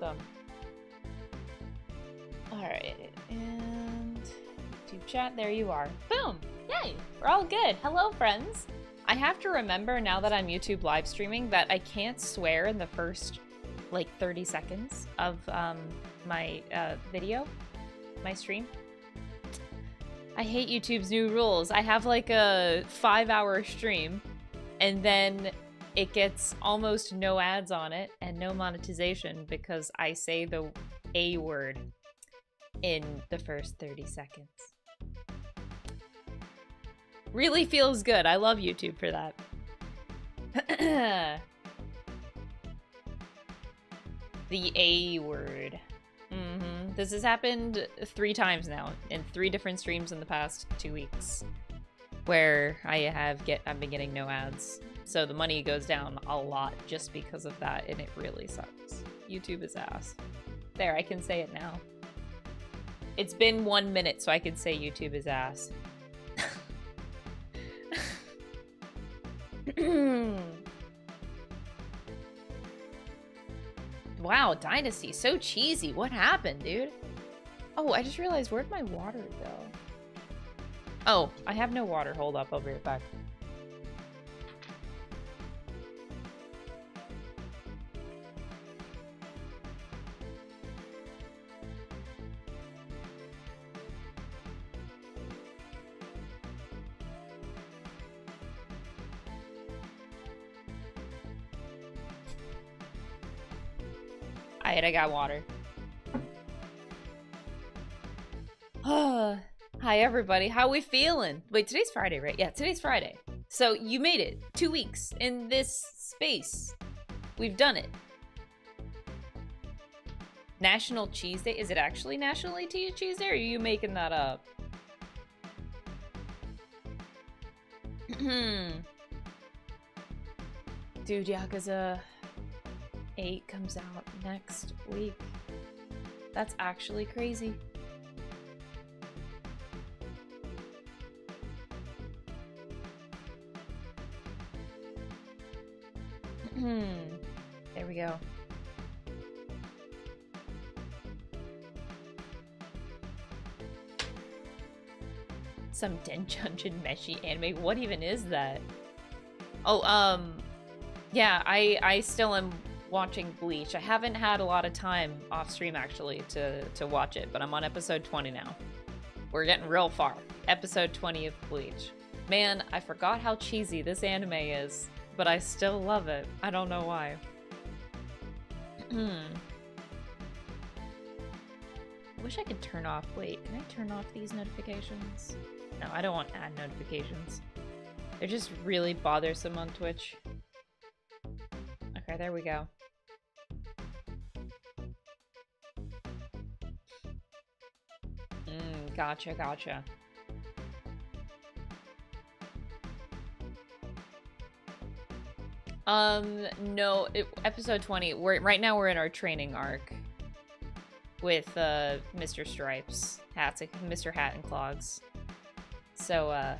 welcome. Alright, and YouTube chat, there you are. Boom! Yay! We're all good. Hello, friends! I have to remember now that I'm YouTube live streaming that I can't swear in the first, like, 30 seconds of um, my uh, video, my stream. I hate YouTube's new rules. I have like a five hour stream and then it gets almost no ads on it and no monetization because I say the A word in the first 30 seconds. Really feels good. I love YouTube for that. the A word. Mm -hmm. This has happened three times now in three different streams in the past two weeks where I have get I've been getting no ads. So the money goes down a lot just because of that and it really sucks. YouTube is ass. There, I can say it now. It's been one minute so I can say YouTube is ass. wow, Dynasty, so cheesy. What happened, dude? Oh, I just realized, where'd my water go? Oh, I have no water. Hold up, I'll be right back. Alright, I got water. Hi everybody, how we feeling? Wait, today's Friday, right? Yeah, today's Friday. So you made it. Two weeks in this space. We've done it. National Cheese Day? Is it actually National Cheese Day or are you making that up? Hmm. Dude, Yakuza 8 comes out next week. That's actually crazy. Hmm. There we go. Some Dungeon Meshi anime. What even is that? Oh, um, yeah, I I still am watching Bleach. I haven't had a lot of time off stream actually to to watch it, but I'm on episode 20 now. We're getting real far. Episode 20 of Bleach. Man, I forgot how cheesy this anime is but I still love it. I don't know why. Hmm. I wish I could turn off. Wait, can I turn off these notifications? No, I don't want ad notifications. They're just really bothersome on Twitch. Okay, there we go. Mm, gotcha, gotcha. Um, no, it, episode 20. We're right now we're in our training arc with uh Mr. Stripes, hats, Mr. Hat and Clogs. So uh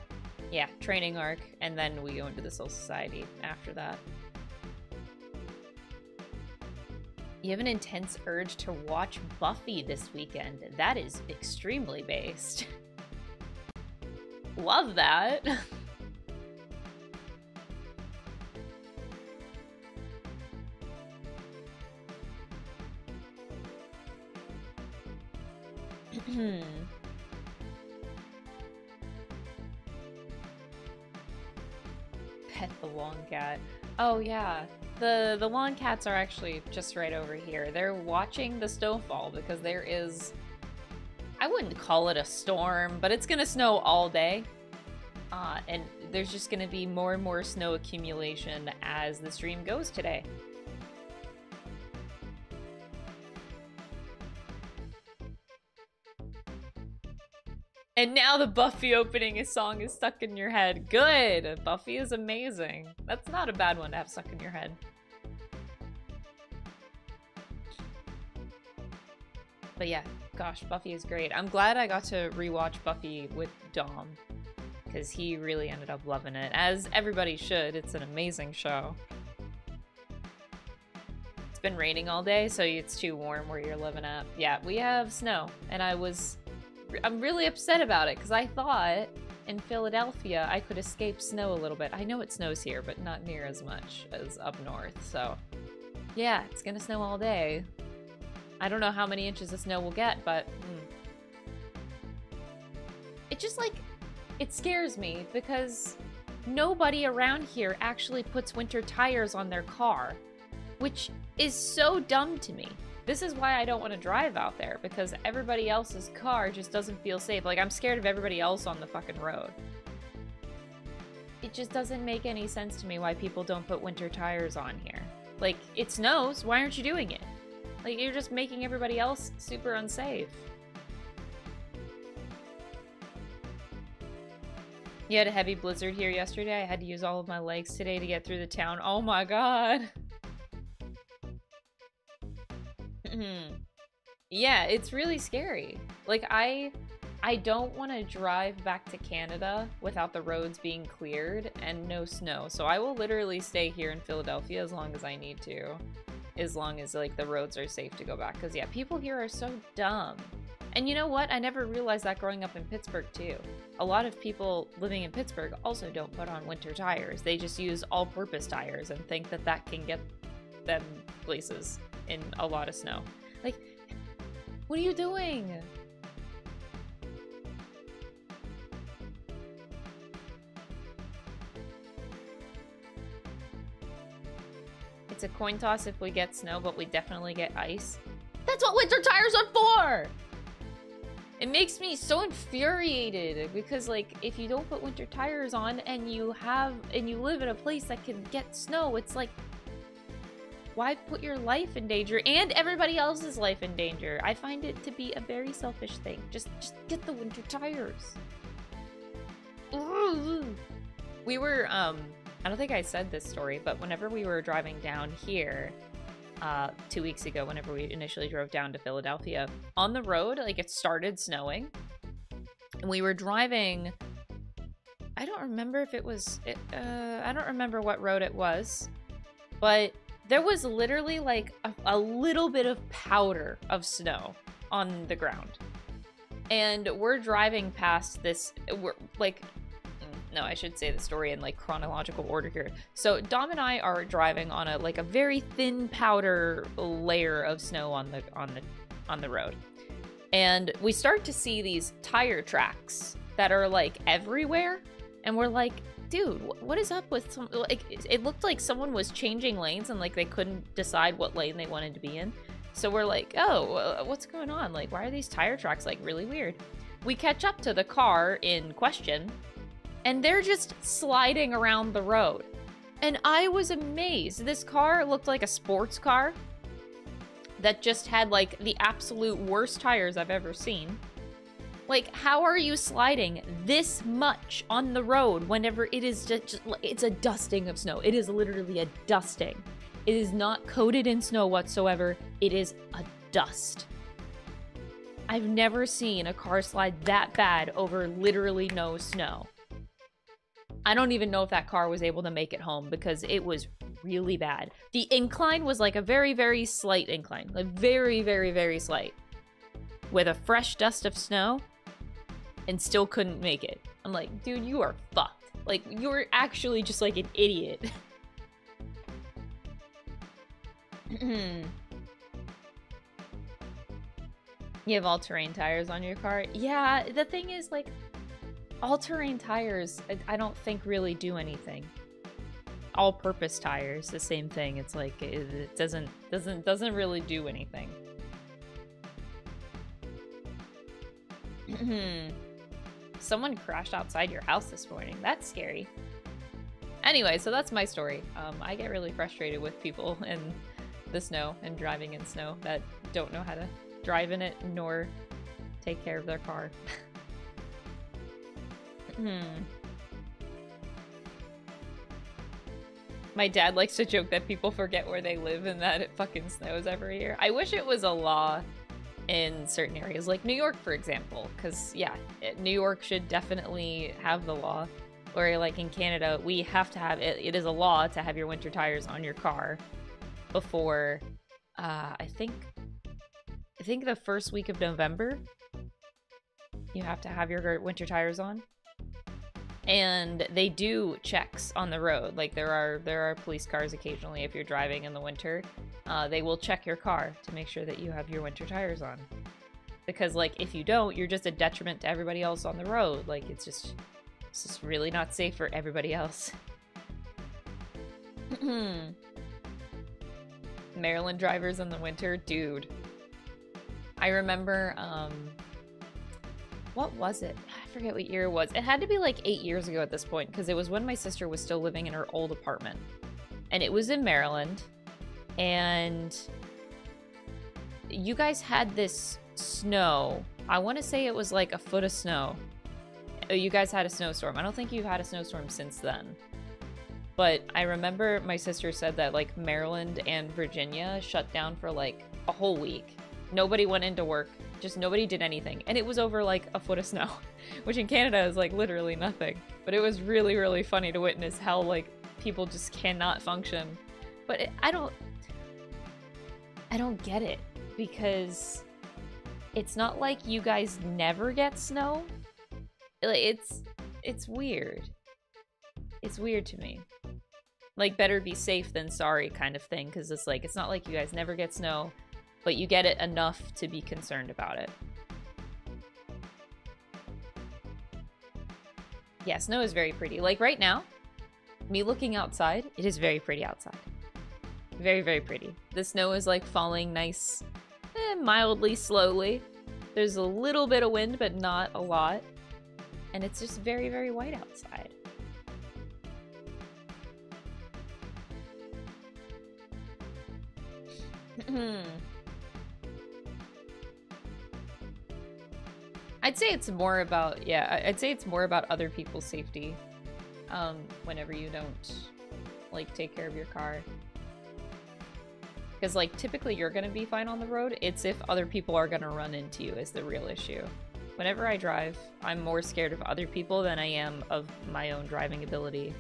yeah, training arc and then we go into the Soul Society after that. You have an intense urge to watch Buffy this weekend. That is extremely based. Love that. Hmm. Pet the long cat. Oh yeah. The the long cats are actually just right over here. They're watching the snowfall because there is I wouldn't call it a storm, but it's gonna snow all day. Uh, and there's just gonna be more and more snow accumulation as the stream goes today. And now the Buffy opening song is stuck in your head. Good! Buffy is amazing. That's not a bad one to have stuck in your head. But yeah, gosh, Buffy is great. I'm glad I got to rewatch Buffy with Dom. Because he really ended up loving it. As everybody should. It's an amazing show. It's been raining all day, so it's too warm where you're living at. Yeah, we have snow, and I was... I'm really upset about it, because I thought in Philadelphia I could escape snow a little bit. I know it snows here, but not near as much as up north, so... Yeah, it's gonna snow all day. I don't know how many inches of snow we'll get, but... Mm. It just, like... It scares me, because nobody around here actually puts winter tires on their car, which is so dumb to me. This is why I don't want to drive out there, because everybody else's car just doesn't feel safe. Like, I'm scared of everybody else on the fucking road. It just doesn't make any sense to me why people don't put winter tires on here. Like, it snows, why aren't you doing it? Like, you're just making everybody else super unsafe. You had a heavy blizzard here yesterday. I had to use all of my legs today to get through the town. Oh my god. Mm-hmm. yeah, it's really scary. Like, I... I don't want to drive back to Canada without the roads being cleared and no snow. So I will literally stay here in Philadelphia as long as I need to. As long as, like, the roads are safe to go back. Because, yeah, people here are so dumb. And you know what? I never realized that growing up in Pittsburgh, too. A lot of people living in Pittsburgh also don't put on winter tires. They just use all-purpose tires and think that that can get them places in a lot of snow. Like, what are you doing? It's a coin toss if we get snow, but we definitely get ice. That's what winter tires are for! It makes me so infuriated because like if you don't put winter tires on and you have and you live in a place that can get snow, it's like why put your life in danger and everybody else's life in danger? I find it to be a very selfish thing. Just just get the winter tires. We were um I don't think I said this story, but whenever we were driving down here, uh, two weeks ago whenever we initially drove down to Philadelphia. On the road, like it started snowing. And we were driving. I don't remember if it was. It, uh, I don't remember what road it was. But there was literally like a, a little bit of powder of snow on the ground. And we're driving past this. We're like no, I should say the story in like chronological order here. So Dom and I are driving on a like a very thin powder layer of snow on the on the on the road. And we start to see these tire tracks that are like everywhere and we're like, dude, what is up with some like it looked like someone was changing lanes and like they couldn't decide what lane they wanted to be in. So we're like, "Oh, what's going on? Like why are these tire tracks like really weird?" We catch up to the car in question and they're just sliding around the road. And I was amazed. This car looked like a sports car that just had like the absolute worst tires I've ever seen. Like, how are you sliding this much on the road whenever it is just, just, it's a dusting of snow? It is literally a dusting. It is not coated in snow whatsoever. It is a dust. I've never seen a car slide that bad over literally no snow. I don't even know if that car was able to make it home because it was really bad. The incline was like a very, very slight incline. Like very, very, very slight. With a fresh dust of snow and still couldn't make it. I'm like, dude, you are fucked. Like, you're actually just like an idiot. you have all-terrain tires on your car? Yeah, the thing is, like, all-terrain tires, I don't think really do anything. All-purpose tires, the same thing. It's like it, doesn't doesn't doesn't really do anything. Someone crashed outside your house this morning. That's scary. Anyway, so that's my story. Um, I get really frustrated with people in the snow and driving in snow that don't know how to drive in it nor take care of their car. Hmm. My dad likes to joke that people forget where they live and that it fucking snows every year. I wish it was a law in certain areas, like New York, for example. Because, yeah, it, New York should definitely have the law. Where, like in Canada, we have to have it, it is a law to have your winter tires on your car before uh, I think, I think the first week of November, you have to have your winter tires on. And they do checks on the road. Like there are there are police cars occasionally if you're driving in the winter. Uh, they will check your car to make sure that you have your winter tires on. Because like if you don't, you're just a detriment to everybody else on the road. Like it's just it's just really not safe for everybody else. Maryland drivers in the winter, dude. I remember um what was it? I forget what year it was. It had to be like eight years ago at this point because it was when my sister was still living in her old apartment. And it was in Maryland. And you guys had this snow. I want to say it was like a foot of snow. Oh, you guys had a snowstorm. I don't think you've had a snowstorm since then. But I remember my sister said that like Maryland and Virginia shut down for like a whole week. Nobody went into work just nobody did anything. And it was over like a foot of snow, which in Canada is like literally nothing. But it was really, really funny to witness how like people just cannot function. But it, I don't, I don't get it because it's not like you guys never get snow. It's, it's weird. It's weird to me. Like better be safe than sorry kind of thing because it's like, it's not like you guys never get snow but you get it enough to be concerned about it. Yeah, snow is very pretty. Like right now, me looking outside, it is very pretty outside. Very, very pretty. The snow is like falling nice, eh, mildly slowly. There's a little bit of wind, but not a lot. And it's just very, very white outside. Hmm. I'd say it's more about, yeah, I'd say it's more about other people's safety um, whenever you don't, like, take care of your car. Because, like, typically you're going to be fine on the road. It's if other people are going to run into you is the real issue. Whenever I drive, I'm more scared of other people than I am of my own driving ability.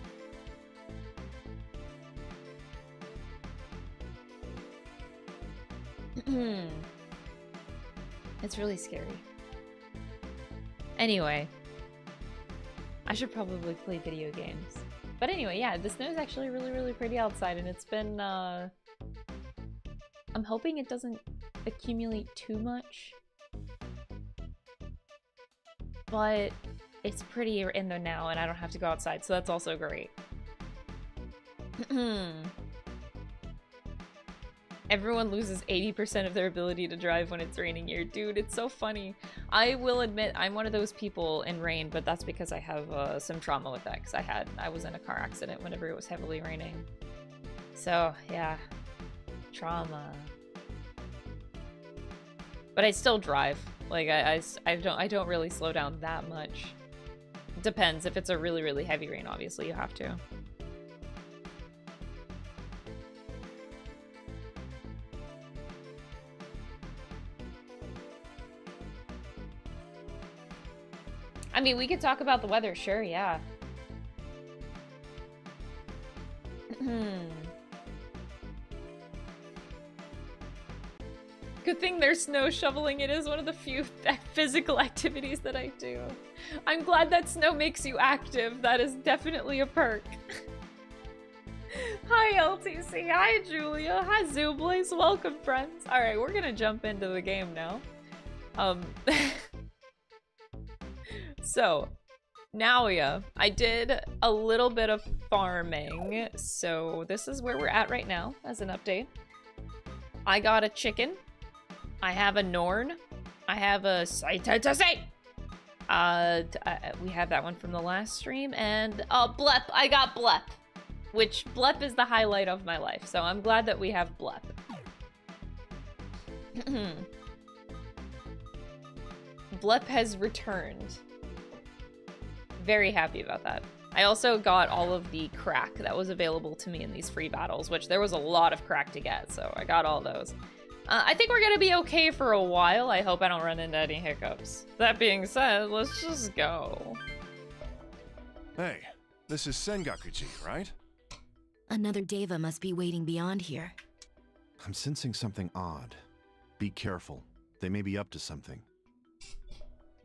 it's really scary. Anyway. I should probably play video games. But anyway, yeah, the snow is actually really, really pretty outside, and it's been, uh... I'm hoping it doesn't accumulate too much. But it's pretty in there now, and I don't have to go outside, so that's also great. Everyone loses 80% of their ability to drive when it's raining here. Dude, it's so funny. I will admit I'm one of those people in rain, but that's because I have uh, some trauma with that because I had I was in a car accident whenever it was heavily raining. So, yeah. Trauma. But I still drive. Like I, I, I don't I don't really slow down that much. Depends. If it's a really, really heavy rain, obviously you have to. I mean, we could talk about the weather, sure, yeah. Hmm. Good thing there's snow shoveling. It is one of the few physical activities that I do. I'm glad that snow makes you active. That is definitely a perk. Hi, LTC. Hi, Julia. Hi, Zooblaze. Welcome, friends. All right, we're gonna jump into the game now. Um... So, Naoya, I did a little bit of farming. So this is where we're at right now as an update. I got a chicken. I have a Norn. I have a Saitetase. Uh, uh, we have that one from the last stream. And, uh, Blep. I got Blep. Which, Blep is the highlight of my life. So I'm glad that we have Blep. Blep has returned very happy about that. I also got all of the crack that was available to me in these free battles, which there was a lot of crack to get, so I got all those. Uh, I think we're gonna be okay for a while. I hope I don't run into any hiccups. That being said, let's just go. Hey, this is Sengakuji, right? Another Deva must be waiting beyond here. I'm sensing something odd. Be careful. They may be up to something.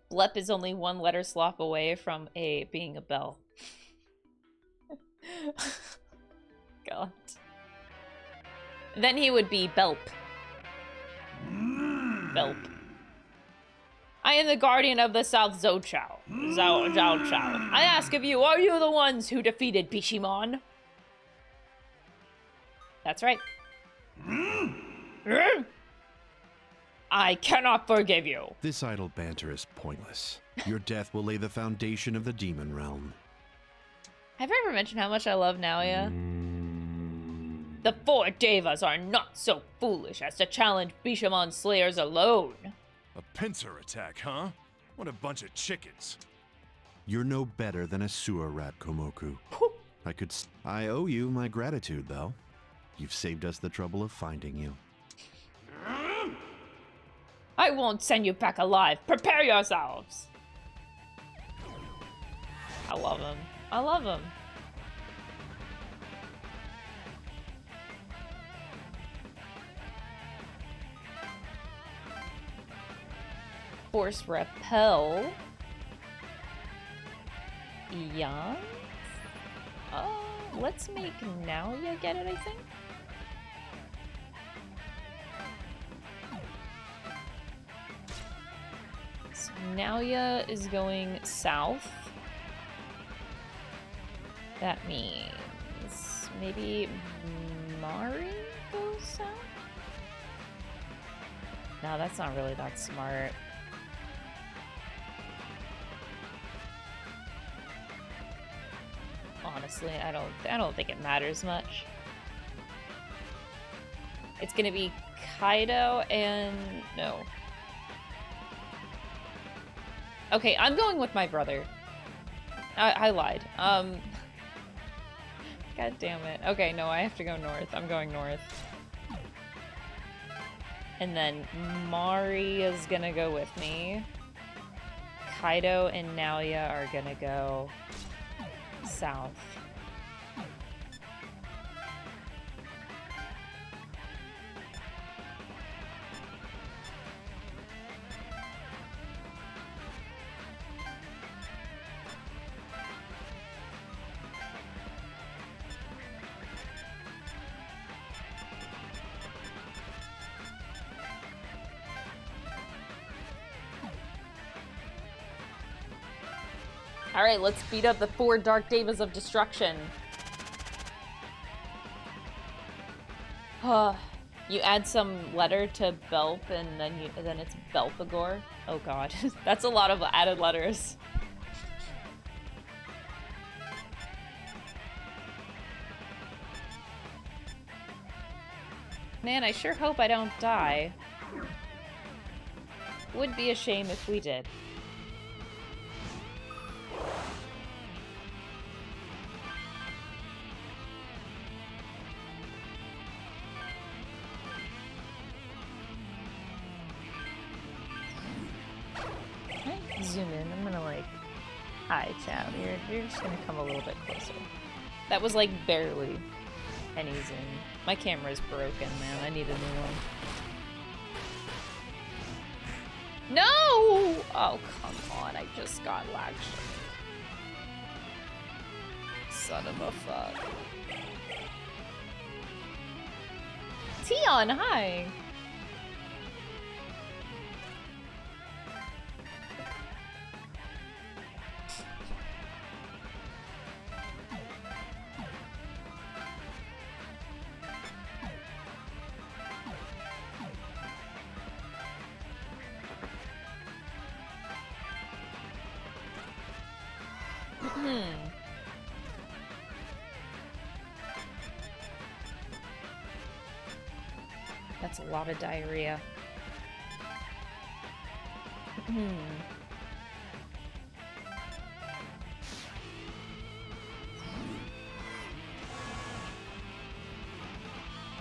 Blep is only one letter slop away from A being a bell. God. Then he would be Belp. Belp. I am the guardian of the South. Zhao Zhao Chao. I ask of you, are you the ones who defeated Bishamon? That's right. I cannot forgive you. This idle banter is pointless. Your death will lay the foundation of the demon realm. Have I ever mentioned how much I love Naoya? Mm. The four Devas are not so foolish as to challenge Bishamon Slayers alone. A pincer attack, huh? What a bunch of chickens. You're no better than a sewer rat, Komoku. I could. S- I owe you my gratitude, though. You've saved us the trouble of finding you. I won't send you back alive. Prepare yourselves. I love him. I love him. Force repel. Yeah. Uh, let's make now you get it, I think. So Naoya is going south. That means maybe Mari goes south? No, that's not really that smart. Honestly, I don't I don't think it matters much. It's gonna be Kaido and no. Okay, I'm going with my brother. I, I lied. Um God damn it. Okay, no, I have to go north. I'm going north. And then Mari is gonna go with me. Kaido and Naoya are gonna go south. Alright, let's beat up the four Dark Devas of Destruction. You add some letter to Belp and then you then it's Belphegor. Oh god, that's a lot of added letters. Man, I sure hope I don't die. Would be a shame if we did. You're, just gonna come a little bit closer. That was like barely any zoom. My camera's broken, man. I need a new one. No! Oh, come on. I just got lag Son of a fuck. Tion, hi! Lot of diarrhea. Hmm.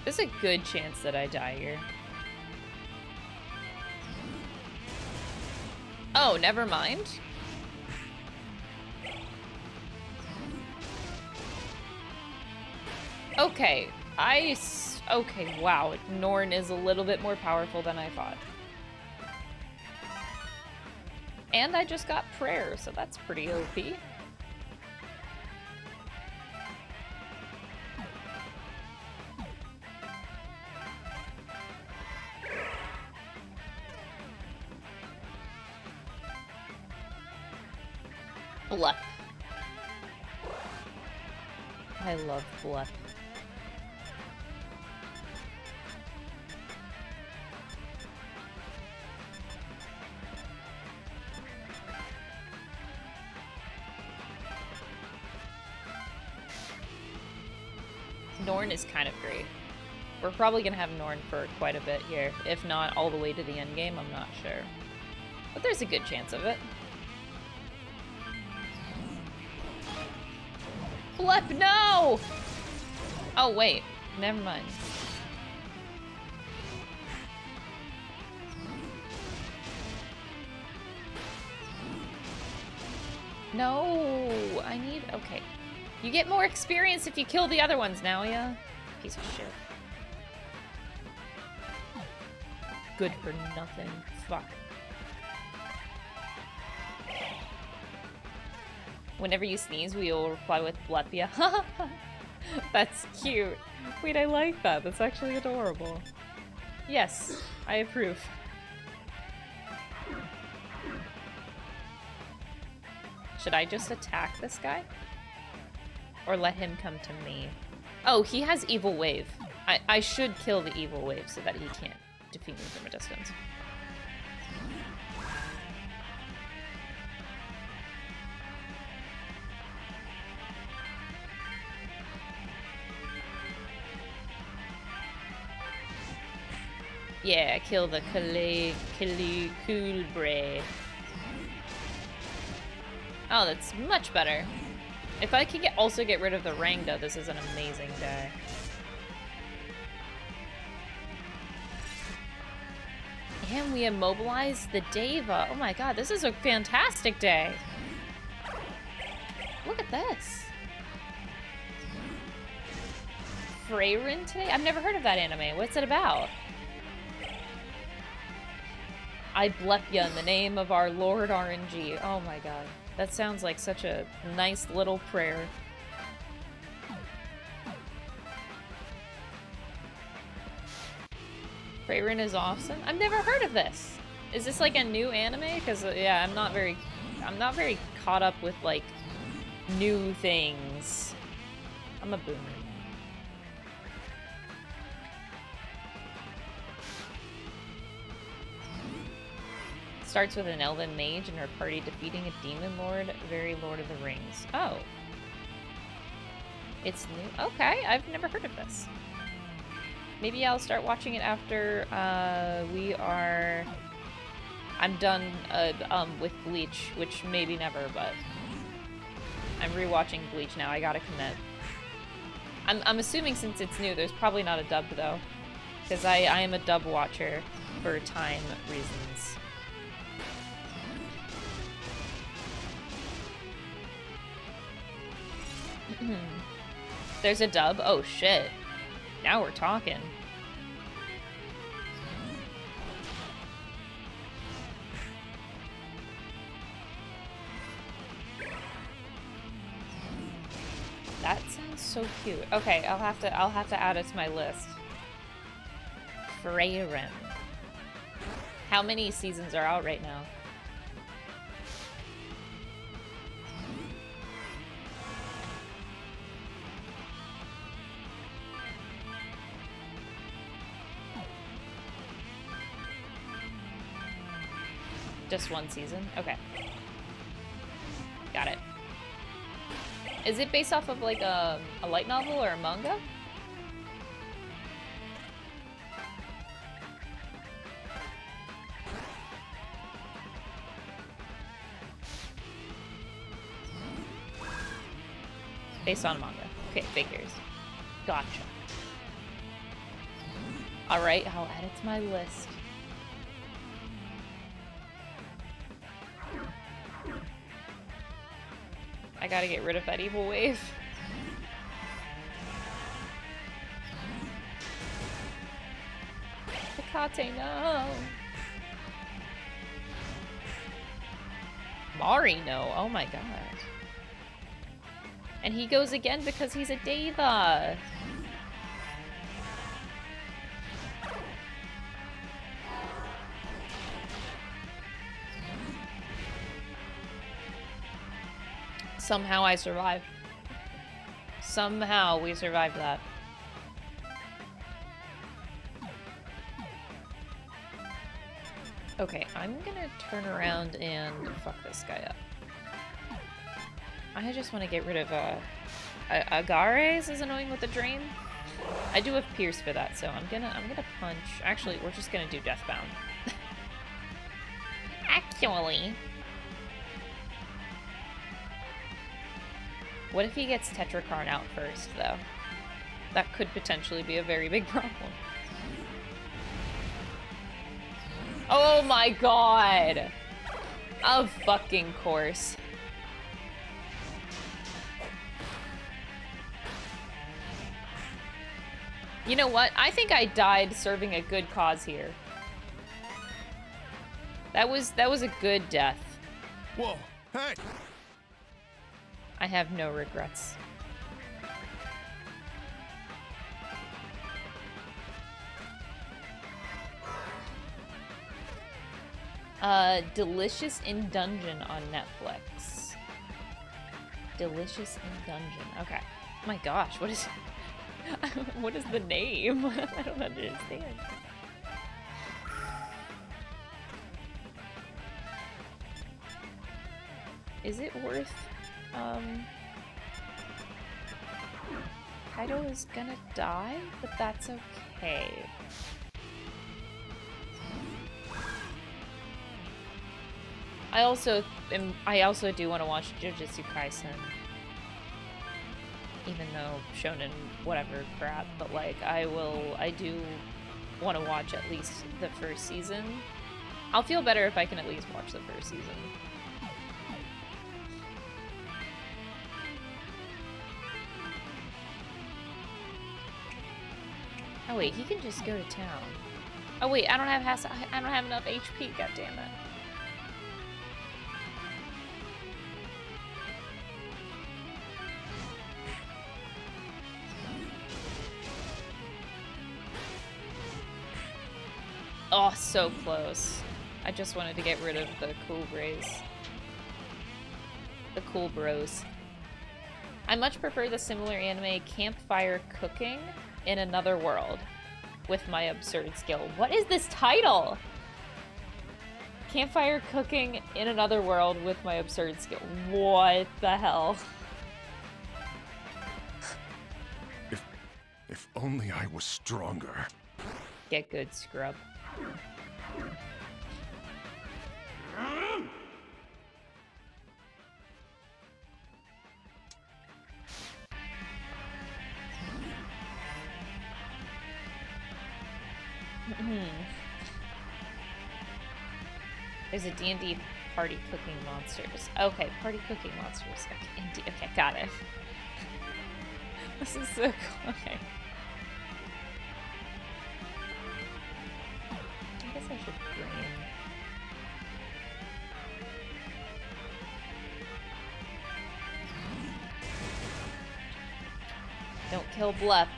There's a good chance that I die here. Oh, never mind. Okay, I Okay, wow. Norn is a little bit more powerful than I thought. And I just got prayer, so that's pretty OP. Bluff. I love bluff. Is kind of great. We're probably going to have Norn for quite a bit here. If not all the way to the end game, I'm not sure. But there's a good chance of it. Flip, no! Oh, wait. Never mind. No, I need, okay. You get more experience if you kill the other ones now, yeah? Piece of shit. Good for nothing. Fuck. Whenever you sneeze, we will reply with Blepia. That's cute. Wait, I like that. That's actually adorable. Yes, I approve. Should I just attack this guy? Or let him come to me? Oh, he has Evil Wave. I, I should kill the Evil Wave so that he can't defeat me from a distance. Yeah, kill the Kali Kali Coolbray. Oh, that's much better. If I could get also get rid of the Rangda, this is an amazing day. And we immobilize the Deva. Oh my god, this is a fantastic day. Look at this. Frieren today? I've never heard of that anime. What's it about? I blep you in the name of our Lord RNG. Oh my god. That sounds like such a nice little prayer. Frieren is awesome. I've never heard of this. Is this like a new anime? Because uh, yeah, I'm not very, I'm not very caught up with like new things. I'm a boomer. Starts with an elven mage and her party defeating a demon lord, very Lord of the Rings. Oh. It's new? Okay, I've never heard of this. Maybe I'll start watching it after uh, we are... I'm done uh, um, with Bleach, which maybe never, but... I'm rewatching Bleach now, I gotta commit. I'm, I'm assuming since it's new, there's probably not a dub though. Because I, I am a dub watcher for time reasons. Mm-hmm. There's a dub? Oh shit. Now we're talking. That sounds so cute. Okay, I'll have to I'll have to add it to my list. Frieren. How many seasons are out right now? Just one season? Okay. Got it. Is it based off of like a, a light novel or a manga? Based on manga. Okay, figures. Gotcha. Alright, I'll add it to my list. I gotta get rid of that evil wave. Hecate, no! Mari, no. Oh my god. And he goes again because he's a Deva. Somehow I survived. Somehow we survived that. Okay, I'm gonna turn around and fuck this guy up. I just want to get rid of, uh... Agares is annoying with the drain. I do have Pierce for that, so I'm gonna I'm gonna punch. Actually, we're just gonna do Deathbound. Actually. What if he gets Tetrakarn out first, though? That could potentially be a very big problem. Oh my god! Of fucking course. You know what? I think I died serving a good cause here. That was that was a good death. Whoa, hey! I have no regrets. Uh, Delicious in Dungeon on Netflix. Delicious in Dungeon. Okay. my gosh, what is what is the name? I don't understand. Is it worth um Kaido is gonna die, but that's okay. I also am, I also do want to watch Jujutsu Kaisen. Even though shonen whatever crap, but like I will I do want to watch at least the first season. I'll feel better if I can at least watch the first season. Oh wait, he can just go to town. Oh wait, I don't have has I don't have enough HP. God damn it. Oh, so close. I just wanted to get rid of the cool brays. The cool bros. I much prefer the similar anime Campfire Cooking in Another World with my absurd skill. What is this title? Campfire Cooking in Another World with my absurd skill. What the hell? If, if only I was stronger. Get good, scrub. Mm-hmm. There's a D&D party cooking monsters. Okay, party cooking monsters. Okay, okay got it. this is so cool. Okay. I guess I should bring in... Don't kill Blep.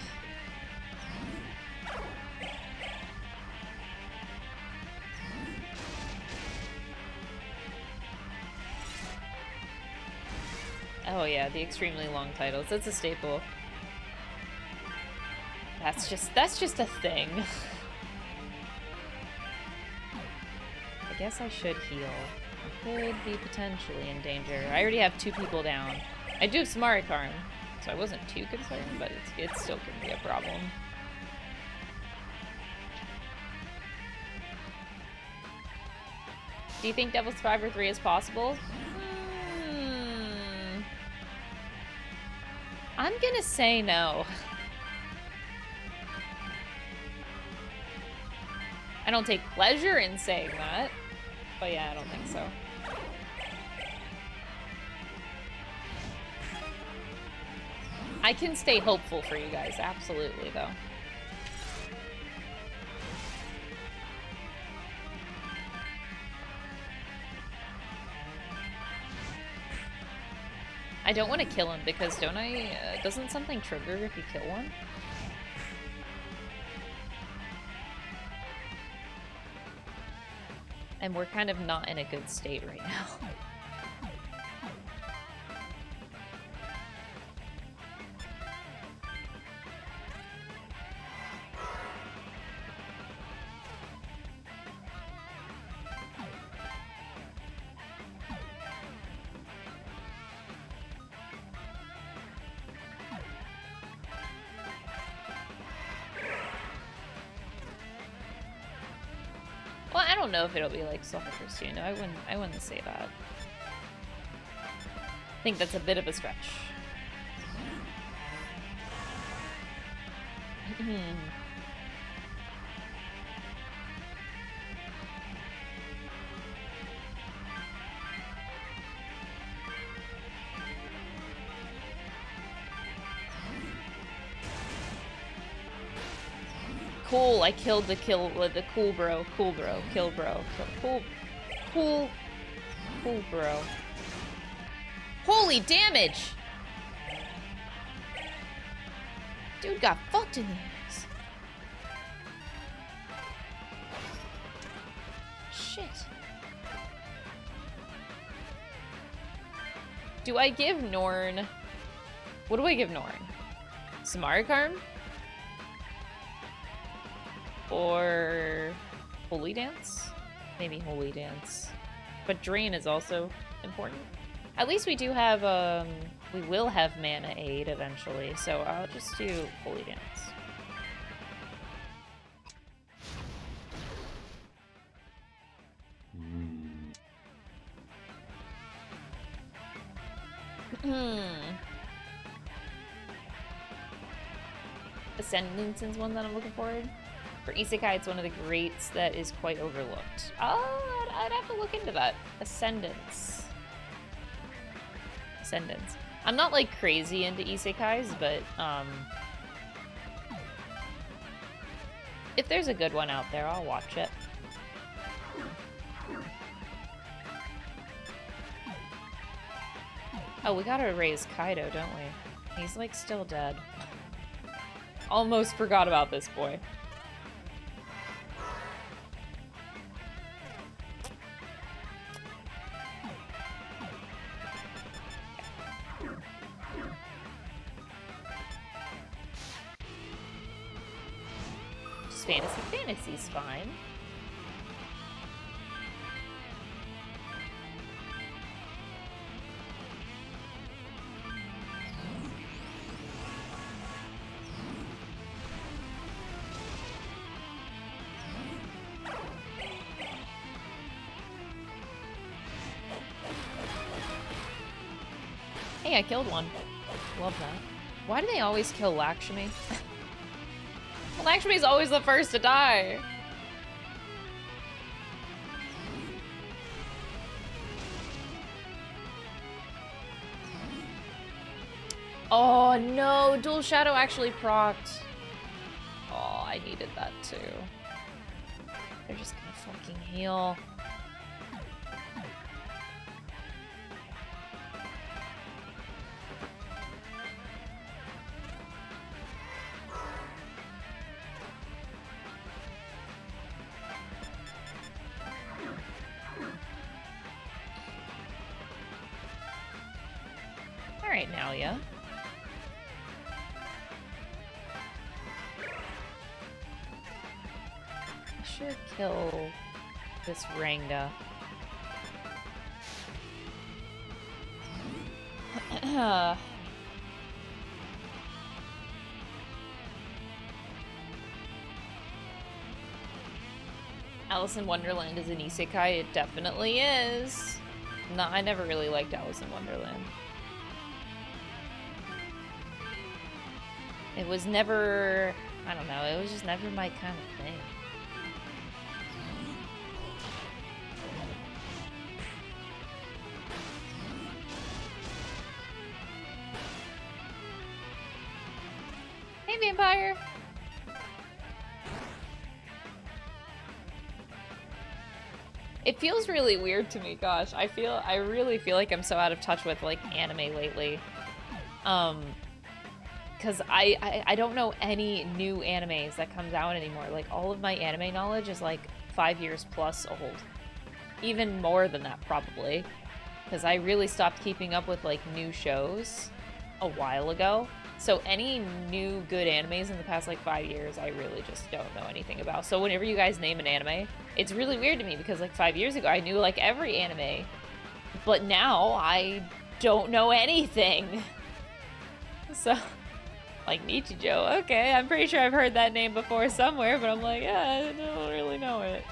Oh yeah, the extremely long titles. That's a staple. That's just that's just a thing. I guess I should heal. I could be potentially in danger. I already have two people down. I do have Samarecarm, so I wasn't too concerned, but it's, it still can be a problem. Do you think Devil Survivor 3 is possible? I'm gonna say no. I don't take pleasure in saying that. But yeah, I don't think so. I can stay hopeful for you guys, absolutely, though. I don't want to kill him because don't I... Uh, doesn't something trigger if you kill one? And we're kind of not in a good state right now. don't know if it'll be like Silver Christina. I wouldn't I wouldn't say that. I think that's a bit of a stretch. Hmm. I killed the kill with the cool bro, cool bro, kill bro, cool, cool, cool bro. Holy damage! Dude got fucked in the ass. Shit. Do I give Norn... What do I give Norn? Samarecarm? Or Holy Dance? Maybe Holy Dance. But Drain is also important. At least we do have, um, we will have Mana Aid eventually, so I'll just do Holy Dance. Hmm. Ascendance is one that I'm looking forward. For Isekai, it's one of the greats that is quite overlooked. Oh, I'd, I'd have to look into that. Ascendance. Ascendance. I'm not like crazy into isekais, but um, if there's a good one out there, I'll watch it. Oh, we gotta raise Kaido, don't we? He's like still dead. Almost forgot about this boy. I killed one. Love that. Why do they always kill Lakshmi? Lakshmi's always the first to die. Oh no, Dual Shadow actually procced. Oh, I needed that too. They're just gonna fucking heal. This Ranga. Alice in Wonderland is an isekai. It definitely is. No, I never really liked Alice in Wonderland. It was never, I don't know, it was just never my kind of thing. Really weird to me, gosh. I feel I really feel like I'm so out of touch with like anime lately. Um because I, I I don't know any new animes that comes out anymore. Like all of my anime knowledge is like five years plus old. Even more than that probably. Because I really stopped keeping up with like new shows a while ago. So any new good animes in the past like five years, I really just don't know anything about. So whenever you guys name an anime, it's really weird to me because like five years ago I knew like every anime, but now I don't know anything. So, like Nichijou, okay, I'm pretty sure I've heard that name before somewhere, but I'm like, yeah, I don't really know it.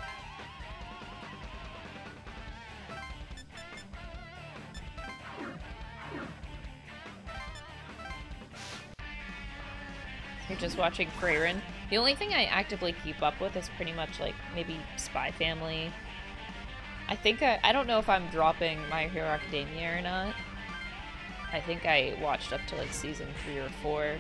You're just watching Frieren. The only thing I actively keep up with is pretty much like maybe Spy Family. I think I, I don't know if I'm dropping My Hero Academia or not. I think I watched up to like season three or four.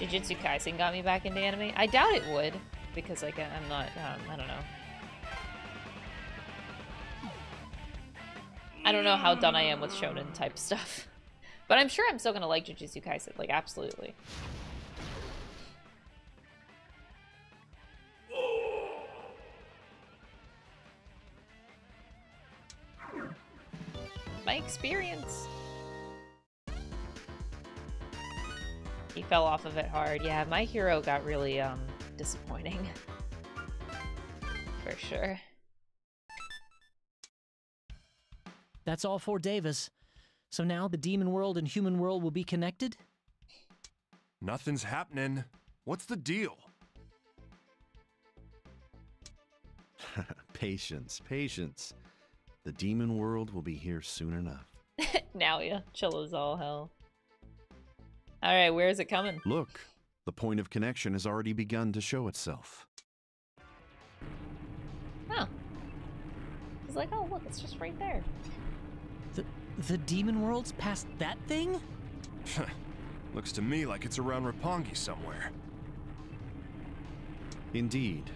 Jujutsu Kaisen got me back into anime. I doubt it would because like I'm not, um, I don't know. I don't know how done I am with shonen type stuff. But I'm sure I'm still gonna like Jujutsu Kaisen, like absolutely. My experience. He fell off of it hard. Yeah, my hero got really um disappointing. For sure. That's all for Davis. So now the demon world and human world will be connected? Nothing's happening. What's the deal? patience, patience. The demon world will be here soon enough. now yeah, chill as all hell. Alright, where is it coming? Look, the point of connection has already begun to show itself. Oh. He's like, oh look, it's just right there. The, the demon world's past that thing? Looks to me like it's around Roppongi somewhere. Indeed.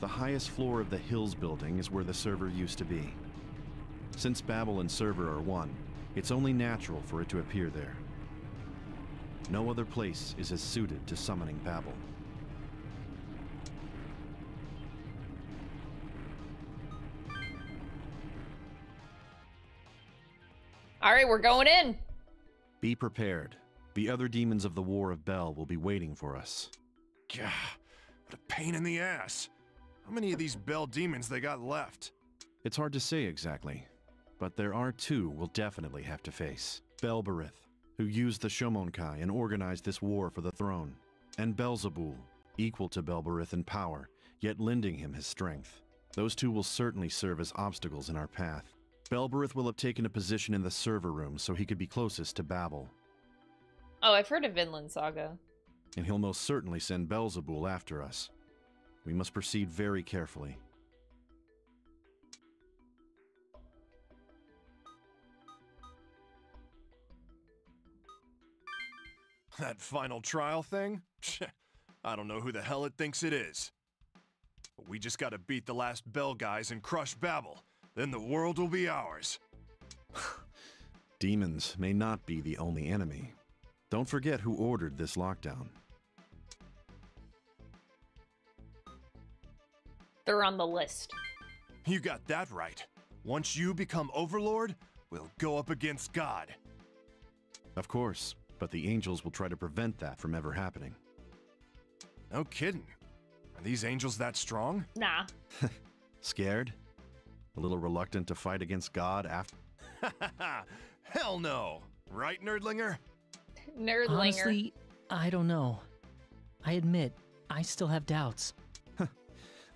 The highest floor of the Hills building is where the server used to be. Since Babel and server are one, it's only natural for it to appear there. No other place is as suited to summoning Babel. Alright, we're going in! Be prepared. The other demons of the War of Bel will be waiting for us. Gah, what a pain in the ass. How many of these Bel demons they got left? It's hard to say exactly, but there are two we'll definitely have to face. Belberith, who used the Shomonkai and organized this war for the throne, and Belzebul, equal to Belberith in power, yet lending him his strength. Those two will certainly serve as obstacles in our path. Belberith will have taken a position in the server room so he could be closest to Babel, Oh, I've heard of Vinland Saga. and he'll most certainly send Belzebul after us. We must proceed very carefully. That final trial thing? I don't know who the hell it thinks it is. But we just gotta beat the last Bel guys and crush Babel. Then the world will be ours. Demons may not be the only enemy. Don't forget who ordered this lockdown. They're on the list. You got that right. Once you become Overlord, we'll go up against God. Of course, but the angels will try to prevent that from ever happening. No kidding. Are these angels that strong? Nah. Scared? A little reluctant to fight against God after. Hell no! Right, Nerdlinger? Nerdlinger. Honestly, I don't know. I admit, I still have doubts.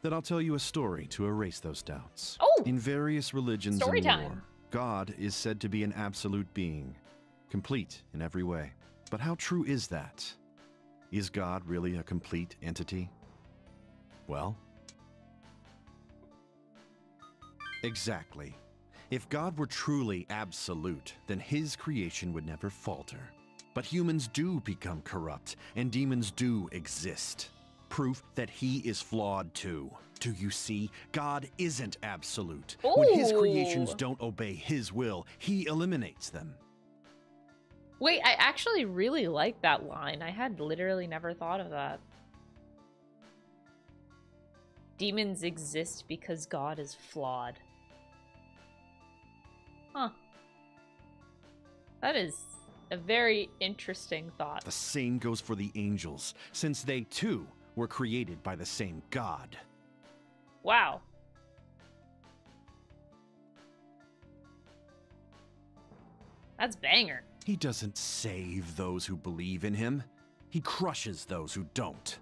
Then I'll tell you a story to erase those doubts. Oh! In various religions Story and time. lore, God is said to be an absolute being, complete in every way. But how true is that? Is God really a complete entity? Well, exactly. If God were truly absolute, then his creation would never falter. But humans do become corrupt, and demons do exist. Proof that he is flawed too. Do you see? God isn't absolute. When his creations don't obey his will, he eliminates them. Wait, I actually really like that line. I had literally never thought of that. Demons exist because God is flawed. Huh. That is a very interesting thought. The same goes for the angels, since they too were created by the same God. Wow. That's banger. He doesn't save those who believe in him, he crushes those who don't.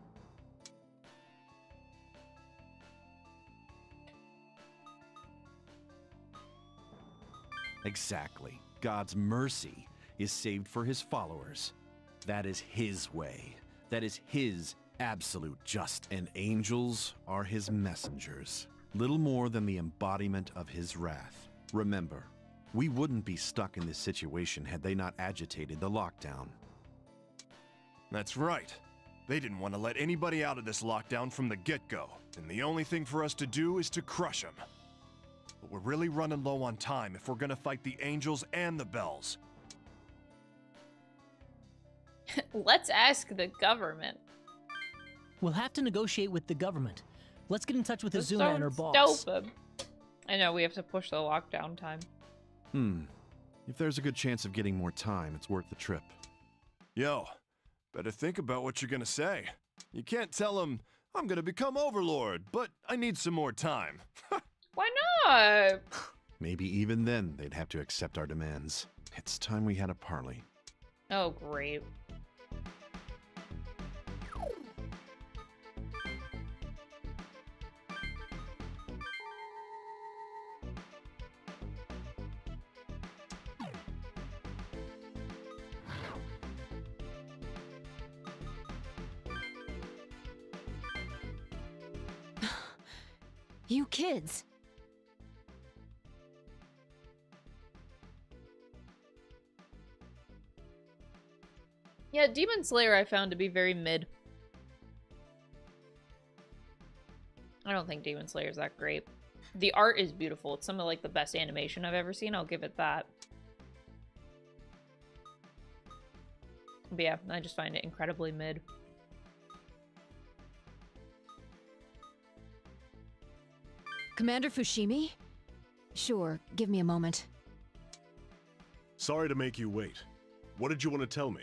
Exactly. God's mercy is saved for his followers. That is his way. That is his absolute just. And angels are his messengers. Little more than the embodiment of his wrath. Remember, we wouldn't be stuck in this situation had they not agitated the lockdown. That's right. They didn't want to let anybody out of this lockdown from the get-go. And the only thing for us to do is to crush them. But we're really running low on time if we're gonna fight the Angels and the Bells. Let's ask the government. We'll have to negotiate with the government. Let's get in touch with This Azuna and her boss. Dope. I know we have to push the lockdown time. Hmm. If there's a good chance of getting more time, it's worth the trip. Yo, better think about what you're gonna say. You can't tell them, I'm gonna become Overlord, but I need some more time. Why not? Maybe even then they'd have to accept our demands. It's time we had a parley. Oh, great. You kids. Yeah, Demon Slayer I found to be very mid. I don't think Demon Slayer is that great. The art is beautiful. It's some of like the best animation I've ever seen. I'll give it that. But yeah, I just find it incredibly mid. Commander Fushimi? Sure, give me a moment. Sorry to make you wait. What did you want to tell me?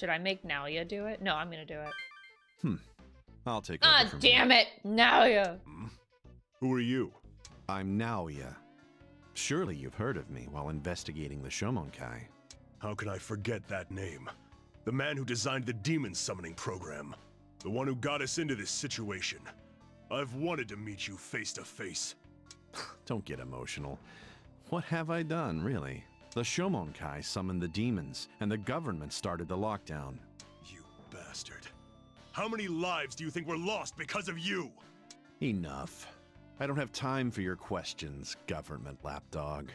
Should I make Naoya do it? No, I'm gonna do it. Hmm. I'll take Ah, over from damn here. it! Naoya! Who are you? I'm Naoya. Surely you've heard of me while investigating the Shomonkai. How could I forget that name? The man who designed the demon summoning program. The one who got us into this situation. I've wanted to meet you face to face. Don't get emotional. What have I done, really? The Shomonkai summoned the demons, and the government started the lockdown. You bastard. How many lives do you think were lost because of you? Enough. I don't have time for your questions, government lapdog.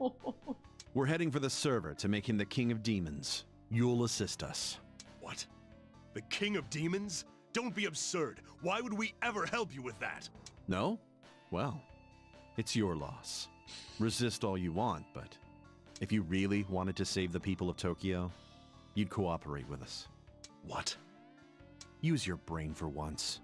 We're heading for the server to make him the king of demons. You'll assist us. What? The king of demons? Don't be absurd. Why would we ever help you with that? No? Well, it's your loss. Resist all you want, but if you really wanted to save the people of Tokyo, you'd cooperate with us. What? Use your brain for once.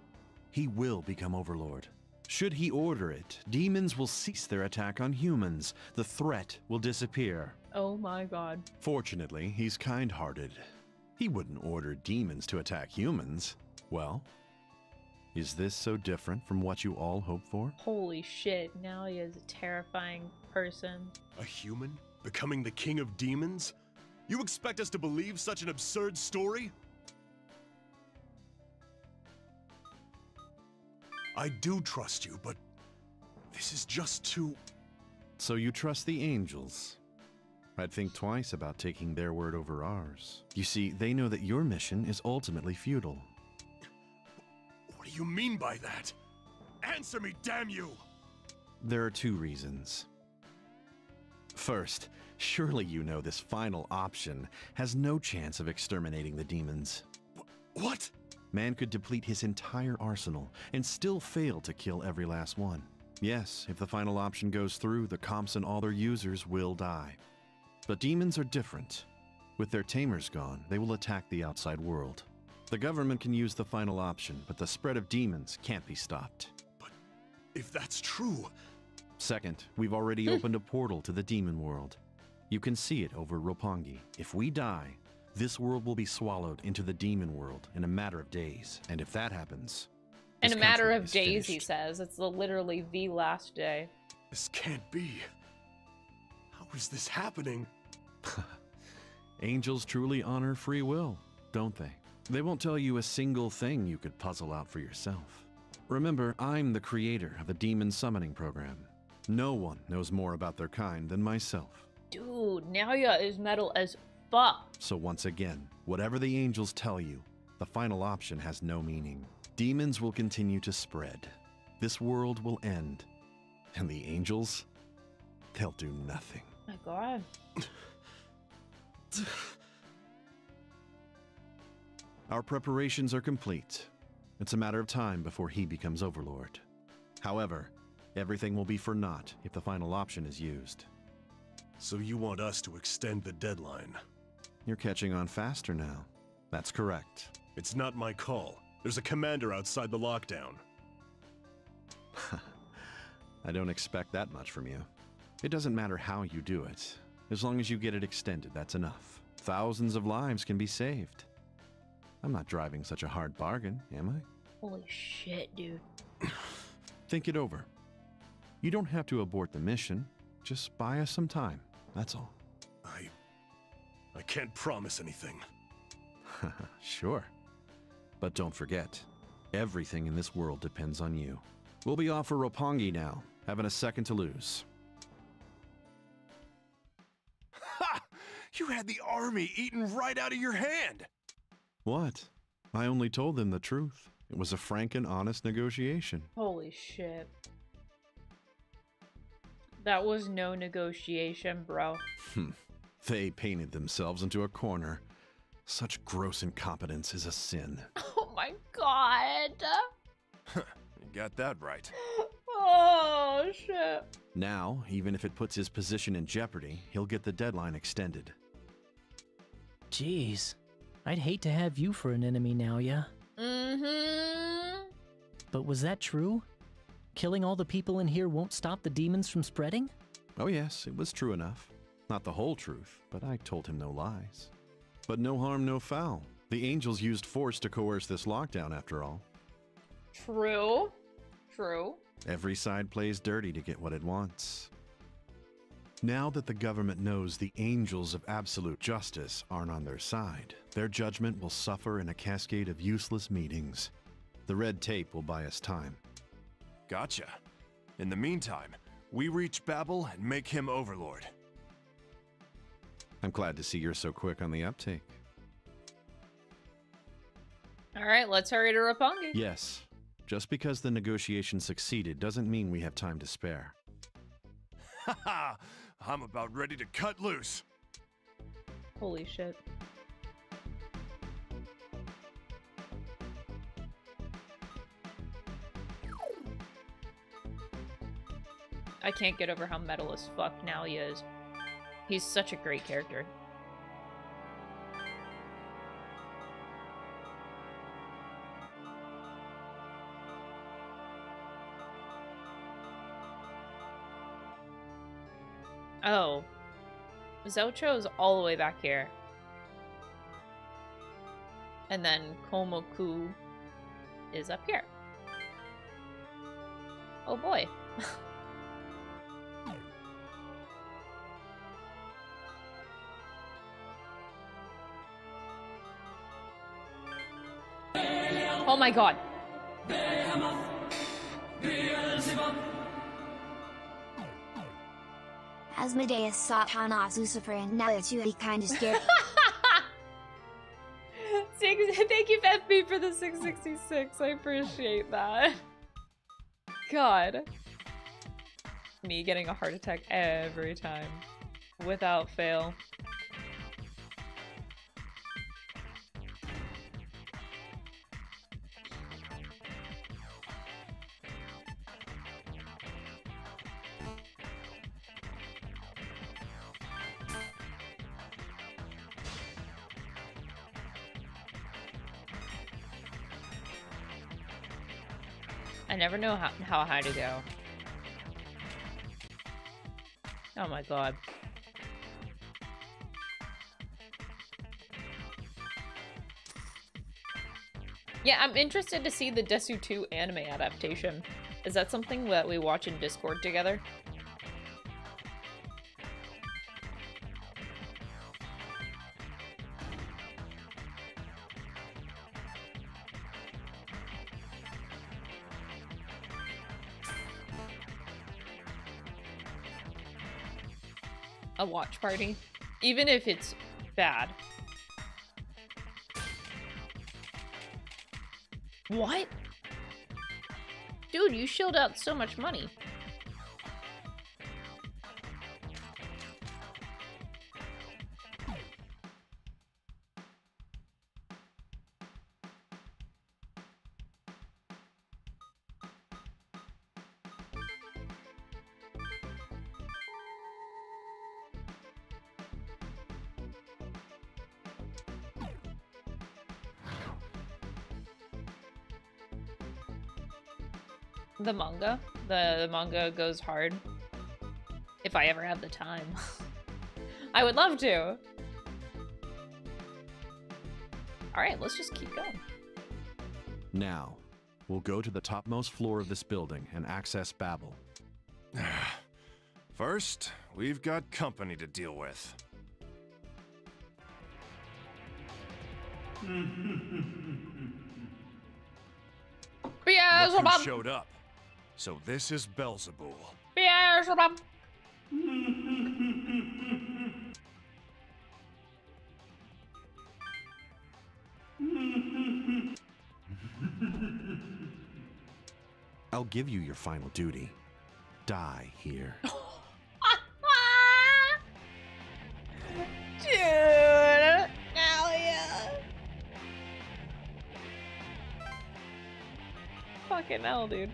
He will become Overlord. Should he order it, demons will cease their attack on humans. The threat will disappear. oh my god. Fortunately, he's kind hearted. He wouldn't order demons to attack humans. Well, is this so different from what you all hoped for? Holy shit, now he is a terrifying person. A human? Becoming the king of demons? You expect us to believe such an absurd story? I do trust you, but this is just too. So you trust the angels? I'd think twice about taking their word over ours. You see, they know that your mission is ultimately futile. What do you mean by that? Answer me, damn you! there are two reasons. First, surely you know this final option has no chance of exterminating the demons. What? Man could deplete his entire arsenal and still fail to kill every last one. Yes, if the final option goes through, the comps and all their users will die. But demons are different. With their tamers gone, they will attack the outside world. The government can use the final option, but the spread of demons can't be stopped. But if that's true, Second, we've already hmm. opened a portal to the demon world. You can see it over Roppongi. If we die, this world will be swallowed into the demon world in a matter of days. And if that happens, In a matter of is days, he says. It's the, literally the last day. this can't be. How is this happening? Angels truly honor free will, don't they? They won't tell you a single thing you could puzzle out for yourself. Remember, I'm the creator of the demon summoning program. No one knows more about their kind than myself. Dude, Naoya is metal as fuck. So once again, whatever the angels tell you, the final option has no meaning. Demons will continue to spread. This world will end. And the angels, they'll do nothing. Oh my god. Our preparations are complete. It's a matter of time before he becomes overlord. However, everything will be for naught if the final option is used. So you want us to extend the deadline? You're catching on faster now. That's correct. It's not my call. There's a commander outside the lockdown. I don't expect that much from you. It doesn't matter how you do it. As long as you get it extended, that's enough. Thousands of lives can be saved. I'm not driving such a hard bargain, am I? Holy shit, dude. Think it over. You don't have to abort the mission. Just buy us some time. That's all. I. I can't promise anything. sure. But don't forget, everything in this world depends on you. We'll be off for Roppongi now, having a second to lose. Ha! You had the army eaten right out of your hand! What? I only told them the truth. It was a frank and honest negotiation. Holy shit. That was no negotiation, bro. They painted themselves into a corner. Such gross incompetence is a sin. Oh my god. You got that right. Oh shit. Now, even if it puts his position in jeopardy, he'll get the deadline extended. Jeez. I'd hate to have you for an enemy now, yeah? Mm-hmm. But was that true? Killing all the people in here won't stop the demons from spreading? Oh, yes, it was true enough. Not the whole truth, but I told him no lies. But no harm, no foul. The angels used force to coerce this lockdown, after all. True. True. Every side plays dirty to get what it wants. Now that the government knows the angels of absolute justice aren't on their side, their judgment will suffer in a cascade of useless meetings. The red tape will buy us time. Gotcha. In the meantime, we reach Babel and make him overlord. I'm glad to see you're so quick on the uptake. Alright, let's hurry to Roppongi. Yes, just because the negotiation succeeded doesn't mean we have time to spare. Haha! I'm about ready to cut loose. Holy shit. I can't get over how metal as fuck now he is. He's such a great character. Oh. Zocho's all the way back here. And then Komoku is up here. Oh boy. oh my god. Asmodeus Satana Lucifer and now it's you be kind of scared. Six, thank you, FB, for the 666. I appreciate that. God. Me getting a heart attack every time. Without fail. Never know how, how high to go. Oh my god. Yeah, I'm interested to see the Desu 2 anime adaptation. Is that something that we watch in Discord together? Watch party? Even if it's bad. What? Dude, you shilled out so much money. The manga. The, the manga goes hard. If I ever have the time. I would love to. Alright, let's just keep going. Now, we'll go to the topmost floor of this building and access Babel. First, we've got company to deal with. Look who showed up. So this is Belzebul. I'll give you your final duty. Die here. Dude, yeah. Fucking hell, dude.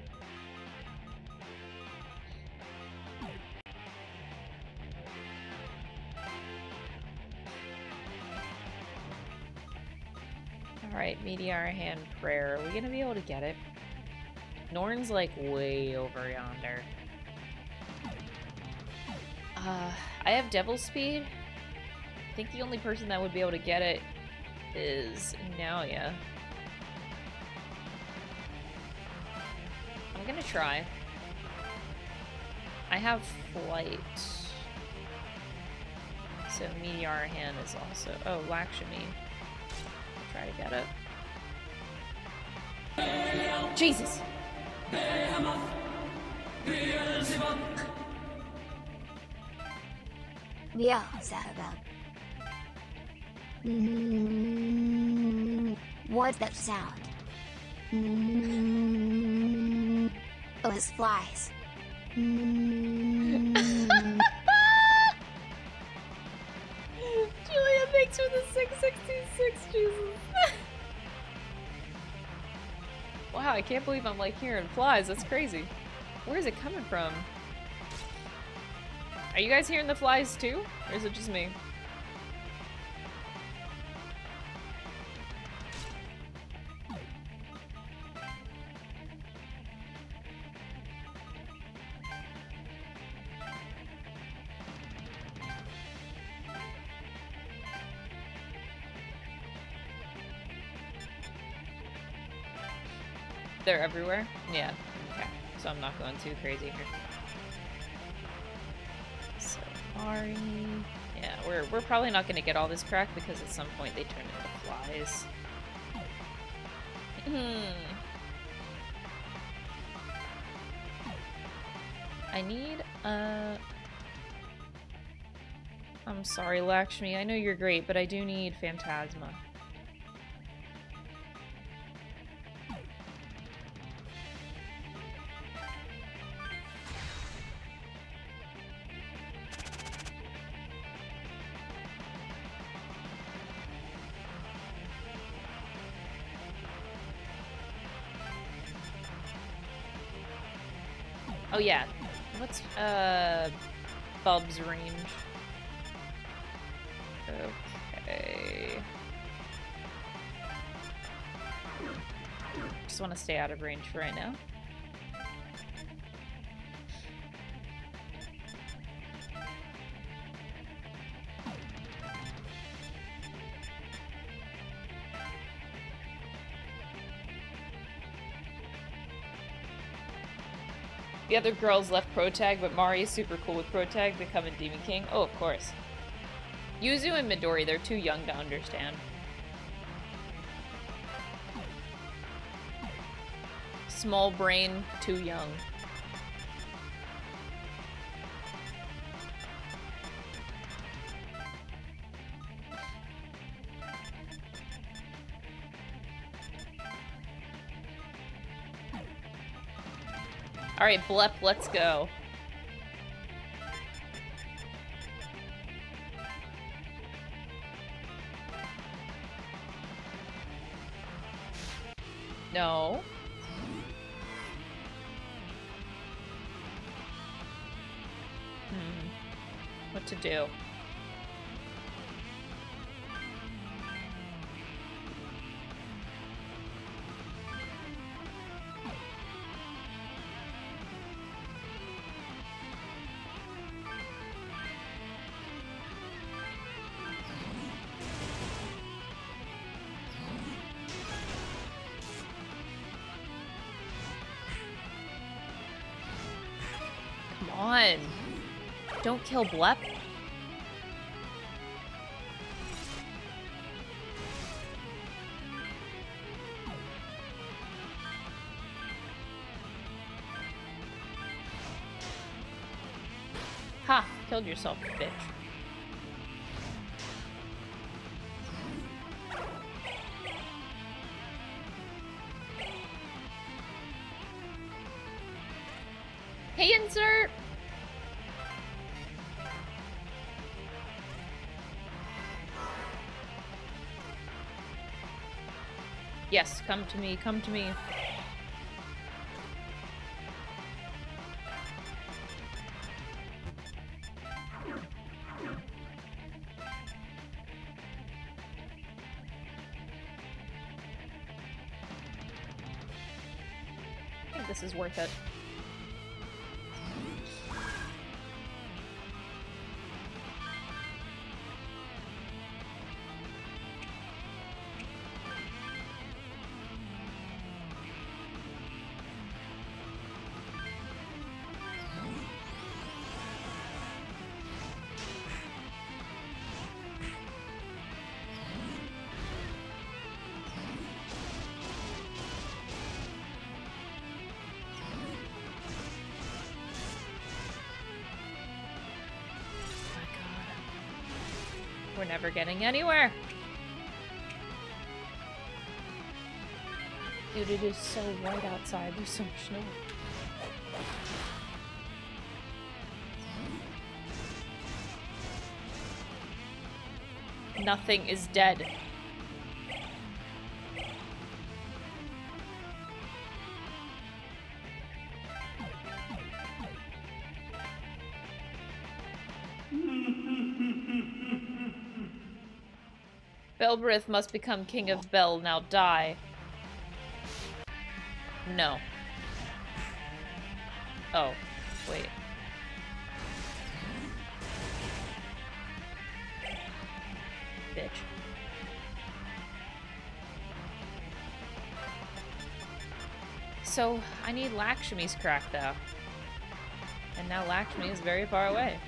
Alright, Hand Prayer. Are we gonna be able to get it? Norn's like way over yonder. Uh, I have Devil Speed. I think the only person that would be able to get it is Naoya. I'm gonna try. I have Flight. So Meteor Hand is also... Oh, Lakshmi. Try to get it. Jesus! Beelzebub. Mm, What's that sound? Mm, Oh, it's flies. Mm, Julia, thanks for the 666, Jesus. Wow, I can't believe I'm like hearing flies. That's crazy. Where is it coming from? Are you guys hearing the flies too? Or is it just me? They're everywhere? Yeah. Okay. So I'm not going too crazy here. Safari. Yeah, we're, we're probably not going to get all this crack because at some point they turn into flies. Hmm. I need, uh... I'm sorry, Lakshmi. I know you're great, but I do need Phantasma. Oh yeah. What's uh Bub's range? Okay. Just want to stay out of range for right now. Other girls left Protag, but Mari is super cool with Protag, becoming Demon King. Oh, of course. Yuzu and Midori, they're too young to understand. Small brain, too young. Alright, Blep, let's go. No. Hmm. What to do? Kill Blep. Ha! Killed yourself, bitch. Come to me, come to me. I think this is worth it. Never getting anywhere. Dude, it is so white outside. There's so much snow. Nothing is dead. Belberith must become king of Bel. Now die. No. Oh, wait. Bitch. So, I need Lakshmi's crack, though. And now Lakshmi is very far away.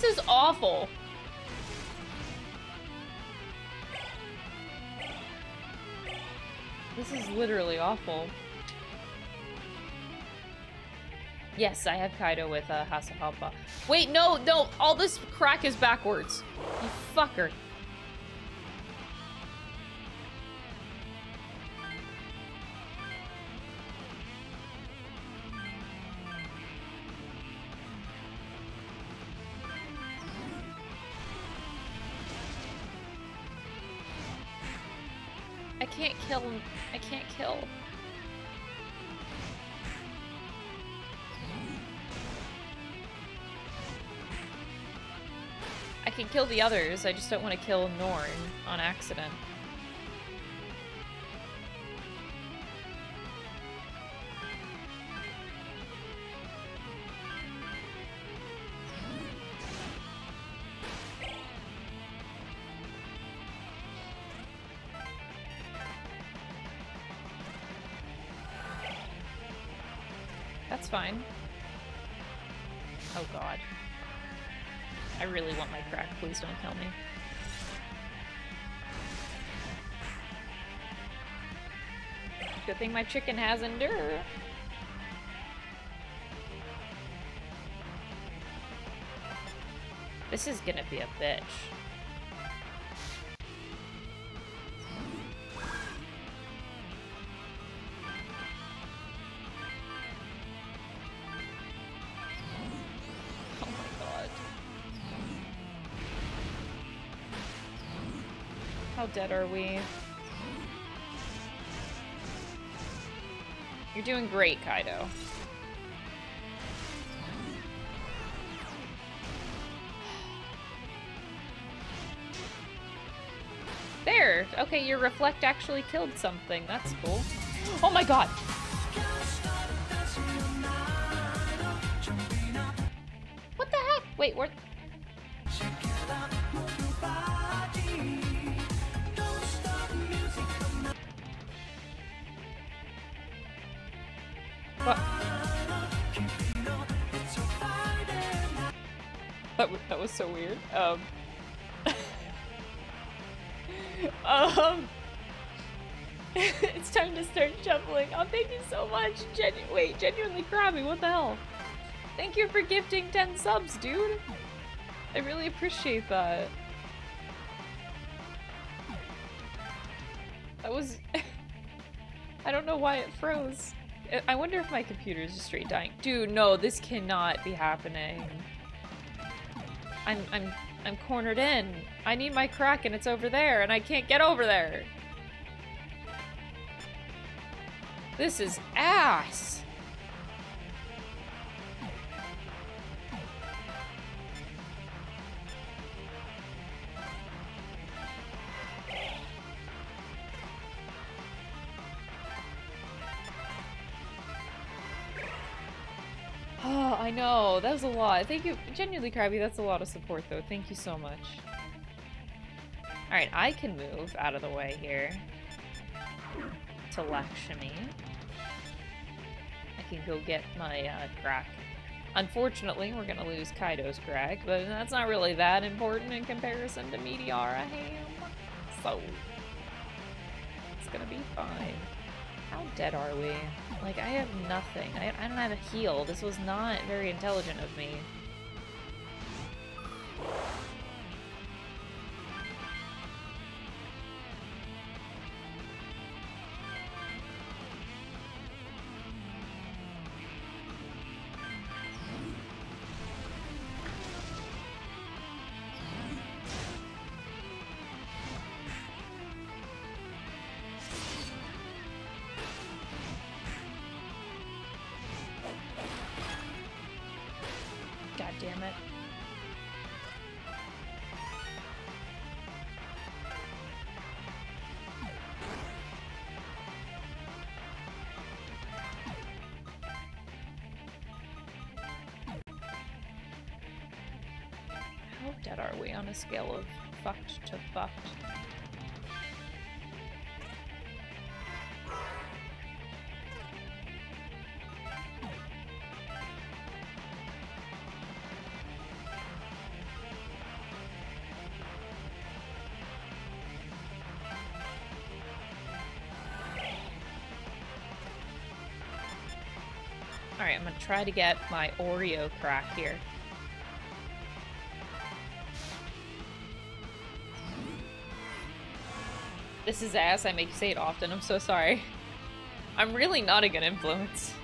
This is awful. This is literally awful. Yes, I have Kaido with uh, Hasahapa. Wait, no, no, all this crack is backwards. You fucker. Kill the others, I just don't want to kill Norn on accident. My chicken has endure. This is gonna be a bitch. Oh. How dead are we? You're doing great, Kaido. There! Okay, your reflect actually killed something. That's cool. Oh my god! Um... um... it's time to start shuffling. Oh, thank you so much. Genu- wait, genuinely crabby. What the hell? Thank you for gifting 10 subs, dude. I really appreciate that. That was... I don't know why it froze. I- wonder if my computer is just straight dying. Dude, no, this cannot be happening. I'm, I'm, I'm cornered in. I need my crack and it's over there and I can't get over there. This is ass. Lot. Thank you. Genuinely, Krabby, that's a lot of support, though. Thank you so much. Alright, I can move out of the way here. To Lakshmi. I can go get my uh, crack. Unfortunately, we're gonna lose Kaido's crack, but that's not really that important in comparison to Meteora Ham. So, it's gonna be fine. How dead are we? Like, I have nothing. I, I don't have a heal. This was not very intelligent of me. How dead are we on a scale of fucked to fucked? Alright, I'm gonna try to get my Oreo crack here. This is ass, I make you say it often, I'm so sorry. I'm really not a good influence.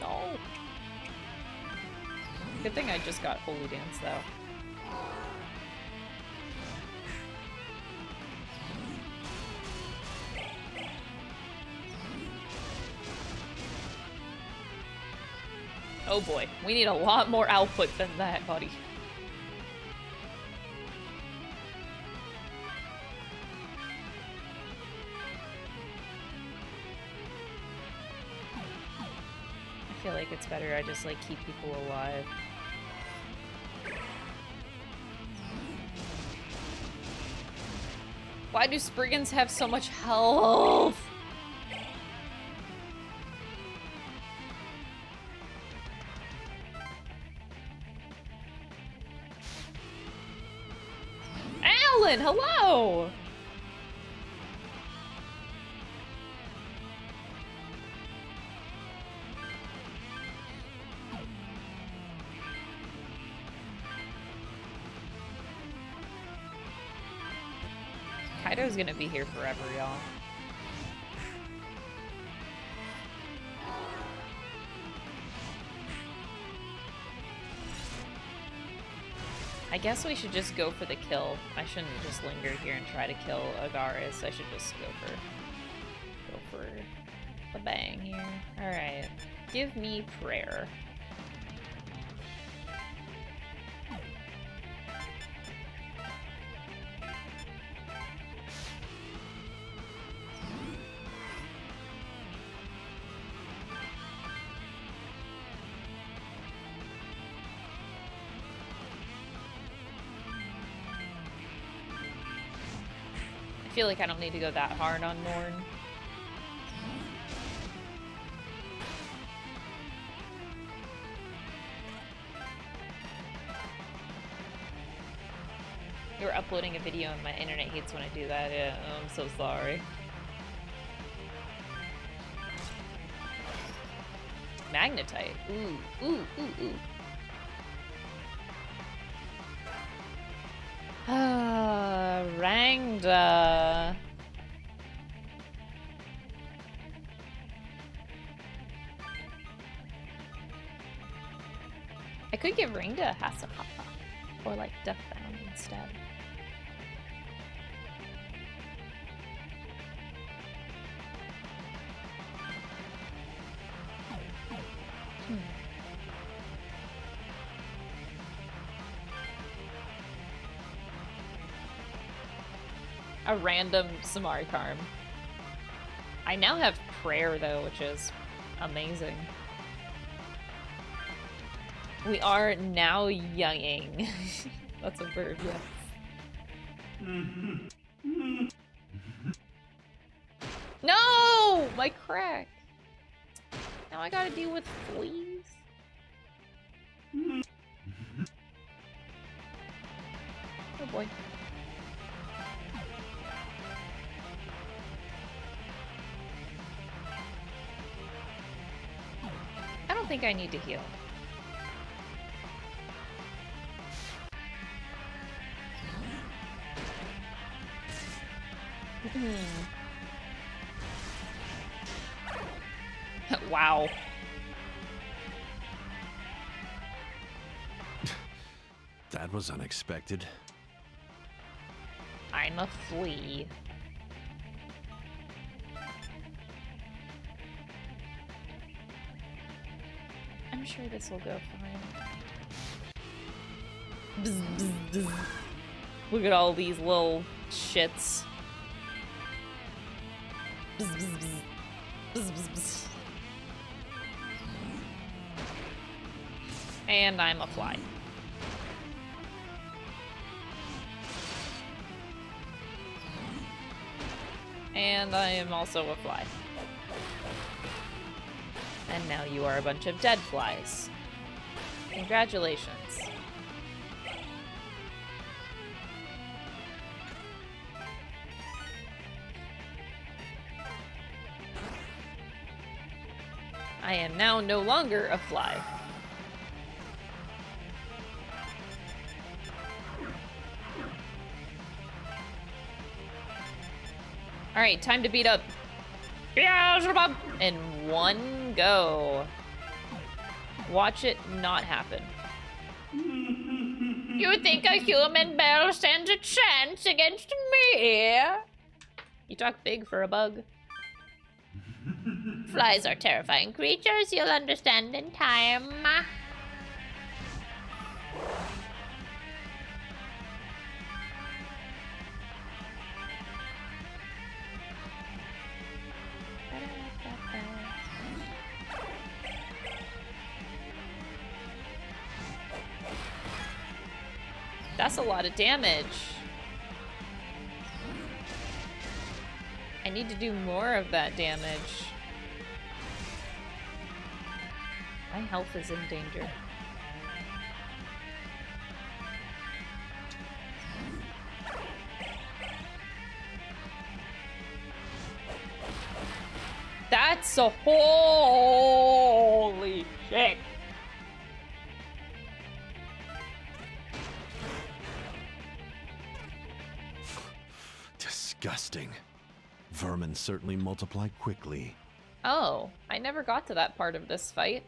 No. Good thing I just got Holy Dance, though. Oh boy, we need a lot more output than that, buddy. I feel like it's better I just like keep people alive. Why do Spriggans have so much health? Hello! Kaido's gonna be here forever, y'all. Guess we should just go for the kill. I shouldn't just linger here and try to kill Agares. I should just go for go for the bang here. Alright. Give me prayer. Feel like I don't need to go that hard on Norn. You're uploading a video and my internet hates when I do that. Yeah, I'm so sorry. Magnetite. Ooh, ooh, ooh, ooh. Could give Rangda a Hasahapa. Or like Deathbound instead. Hmm. a random Samarecarm. I now have prayer though, which is amazing. We are now younging. That's a verb, yes. No! My crack! Now I gotta deal with fleas. Oh boy. I don't think I need to heal. Was unexpected. I'm a flea. I'm sure this will go fine. Bzz, bzz, bzz. Look at all these little shits. And I'm a fly. and I am also a fly. And now you are a bunch of dead flies. Congratulations. I am now no longer a fly. Alright, time to beat up Beelzebub in one go. Watch it not happen. You think a human Bel stands a chance against me? You talk big for a bug. Flies are terrifying creatures, you'll understand in time. A lot of damage. I need to do more of that damage. My health is in danger. That's a holy shit. Disgusting. Vermin certainly multiply quickly. Oh, I never got to that part of this fight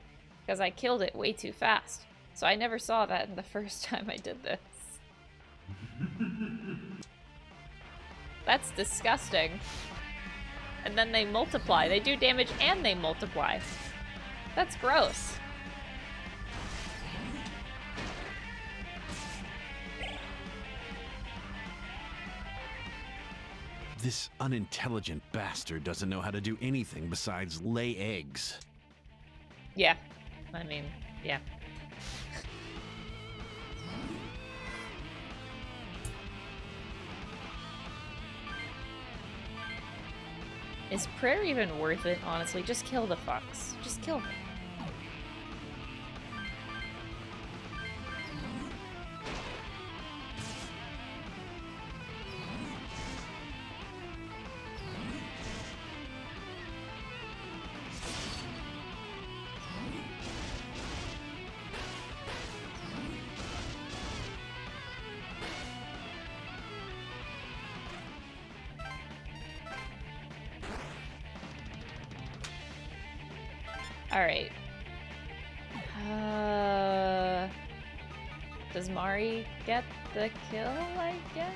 because I killed it way too fast. So I never saw that in the first time I did this. That's disgusting. And then they multiply. They do damage and they multiply. That's gross. This unintelligent bastard doesn't know how to do anything besides lay eggs. Yeah. I mean, yeah. Is prayer even worth it, honestly? Just kill the fucks. Just kill them. Mari get the kill, I guess?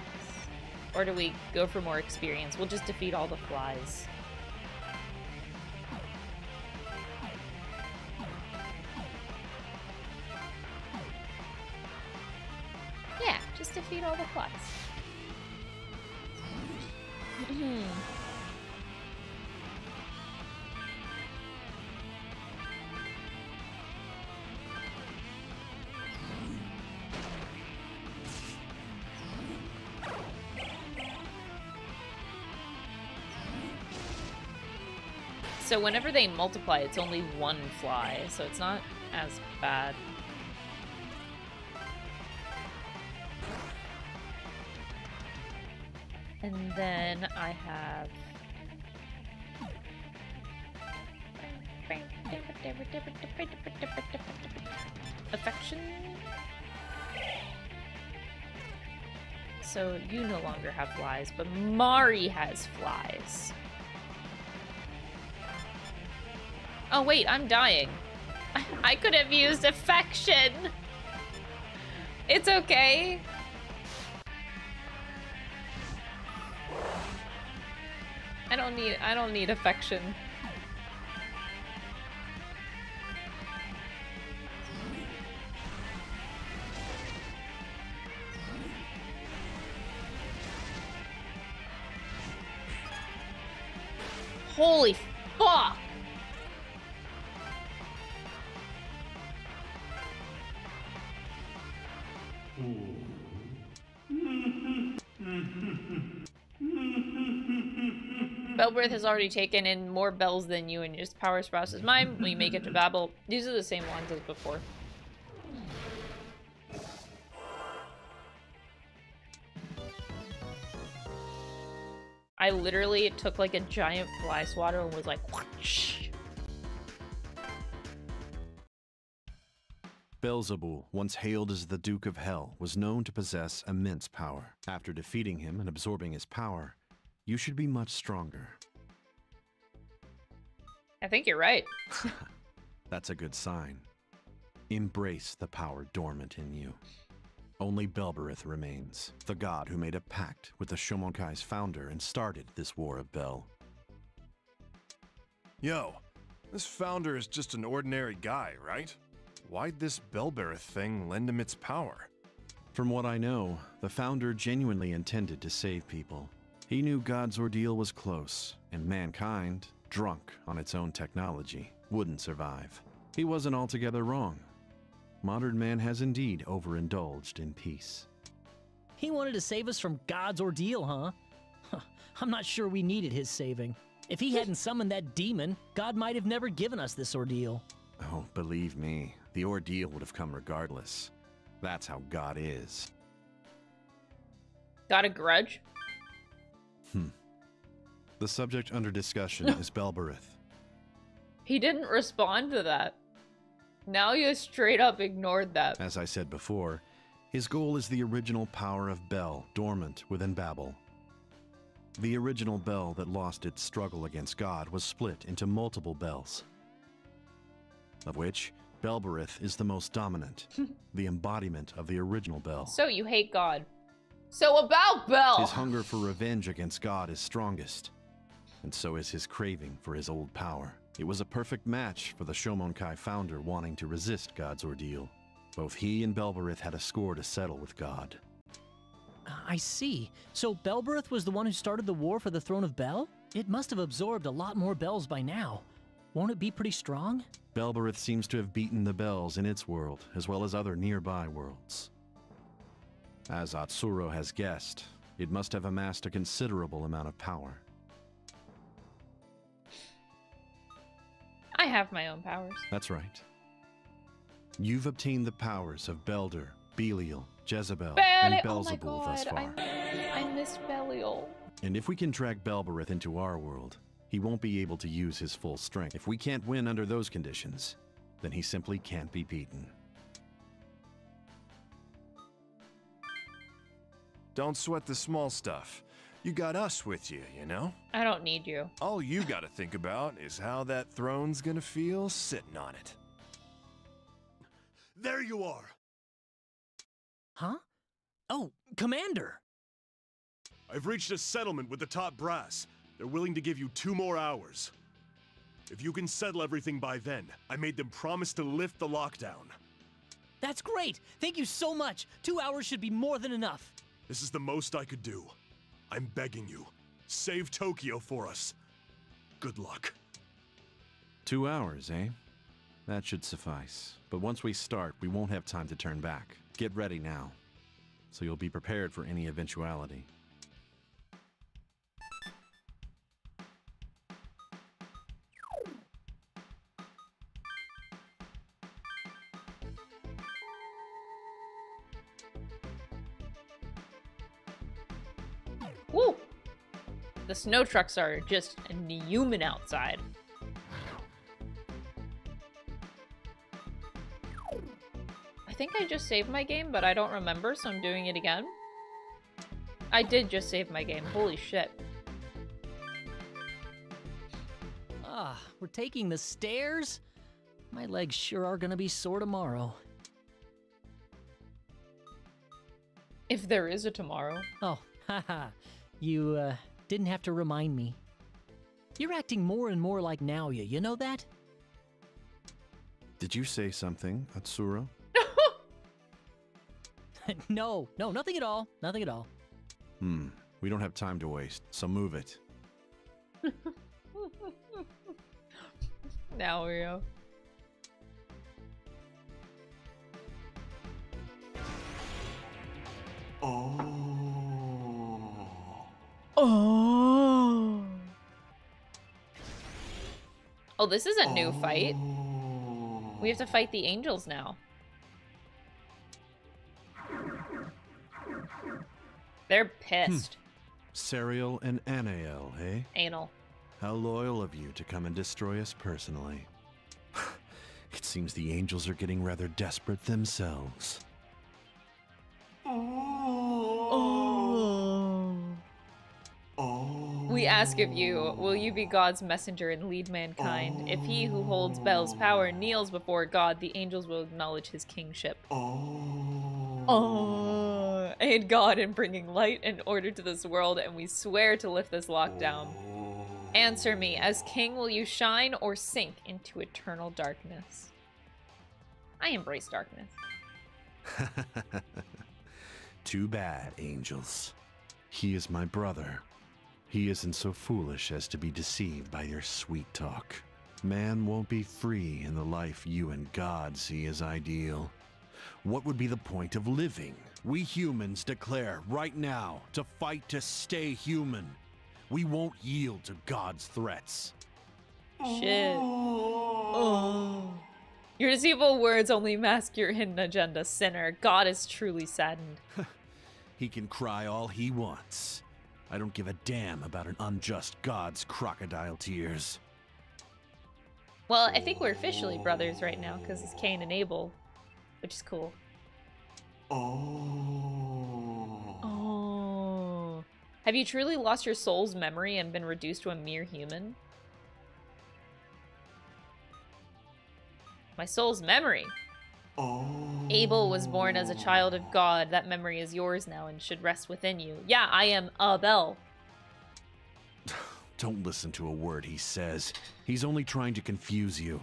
Or do we go for more experience? We'll just defeat all the flies. So whenever they multiply, it's only one fly, so it's not as bad. And then I have... Affection? So you no longer have flies, but Mari has flies. Oh wait, I'm dying. I could have used affection. It's okay. I don't need I don't need affection. Belberith has already taken in more Bels than you and used power sprouts as mine We make it to Babel. These are the same ones as before. I literally took like a giant fly swatter and was like, whoosh. Beelzebul, once hailed as the Duke of Hell, was known to possess immense power. After defeating him and absorbing his power, you should be much stronger. I think you're right. That's a good sign. Embrace the power dormant in you. Only Belberith remains, the god who made a pact with the Shomonkai's founder and started this War of Bel. Yo, this founder is just an ordinary guy, right? Why'd this Belberith thing lend him its power? From what I know, the founder genuinely intended to save people. He knew God's ordeal was close, and mankind, drunk on its own technology, wouldn't survive. He wasn't altogether wrong. Modern man has indeed overindulged in peace. He wanted to save us from God's ordeal, huh? Huh, I'm not sure we needed his saving. If he hadn't summoned that demon, God might have never given us this ordeal. Oh, believe me, the ordeal would have come regardless. That's how God is. Got a grudge? Hmm. The subject under discussion is Belberith. He didn't respond to that. Now you straight up ignored that. As I said before, his goal is the original power of Bel dormant within Babel. The original Bel that lost its struggle against God was split into multiple Bels, of which Belberith is the most dominant, the embodiment of the original Bel. So you hate God. So about Bel. His hunger for revenge against God is strongest, and so is his craving for his old power. It was a perfect match for the Shomonkai founder wanting to resist God's ordeal. Both he and Belberith had a score to settle with God. I see. So Belberith was the one who started the war for the throne of Bel? It must have absorbed a lot more Bels by now. Won't it be pretty strong? Belberith seems to have beaten the Bels in its world, as well as other nearby worlds. As Atsuro has guessed, it must have amassed a considerable amount of power. I have my own powers. That's right. You've obtained the powers of Beldr, Belial, Jezebel, and. Oh Beelzebul thus far. I, I miss Belial. And if we can drag Belberith into our world, he won't be able to use his full strength. If we can't win under those conditions, then he simply can't be beaten. Don't sweat the small stuff. You got us with you, you know? I don't need you. All you gotta think about is how that throne's gonna feel sitting on it. There you are! Huh? Oh, Commander! I've reached a settlement with the top brass. They're willing to give you two more hours. If you can settle everything by then, I made them promise to lift the lockdown. That's great! Thank you so much! Two hours should be more than enough. This is the most I could do. I'm begging you. Save Tokyo for us. Good luck. Two hours, eh? That should suffice. But once we start, we won't have time to turn back. Get ready now. So you'll be prepared for any eventuality. Snow trucks are just inhuman outside. I think I just saved my game, but I don't remember, so I'm doing it again. I did just save my game. Holy shit. Ah, we're taking the stairs? My legs sure are gonna be sore tomorrow. If there is a tomorrow. Oh, haha. You, uh, didn't have to remind me. You're acting more and more like Naoya, you know that? Did you say something, Atsuro? no, no, nothing at all. Nothing at all. Hmm. We don't have time to waste, so move it. now we go. Oh. Oh, Oh, this is a new fight. We have to fight the angels now. They're pissed. Sariel and Anael, eh? Anal. How loyal of you to come and destroy us personally. it seems Seems the angels are getting rather desperate themselves. We ask of you, will you be God's messenger and lead mankind? If he who holds Bel's power kneels before God, the angels will acknowledge his kingship. Oh. Oh. Aid God in bringing light and order to this world, and we swear to lift this lockdown. Oh. Answer me, as king will you shine or sink into eternal darkness? I embrace darkness. Too bad, angels. He is my brother. He isn't so foolish as to be deceived by your sweet talk. Man won't be free in the life you and God see as ideal. What would be the point of living? We humans declare right now to fight to stay human. We won't yield to God's threats. Shit. Oh. Your deceitful words only mask your hidden agenda, sinner. God is truly saddened. He can cry all he wants. I don't give a damn about an unjust God's crocodile tears. Well, I think we're officially brothers right now because it's Cain and Abel, which is cool. Oh. Oh. Have you truly lost your soul's memory and been reduced to a mere human? My soul's memory. Abel was born as a child of God. That memory is yours now and should rest within you. Yeah, I am Abel. Don't listen to a word he says. He's only trying to confuse you.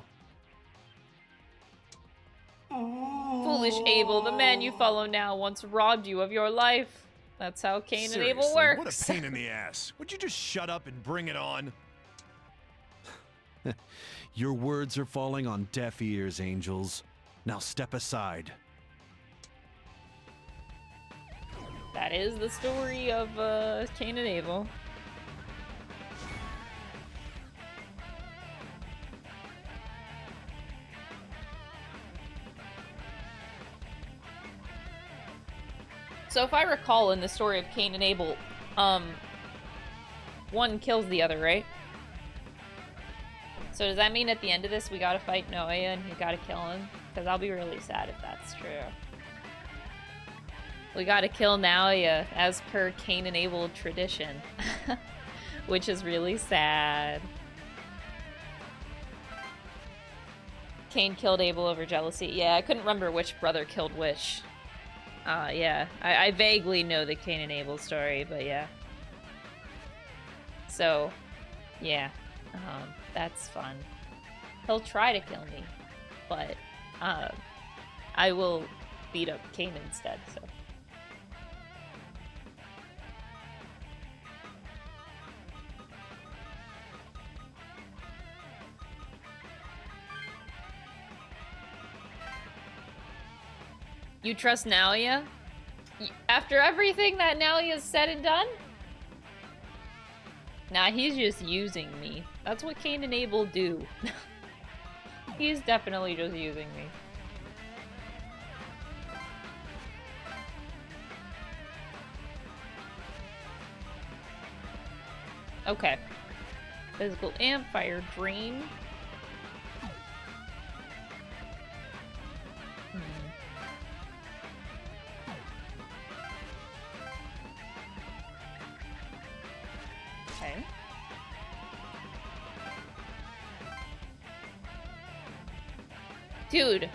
Foolish Abel, the man you follow now once robbed you of your life. That's how Cain and Abel Seriously, works. What a pain in the ass. Would you just shut up and bring it on? Your words are falling on deaf ears, angels. Now step aside. That is the story of uh, Cain and Abel. So if I recall in the story of Cain and Abel, um, one kills the other, right? So does that mean at the end of this we gotta fight Noah and we gotta kill him? Because I'll be really sad if that's true. We gotta kill Naoya as per Cain and Abel tradition. Which is really sad. Cain killed Abel over jealousy. Yeah, I couldn't remember which brother killed which. Uh, yeah. I, I vaguely know the Cain and Abel story, but yeah. So, yeah. Um, that's fun. He'll try to kill me, but uh, I will beat up Cain instead, so. You trust Naoya? After everything that Naoya's said and done? Nah, he's just using me. That's what Cain and Abel do. he's definitely just using me. Okay. Physical amp, fire drain. Dude,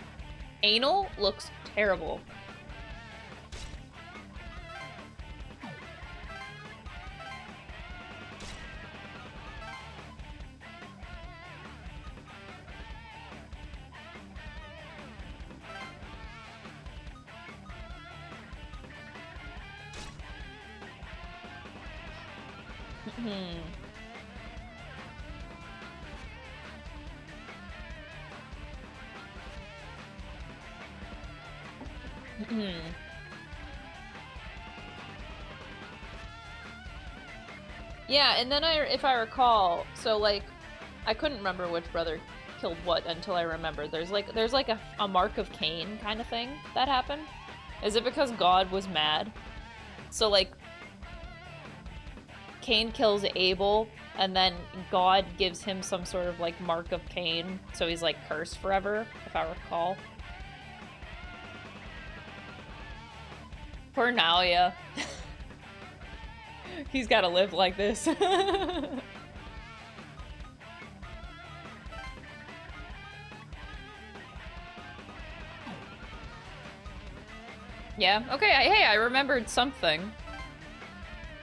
anal looks terrible. And then I, if I recall, so like, I couldn't remember which brother killed what until I remembered. There's like, there's like a, a mark of Cain kind of thing that happened. Is it because God was mad? So like, Cain kills Abel, and then God gives him some sort of like mark of Cain, so he's like cursed forever, if I recall. For he's gotta live like this. yeah, okay, I, hey, I remembered something.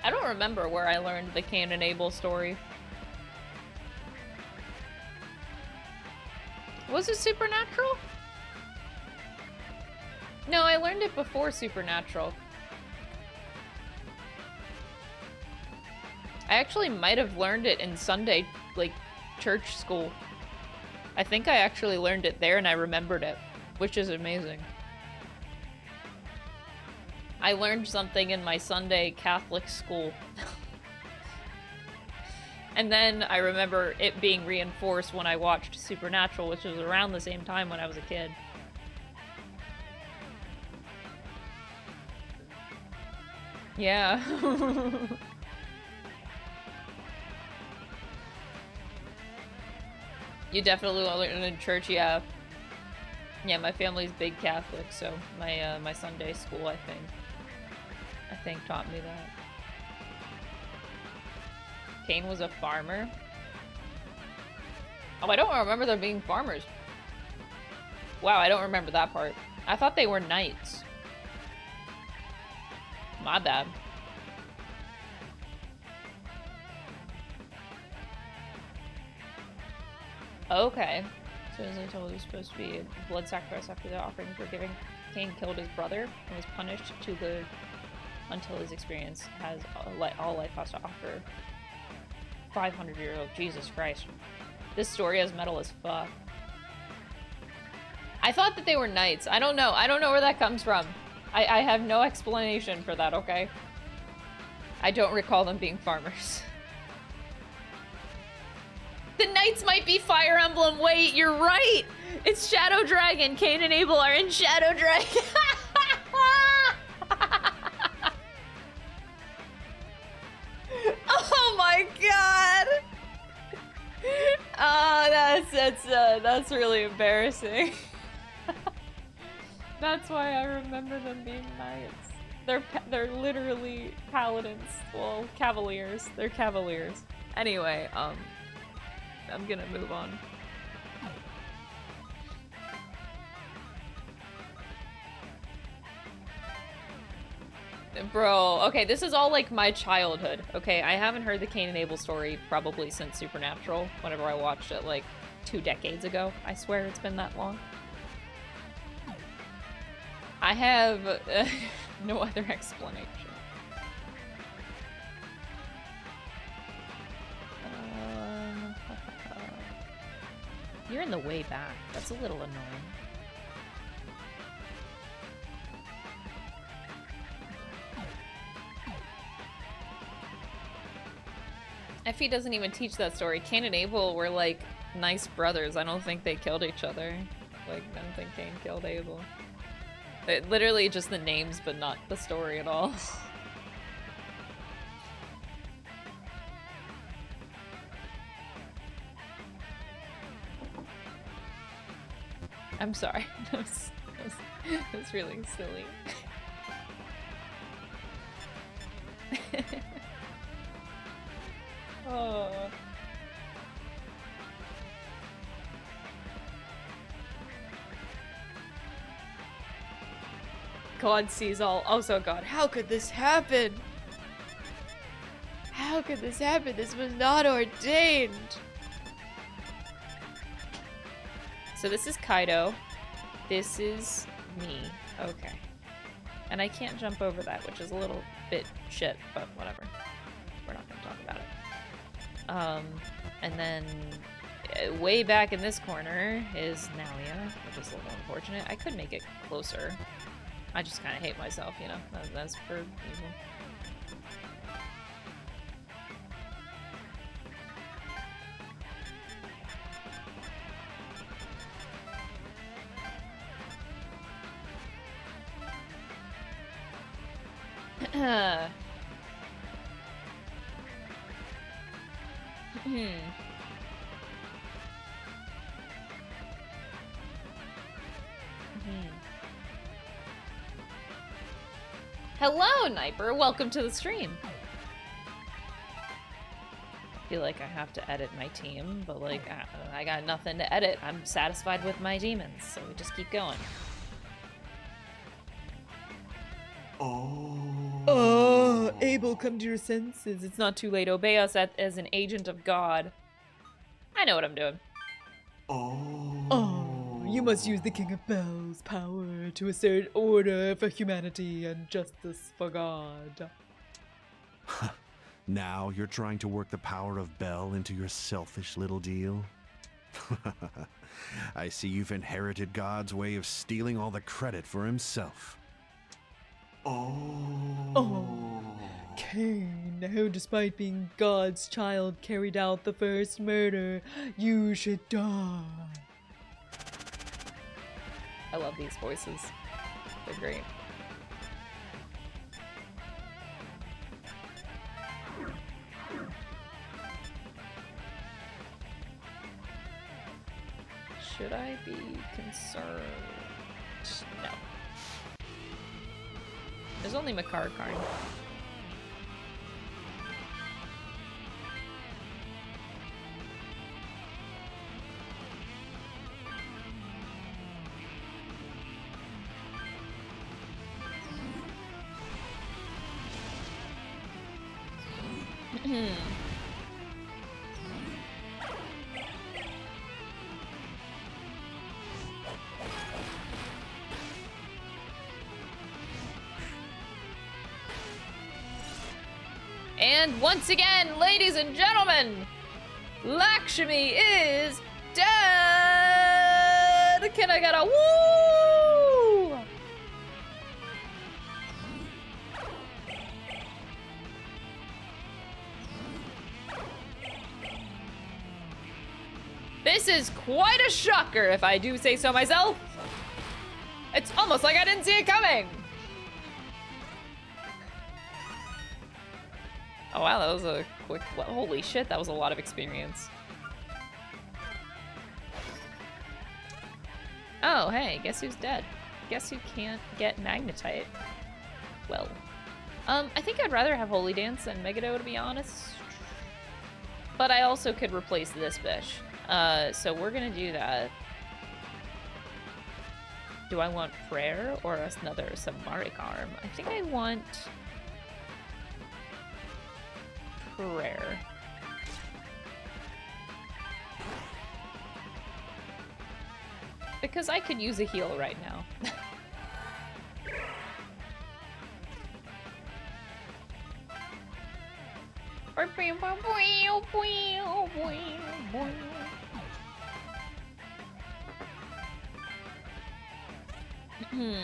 I don't remember where I learned the Cain and Abel story. Was it Supernatural? No, I learned it before Supernatural. I actually might have learned it in Sunday, like, church school. I think I actually learned it there and I remembered it, which is amazing. I learned something in my Sunday Catholic school. and then I remember it being reinforced when I watched Supernatural, which was around the same time when I was a kid. Yeah. you definitely learn in church, yeah. Yeah, my family's big Catholic, so my uh, my Sunday school, I think, I think taught me that. Cain was a farmer. Oh, I don't remember them being farmers. Wow, I don't remember that part. I thought they were knights. My bad. Okay. So as I told you, supposed to be a blood sacrifice after the offering for giving. Cain killed his brother and was punished to the until his experience has all life has to offer. 500 year old, Jesus Christ. This story is metal as fuck. I thought that they were knights. I don't know. I don't know where that comes from. I, I have no explanation for that, okay? I don't recall them being farmers. The knights might be Fire Emblem. Wait, you're right. It's Shadow Dragon. Cain and Abel are in Shadow Dragon. oh my god. Oh, that's that's uh, that's really embarrassing. that's why I remember them being knights. They're they're literally paladins. Well, cavaliers. They're cavaliers. Anyway, um, I'm gonna move on. Bro, okay, this is all like my childhood, okay? I haven't heard the Cain and Abel story probably since Supernatural, whenever I watched it like two decades ago. I swear it's been that long. I have uh, no other explanation. You're in the way back. That's a little annoying. Effie doesn't even teach that story. Cain and Abel were like nice brothers. I don't think they killed each other. Like, I don't think Cain killed Abel. It, literally just the names, but not the story at all. I'm sorry. That was, really silly. oh. God sees all. Also, God, how could this happen? How could this happen? This was not ordained. So this is Kaido. This is me. Okay. And I can't jump over that, which is a little bit shit, but whatever. We're not to talk about it. Um, and then uh, way back in this corner is Naoya, which is a little unfortunate. I could make it closer. I just kind of hate myself, you know? That's for evil. Hmm. Hmm. Hello, Niper. Welcome to the stream. I feel like I have to edit my team, but like I, I got nothing to edit. I'm satisfied with my demons, so we just keep going. Oh. Oh, Abel, come to your senses. It's not too late. Obey us at, as an agent of God. I know what I'm doing. Oh. Oh, you must use the King of Bel's power to assert order for humanity and justice for God. Now you're trying to work the power of Bel into your selfish little deal? I see you've inherited God's way of stealing all the credit for himself. Oh. Oh, Cain, who despite being God's child carried out the first murder, you should die. I love these voices. They're great. Should I be concerned? No. There's only Makarakarn. Hmm. And once again, ladies and gentlemen, Lakshmi is dead! Can I get a woo? This is quite a shocker, if I do say so myself. It's almost like I didn't see it coming. Oh wow, that was a quick. Holy shit, that was a lot of experience. Oh, hey, guess who's dead? Guess who can't get Magnetite? Well, um, I think I'd rather have Holy Dance than Megido, to be honest. But I also could replace this bish. Uh, so we're gonna do that. Do I want Prayer or another Samarecarm? I think I want prayer. Because I could use a heal right now. Hmm.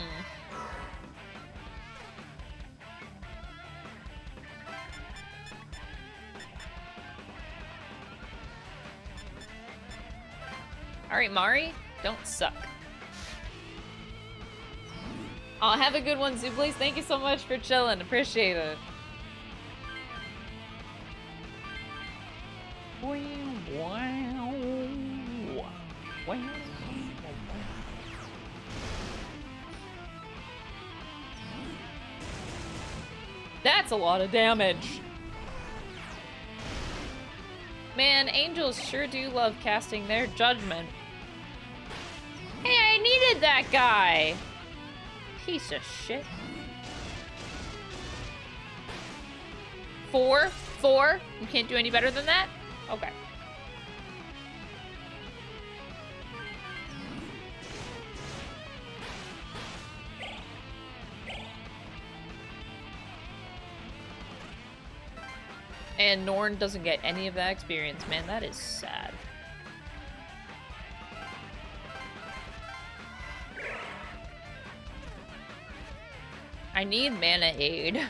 Alright, Mari, don't suck. I'll have a good one, Zublaze. Thank you so much for chilling. Appreciate it. That's a lot of damage. Man, angels sure do love casting their judgment. Needed that guy! Piece of shit. Four? Four? You can't do any better than that? Okay. And Norn doesn't get any of that experience. Man, that is sad. I need mana aid.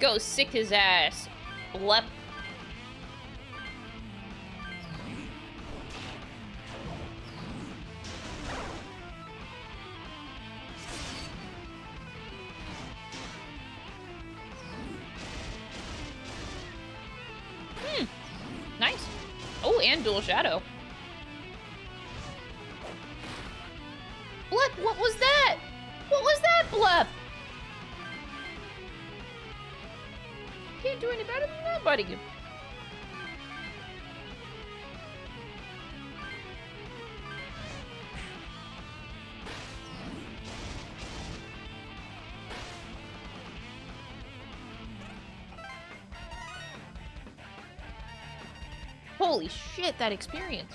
Go sick his ass. Lep. Shadow. Shit, that experience.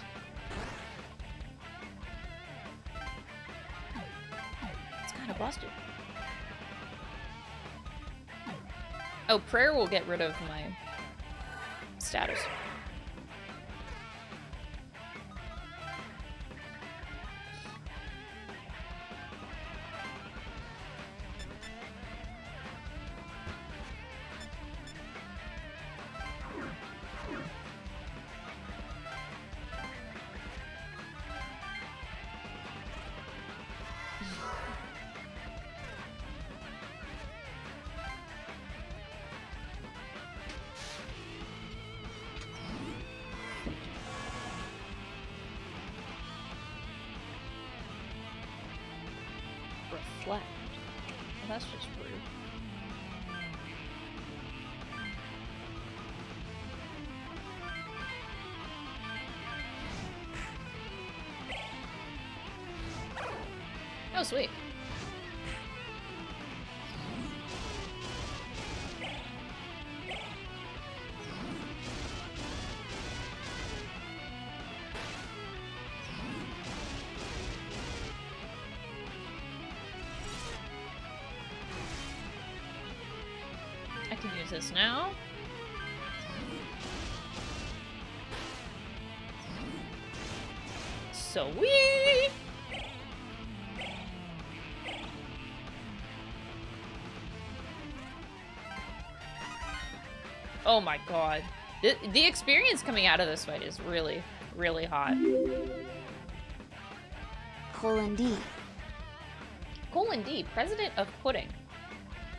It's kind of busted. Oh, prayer will get rid of my status. Sweet! Oh my god. The, the experience coming out of this fight is really, really hot. Colon D. Colon D, President of Pudding.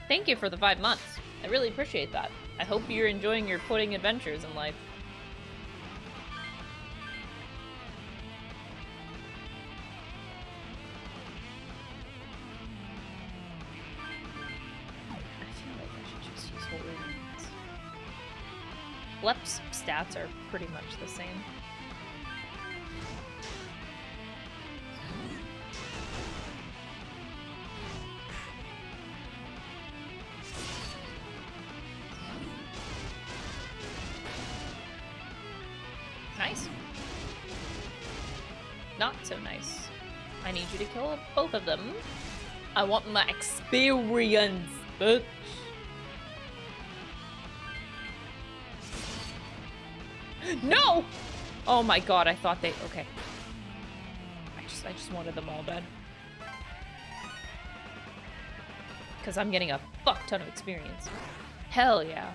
Thank you for the five months. I really appreciate that. I hope you're enjoying your pudding adventures in life. Are pretty much the same. Nice. Not so nice. I need you to kill both of them. I want my experience. Oh my god, I thought they okay. I just I just wanted them all dead. Cause I'm getting a fuck ton of experience. Hell yeah.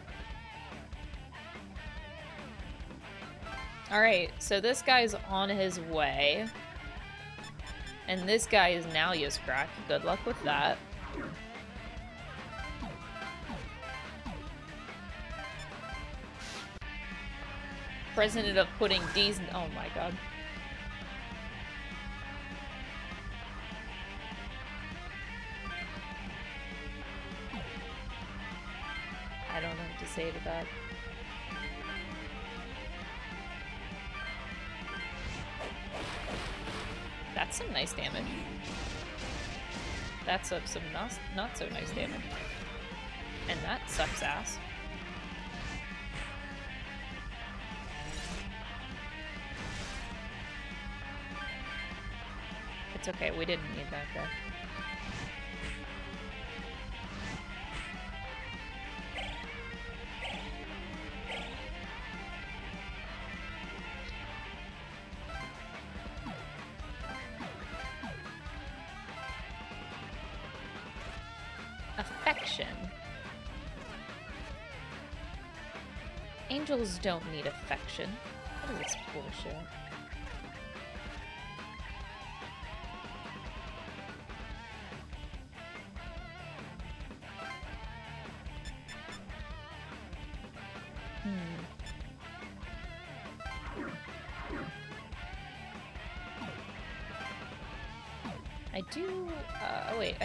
Alright, so this guy's on his way. And this guy is now Yiskrak. Good luck with that. President of putting D's. Oh my god. I don't know what to say to that. That's some nice damage. That's some not, not so nice damage. And that sucks ass. Okay, we didn't need that guy. Affection. Angels don't need affection. What is this bullshit?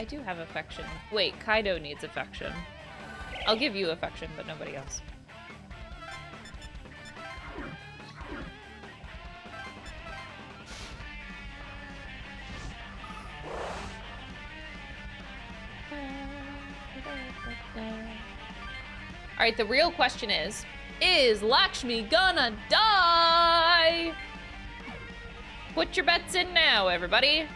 Do have affection. Wait, Kaido needs affection. I'll give you affection, but nobody else. Alright, the real question is, is Lakshmi gonna die? Put your bets in now, everybody.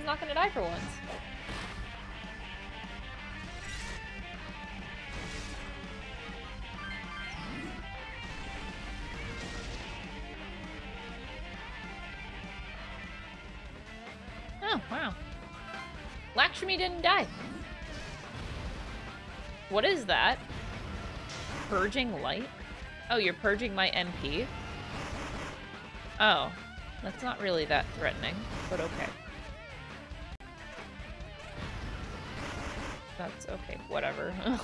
Lakshmi's not gonna die for once. Oh, wow. Lakshmi didn't die. What is that? Purging light? Oh, you're purging my MP? Oh, that's not really that threatening, but okay. Okay, whatever.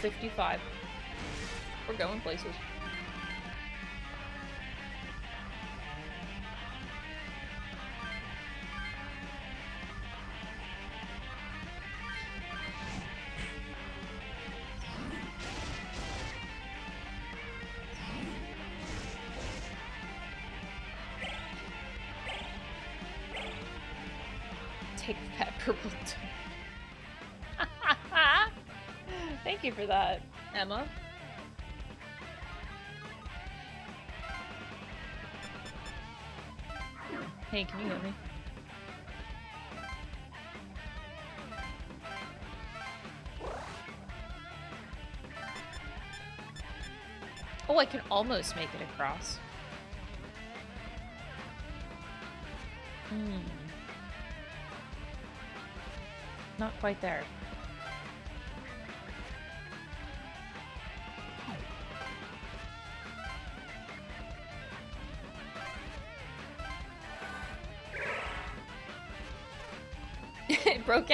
65. We're going places. For that, Emma. Hey, can you hear me? Oh, I can almost make it across. Hmm. Not quite there.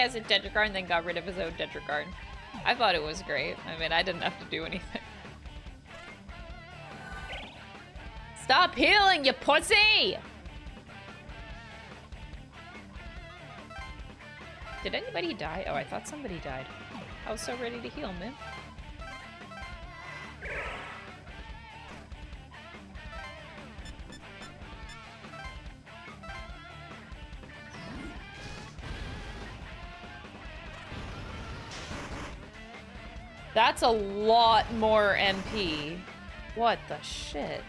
Broke as a Tetrakarn, then got rid of his own Tetrakarn. I thought it was great. I mean, I didn't have to do anything. Stop healing, you pussy! Did anybody die? Oh, I thought somebody died. I was so ready to heal, man. That's a lot more MP. What the shit?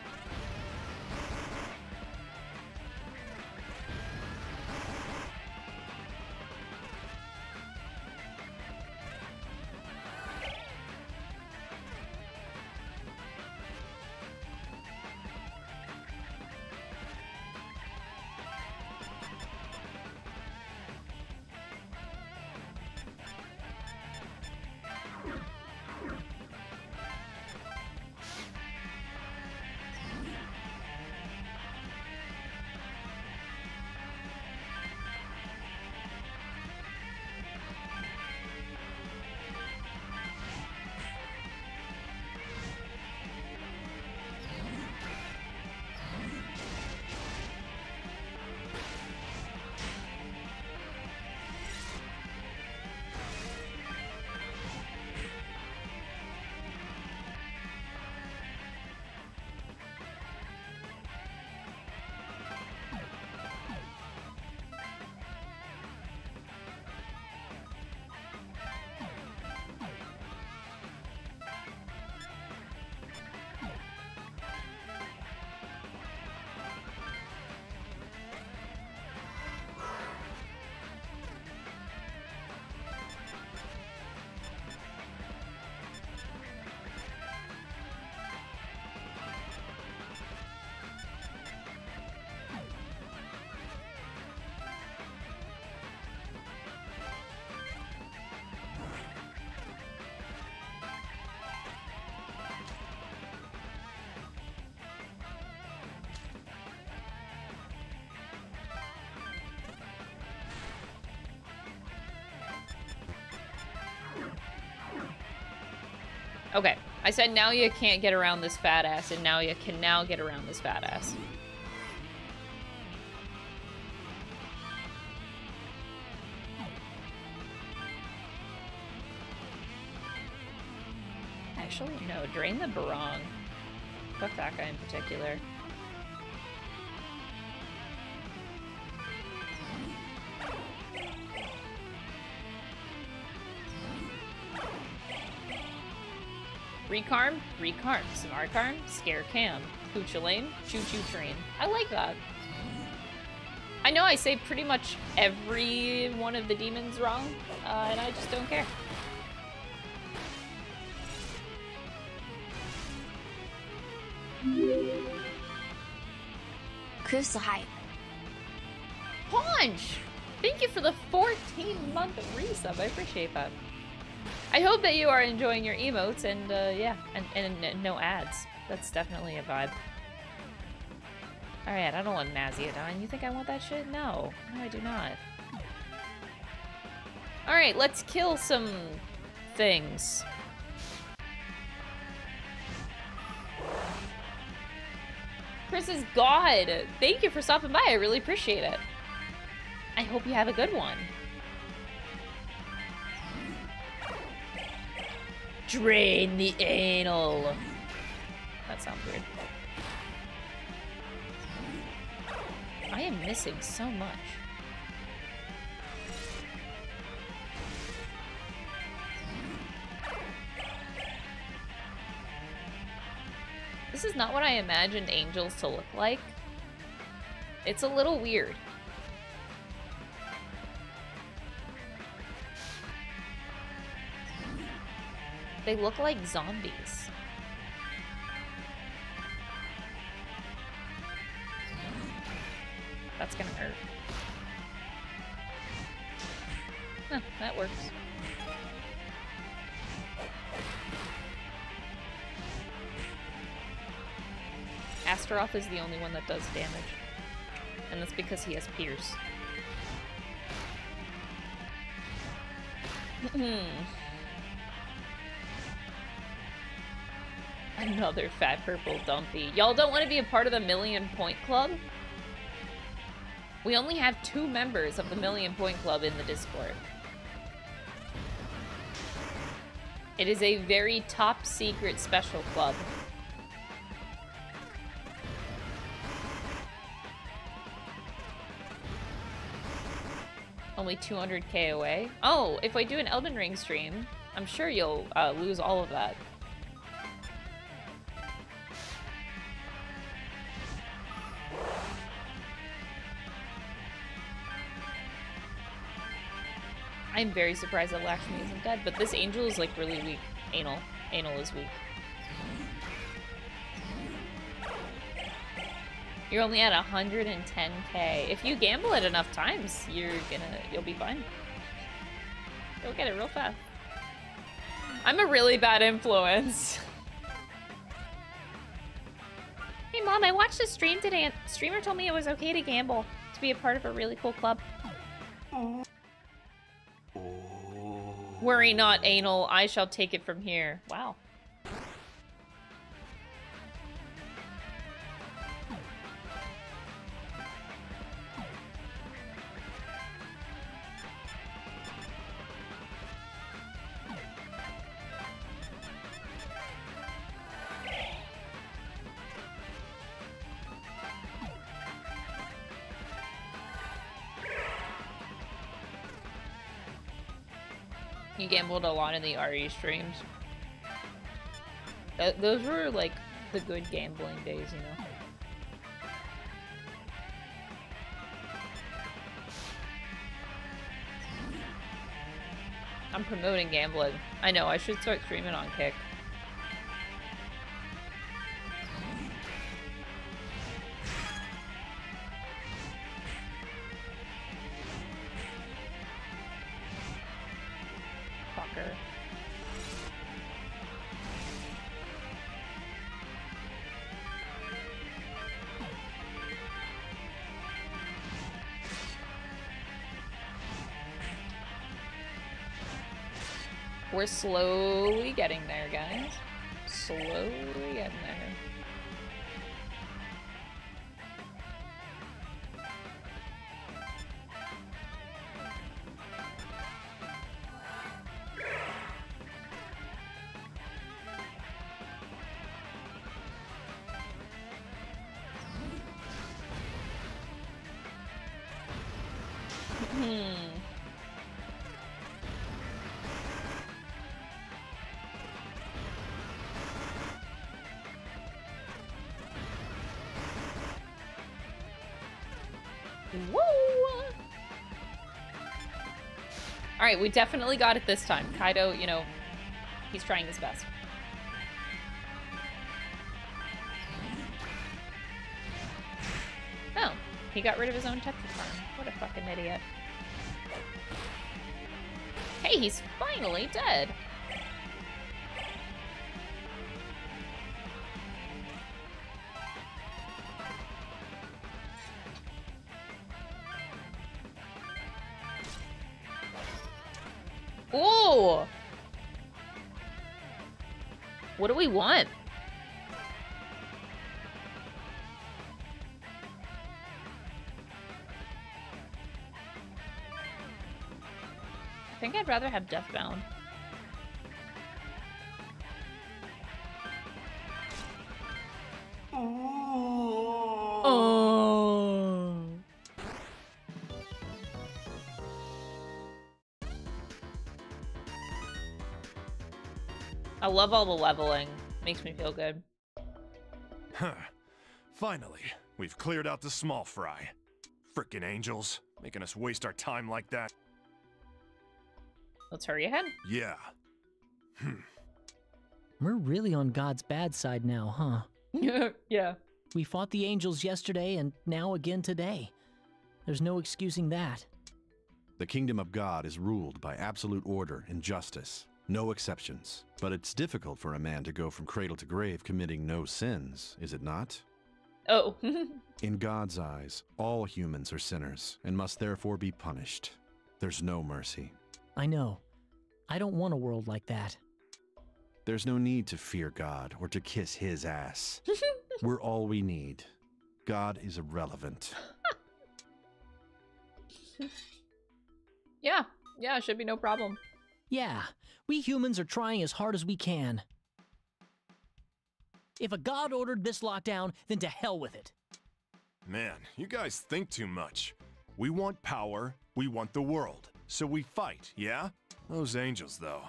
Okay, I said now you can't get around this fat ass, and now you can now get around this fat ass. Actually, no, drain the barong. Fuck that guy in particular. Recarm, Recarm, Samarcarm, Scare Cam, Cuchulain, Choo Choo Train. I like that. I know I say pretty much every one of the demons wrong, uh, and I just don't care. Kusahai. Punch! Thank you for the 14 month resub. I appreciate that. I hope that you are enjoying your emotes and uh, yeah, and, and, and no ads. That's definitely a vibe. Alright, I don't want Naziodon. You think I want that shit? No. No, I do not. Alright, let's kill some things. Chris is God. Thank you for stopping by. I really appreciate it. I hope you have a good one. Drain the anal. That sounds weird. I am missing so much. This is not what I imagined angels to look like. It's a little weird. They look like zombies. That's gonna hurt. Huh, that works. Astaroth is the only one that does damage. And that's because he has Pierce. Hmm. Another fat purple dumpy. Y'all don't want to be a part of the Million Point Club? We only have two members of the Million Point Club in the Discord. It is a very top secret special club. Only 200k away. Oh, if I do an Elden Ring stream, I'm sure you'll uh, lose all of that. I'm very surprised that Lakshmi isn't dead, but this angel is like really weak. Anal. Anal is weak. You're only at 110k. If you gamble it enough times, you're gonna, you'll be fine. You'll get it real fast. I'm a really bad influence. hey mom, I watched a stream today and streamer told me it was okay to gamble, to be a part of a really cool club. Worry not, anal. I shall take it from here. Wow. Gambled a lot in the RE streams. Th those were like the good gambling days, you know? I'm promoting gambling. I know, I should start streaming on Kick. slowly getting there, guys. Slowly Woo! Alright, we definitely got it this time. Kaido, you know, he's trying his best. Oh, he got rid of his own Tetrakarn. What a fucking idiot. Hey, he's finally dead. What do we want? I think I'd rather have Deathbound. Love all the leveling. Makes me feel good. Huh. Finally, we've cleared out the small fry. Frickin' angels, making us waste our time like that. Let's hurry ahead. Yeah. Hmm. We're really on God's bad side now, huh? yeah. We fought the angels yesterday and now again today. There's no excusing that. The kingdom of God is ruled by absolute order and justice, no exceptions. But it's difficult for a man to go from cradle to grave committing no sins, is it not? Oh. In God's eyes, all humans are sinners and must therefore be punished. There's no mercy. I know. I don't want a world like that. There's no need to fear God or to kiss his ass. We're all we need. God is irrelevant. yeah. Yeah, should be no problem. Yeah, we humans are trying as hard as we can. If a god ordered this lockdown, then to hell with it. Man, you guys think too much. We want power, we want the world. So we fight, yeah? Those angels, though.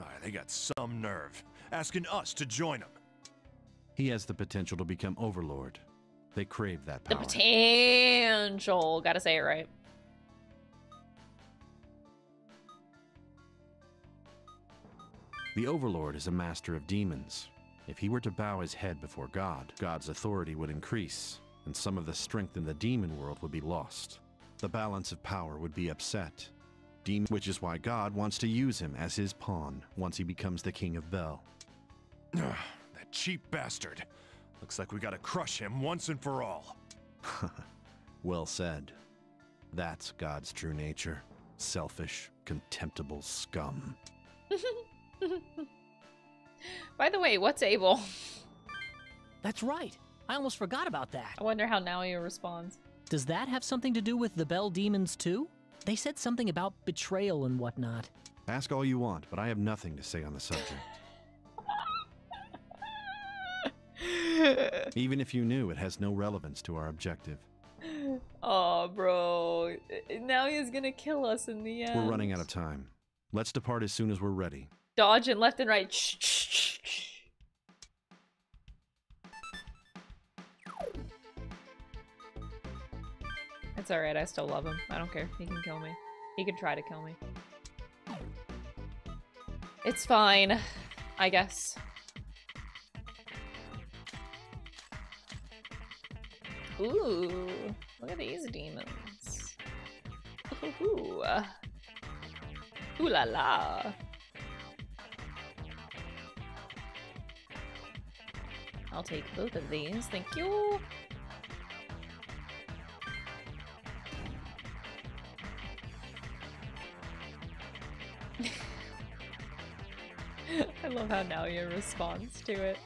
Ah, they got some nerve. Asking us to join them. He has the potential to become overlord. They crave that power. The power. potential. Gotta say it right. The overlord is a master of demons. If he were to bow his head before God, God's authority would increase, and some of the strength in the demon world would be lost. The balance of power would be upset. Demon, which is why God wants to use him as his pawn once he becomes the king of Bel. Ugh, that cheap bastard. Looks like we gotta crush him once and for all. Well said. That's God's true nature. Selfish, contemptible scum. By the way, what's Abel? That's right. I almost forgot about that. I wonder how Naoya responds. Does that have something to do with the Bel Demons too? They said something about betrayal and whatnot. Ask all you want, but I have nothing to say on the subject. Even if you knew, it has no relevance to our objective. oh, bro. Now he's gonna kill us in the end. We're running out of time. Let's depart as soon as we're ready. Dodging left and right. It's alright, I still love him. I don't care. He can kill me. He can try to kill me. It's fine, I guess. Ooh, look at these demons. Ooh, ooh la la. I'll take both of these, thank you. I love how Naoya responds to it.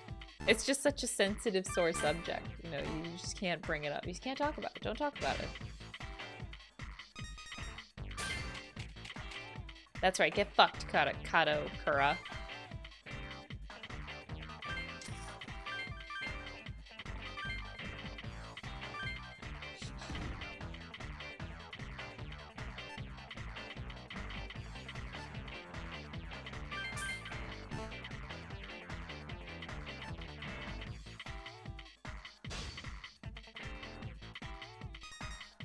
It's just such a sensitive sore subject. You know, you just can't bring it up. You just can't talk about it. Don't talk about it. That's right, get fucked, Kato, Kato Kura.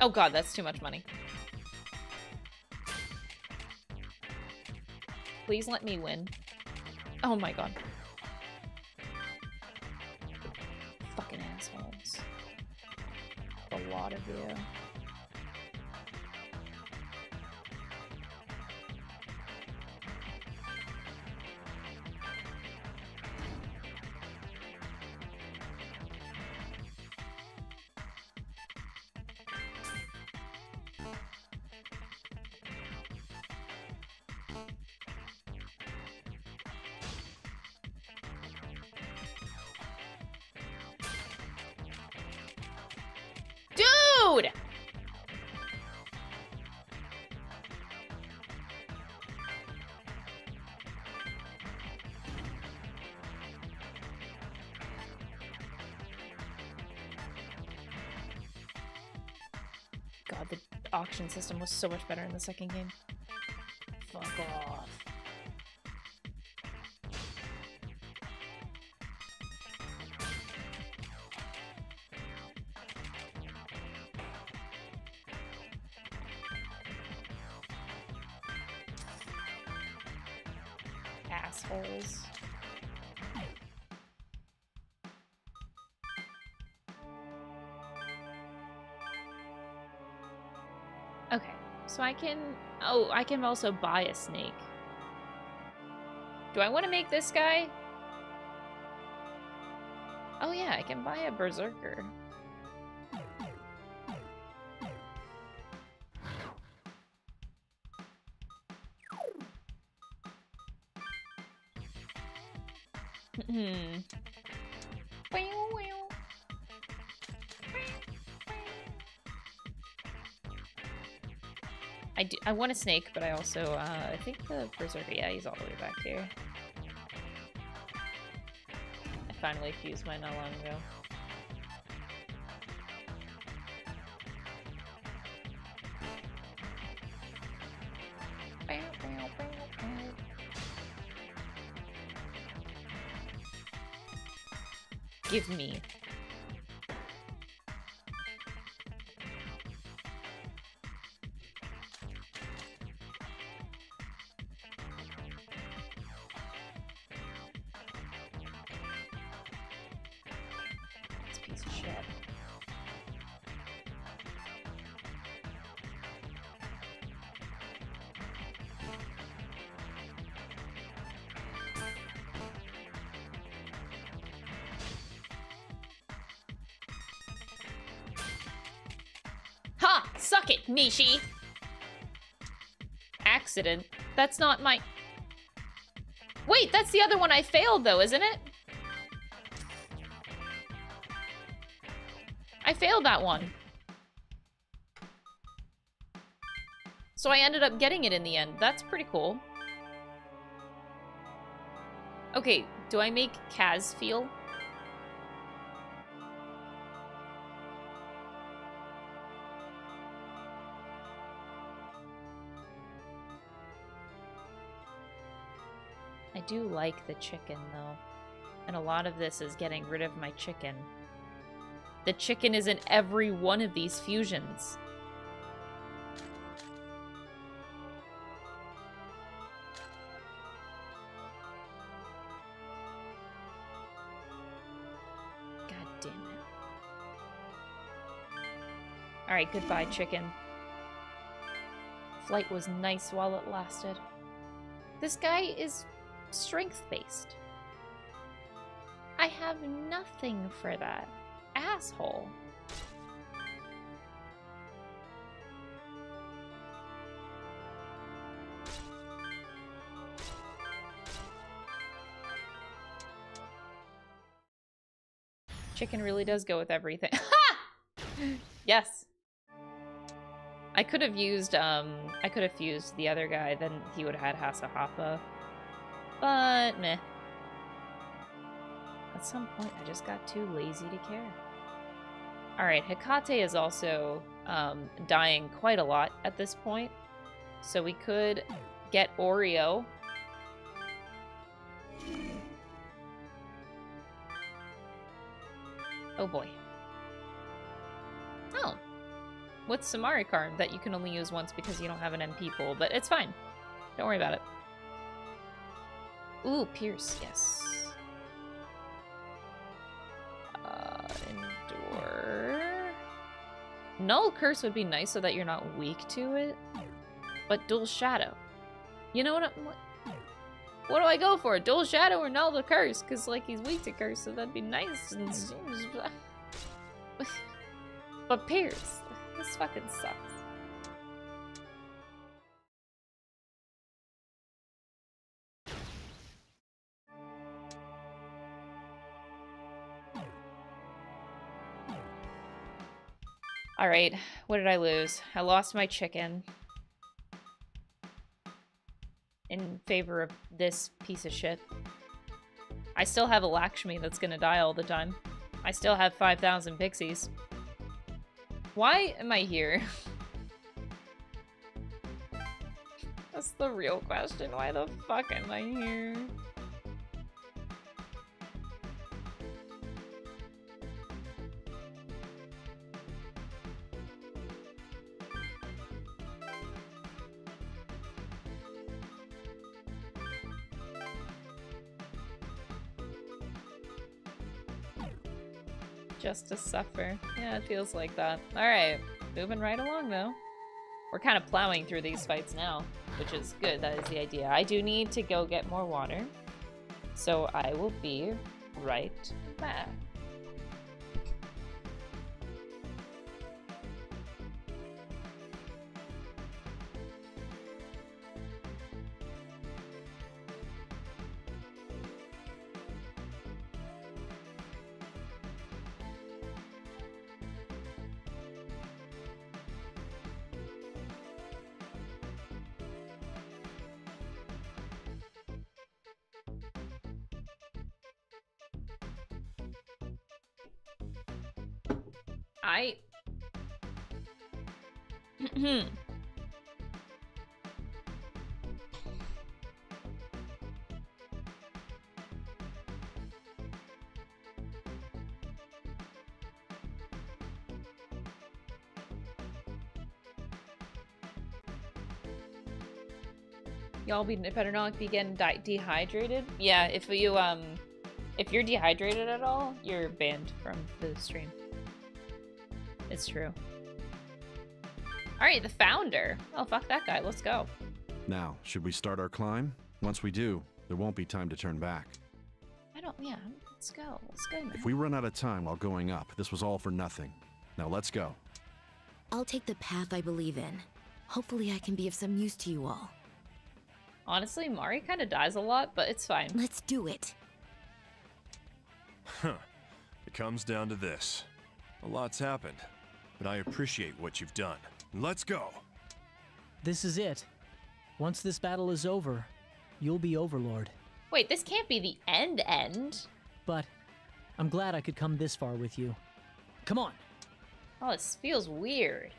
Oh god, that's too much money. Please let me win. Oh my god. Fucking assholes. A lot of you. God, the auction system was so much better in the second game. Fuck off. So I can... Oh, I can also buy a snake. Do I want to make this guy? Oh yeah, I can buy a berserker. I want a snake, but I also uh, I think the berserker. Yeah, he's all the way back here. I finally fused mine not long ago. Nishi! Accident. That's not my... Wait, that's the other one I failed, though, isn't it? I failed that one. So I ended up getting it in the end. That's pretty cool. Okay, do I make Kaz feel? Do like the chicken, though. And a lot of this is getting rid of my chicken. The chicken is in every one of these fusions. God damn it. Alright, goodbye, chicken. Flight was nice while it lasted. This guy is strength based. I have nothing for that. Asshole. Chicken really does go with everything. yes. I could have used, um, I could have fused the other guy, then he would have had Hassohappa. But, meh. At some point, I just got too lazy to care. Alright, Hecate is also um, dying quite a lot at this point. So we could get Oreo. Oh boy. Oh. With Samarecarm that you can only use once because you don't have an MP pool, but it's fine. Don't worry about it. Ooh, Pierce, yes. Uh, endure. Null Curse would be nice so that you're not weak to it. But Dual Shadow. You know what I'm... What, do I go for? Dual Shadow or Null the Curse? Because, like, he's weak to Curse, so that'd be nice. And... but Pierce. This fucking sucks. Alright, what did I lose? I lost my chicken. In favor of this piece of shit. I still have a Lakshmi that's gonna die all the time. I still have 5,000 pixies. Why am I here? That's the real question. Why the fuck am I here? Just suffer. Yeah, it feels like that. Alright, moving right along though. We're kind of plowing through these fights now, which is good. That is the idea. I do need to go get more water. So I will be right back. I... Y'all be better not be getting dehydrated. Yeah, if you um, if you're dehydrated at all, you're banned from the stream. It's true. Alright, the founder. Oh, fuck that guy. Let's go. Now, should we start our climb? Once we do, there won't be time to turn back. I don't, yeah, let's go. Let's go, man. If we run out of time while going up, this was all for nothing. Now let's go. I'll take the path I believe in. Hopefully I can be of some use to you all. Honestly, Mari kind of dies a lot, but it's fine. Let's do it. Huh. It comes down to this. A lot's happened, but I appreciate what you've done. Let's go! This is it. Once this battle is over, you'll be Overlord. Wait, this can't be the end end. But I'm glad I could come this far with you. Come on. Oh, this feels weird.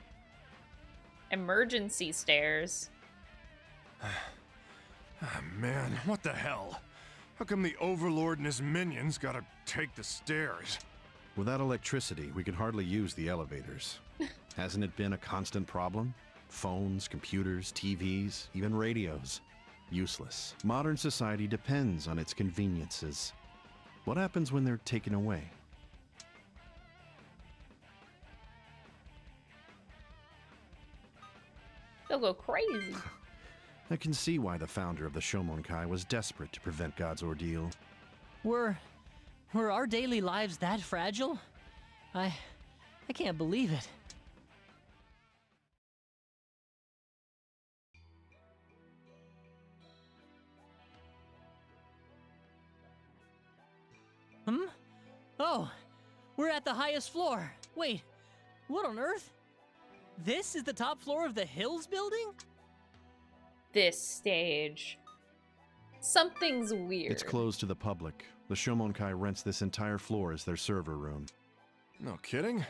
Emergency stairs. Ah, man, what the hell? How come the Overlord and his minions gotta take the stairs? Without electricity, we can hardly use the elevators. Hasn't it been a constant problem? Phones, computers, TVs, even radios. Useless. Modern society depends on its conveniences. What happens when they're taken away? They'll go crazy. I can see why the founder of the Shomonkai was desperate to prevent God's ordeal. Were. Were our daily lives that fragile? I. I can't believe it. Hmm? Oh, We're at the highest floor. Wait, what on earth? This is the top floor of the Hills building? This stage. Something's weird. It's closed to the public. The Shomonkai rents this entire floor as their server room. No kidding?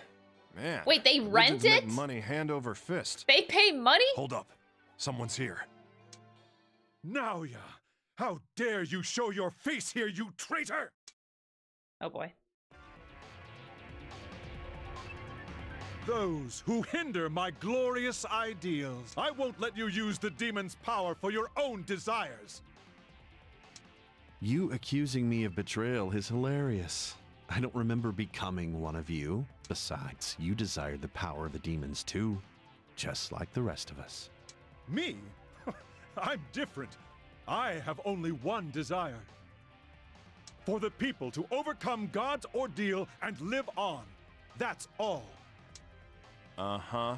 Man. Wait, they rent it? money hand over fist. They pay money? Hold up. Someone's here. Naoya, how dare you show your face here, you traitor! Oh boy. Those who hinder my glorious ideals. I won't let you use the demon's power for your own desires. You accusing me of betrayal is hilarious. I don't remember becoming one of you. Besides, you desired the power of the demons too, just like the rest of us. Me? I'm different. I have only one desire. For the people to overcome God's ordeal and live on. That's all. Uh huh.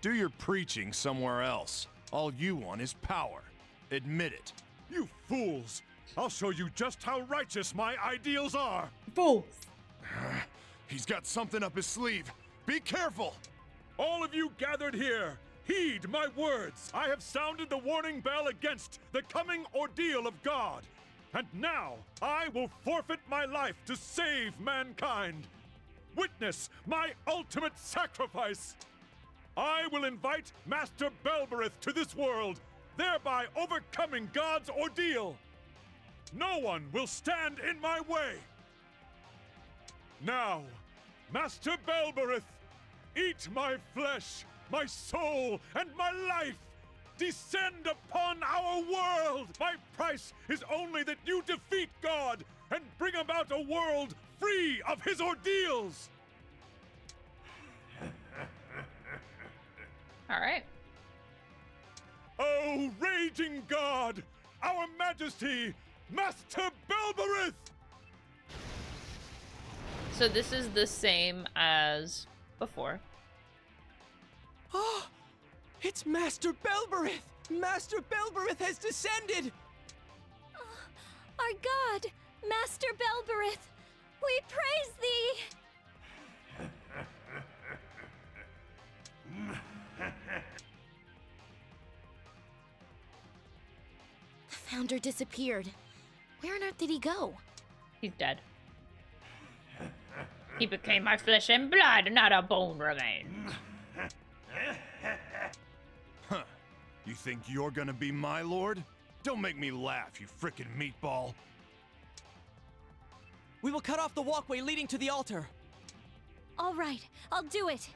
Do your preaching somewhere else. All you want is power. Admit it. You fools! I'll show you just how righteous my ideals are! Fools. He's got something up his sleeve. Be careful! All of you gathered here, heed my words. I have sounded the warning bell against the coming ordeal of God. And now I will forfeit my life to save mankind. Witness my ultimate sacrifice. I will invite Master Belberith to this world, thereby overcoming God's ordeal. No one will stand in my way. Now, Master Belberith, eat my flesh, my soul, and my life. Descend upon our world. My price is only that you defeat God and bring about a world free of his ordeals. All right. Oh, raging God, our Majesty, Master Belberith! So this is the same as before. Oh, it's Master Belberith! Master Belberith has descended! Uh, our God, Master Belberith, we praise thee! The founder disappeared. Where on earth did he go? He's dead. He became my flesh and blood, not a bone remains. Huh. You think you're gonna be my lord? Don't make me laugh, you frickin' meatball. We will cut off the walkway leading to the altar. All right, I'll do it.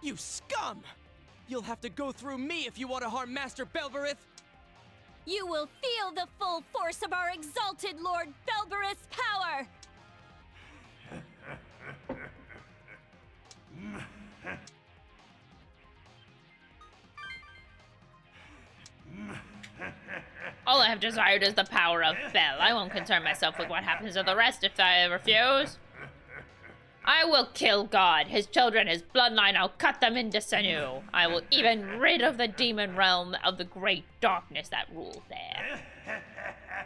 You scum! You'll have to go through me if you want to harm Master Belberith. You will feel the full force of our exalted Lord Belberith's power! All I have desired is the power of Bel. I won't concern myself with what happens to the rest if I refuse. I will kill God, his children, his bloodline. I'll cut them into sinew. I will even rid of the demon realm of the great darkness that rules there.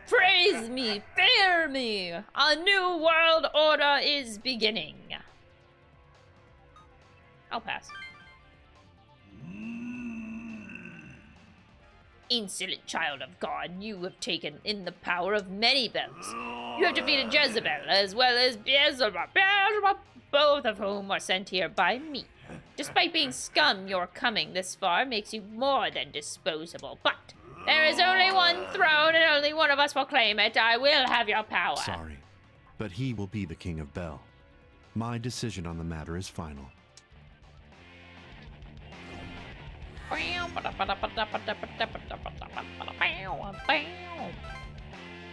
Praise me, fear me. A new world order is beginning. I'll pass. Insolent child of God, you have taken in the power of many Bels. You have defeated Jezebel as well as Beelzebub, Beelzebub, both of whom are sent here by me. Despite being scum, your coming this far makes you more than disposable. But there is only one throne, and only one of us will claim it. I will have your power. Sorry, but he will be the king of Bel. My decision on the matter is final.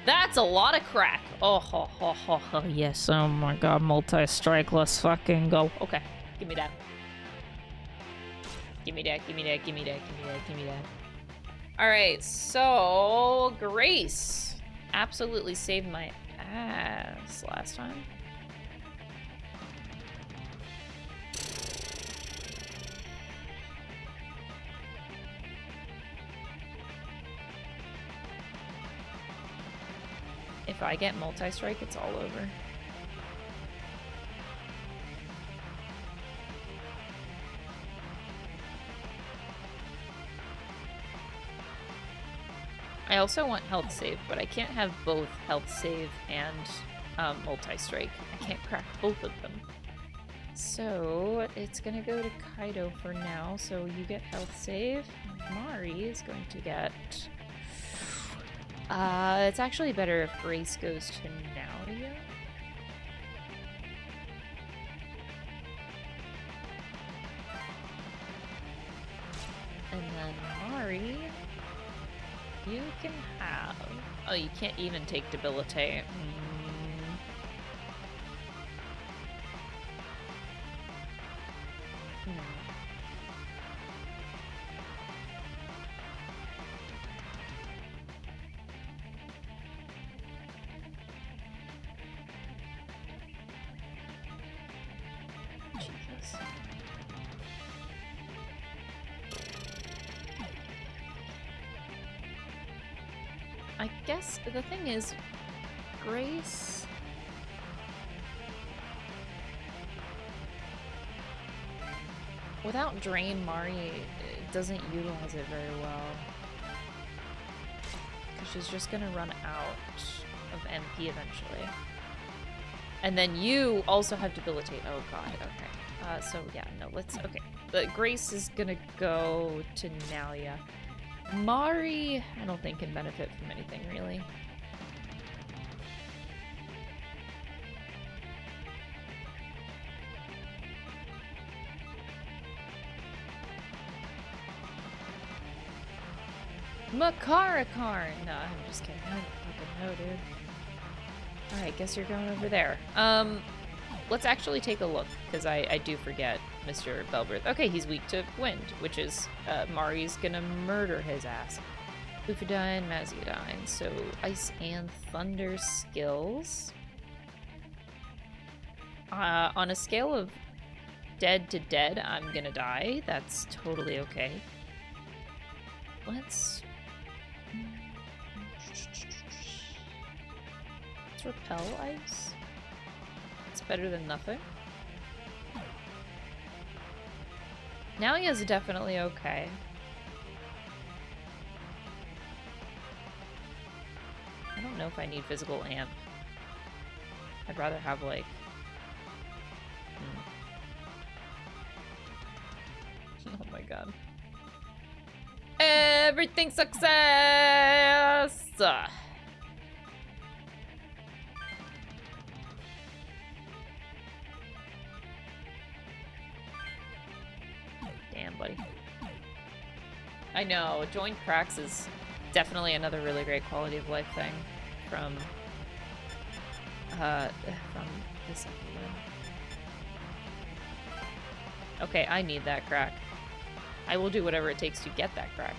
That's a lot of crack. Oh, ho, ho, ho, ho, yes. Oh my god, multi-strike. Let's fucking go. Okay, give me that. Give me that, give me that, give me that, give me that, give me that. Alright, so... Grace absolutely saved my ass last time. If I get multi-strike, it's all over. I also want health save, but I can't have both health save and um, multi-strike. I can't crack both of them. So it's gonna go to Kaido for now. So you get health save. Mari is going to get. Uh, it's actually better if Grace goes to Naoya. And then Mari, you can have. Oh, you can't even take debilitate. Mm. Is, Grace. Without Drain, Mari doesn't utilize it very well. Because she's just gonna run out of MP eventually. And then you also have Debilitate. Oh god, okay. Uh, so yeah, no, let's, okay. But Grace is gonna go to Nalia. Mari, I don't think can benefit from anything really. Makarakarn! No, I'm just kidding. I don't fucking know, dude. Alright, guess you're going over there. Um, let's actually take a look, because I, I do forget Mr. Belberith. Okay, he's weak to wind, which is, uh, Mari's gonna murder his ass. Bufudyne, Maziodyne. So, Ice and Thunder skills. Uh, on a scale of dead to dead, I'm gonna die. That's totally okay. Let's... Let's repel ice. It's better than nothing. Now he is definitely okay. I don't know if I need physical amp. I'd rather have like... hmm. Oh my god. Everything success! Damn, buddy. I know, joint cracks is definitely another really great quality of life thing from uh from this episode. Okay, I need that crack. I will do whatever it takes to get that crack.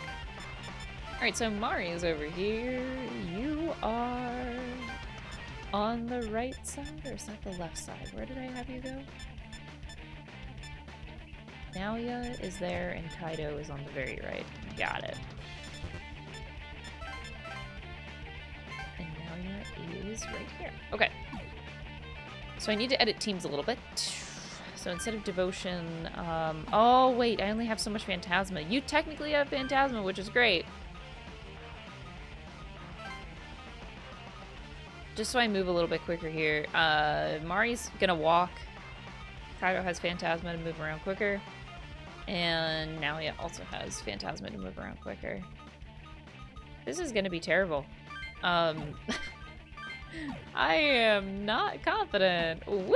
Alright, so Mari is over here. You are on the right side, or is that the left side? Where did I have you go? Nalia is there, and Kaido is on the very right. Got it. And Nalia is right here. Okay. So I need to edit teams a little bit. So instead of devotion, um, oh wait, I only have so much Phantasma. You technically have Phantasma, which is great. Just so I move a little bit quicker here, uh, Mari's gonna walk. Kaido has Phantasma to move around quicker. And Nalia also has Phantasma to move around quicker. This is gonna be terrible. Um, I am not confident. Woo!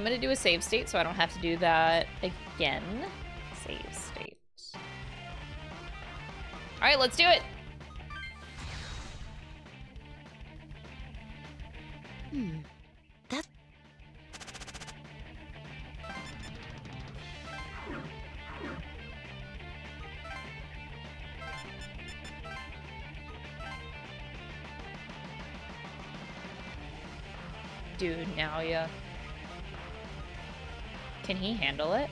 I'm going to do a save state so I don't have to do that again. Save state. All right, let's do it. Hmm. That. Dude, now yeah. Can he handle it?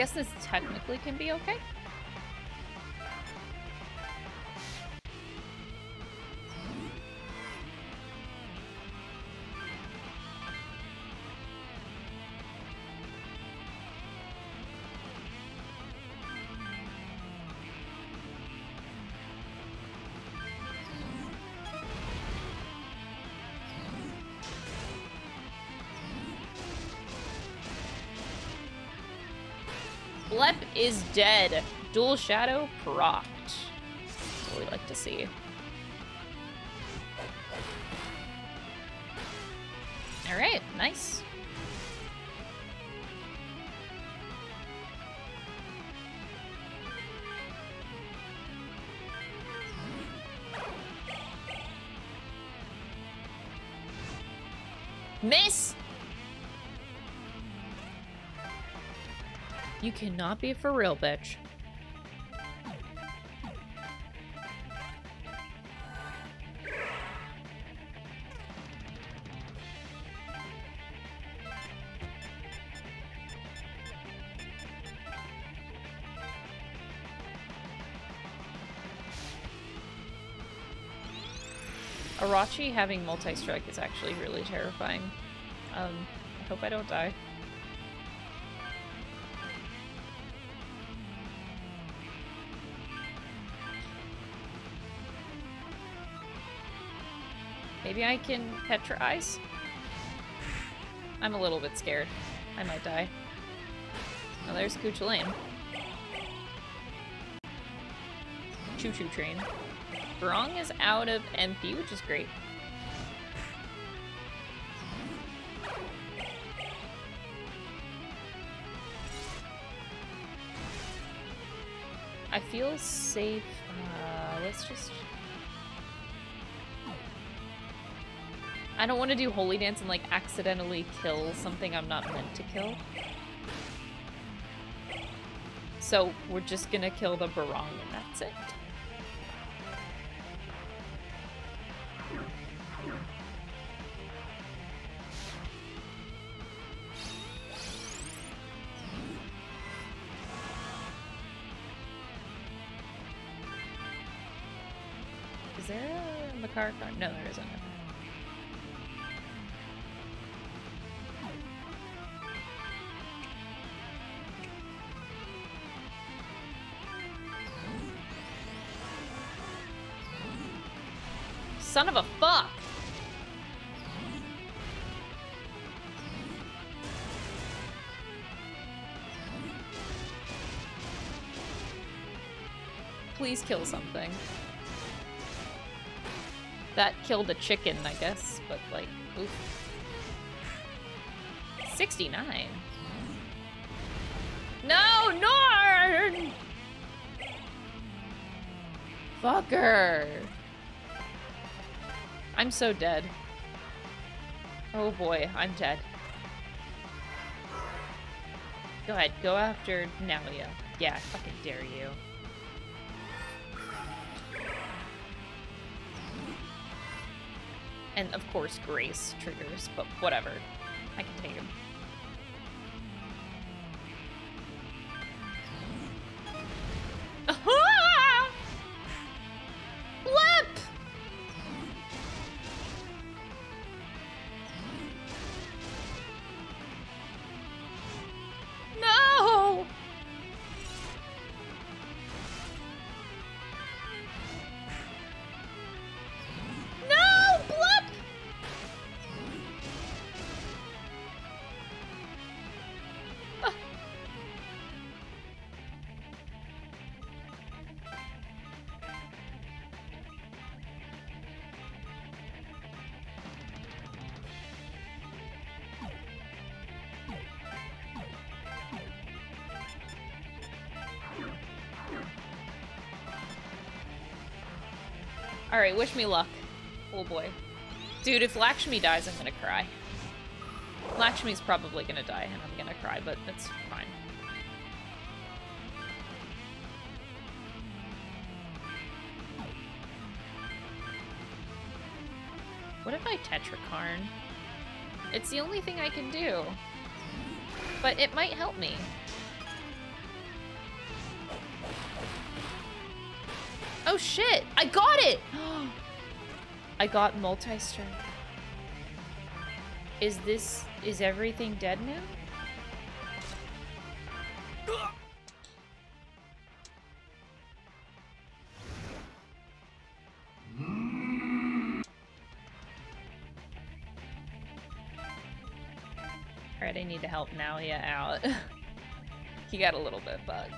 Guess this technically can be okay. Is dead. Dual Shadow procced. That's what we like to see. You cannot be for real, bitch. Arachi having multi-strike is actually really terrifying. Um, I hope I don't die. Maybe I can Petra Ice? I'm a little bit scared. I might die. Oh, there's Cuchulain. Choo-choo train. Barong is out of MP, which is great. I feel safe. Uh, let's just... I don't want to do Holy Dance and like accidentally kill something I'm not meant to kill. So we're just gonna kill the Barong and that's it. Please kill something. That killed a chicken, I guess, but like, oof. 69. No, Norn! Fucker. I'm so dead. Oh boy, I'm dead. Go ahead, go after Nalia. Yeah, I fucking dare you. And of course, Grace triggers, but whatever. I can take him. Alright, wish me luck. Oh boy. Dude, if Lakshmi dies, I'm gonna cry. Lakshmi's probably gonna die and I'm gonna cry, but it's fine. What if I Tetrakarn? It's the only thing I can do. But it might help me. Oh shit! I got it! I got multi-strike. Is this... is everything dead now? Alright, I need to help Nalia out. he got a little bit bugged.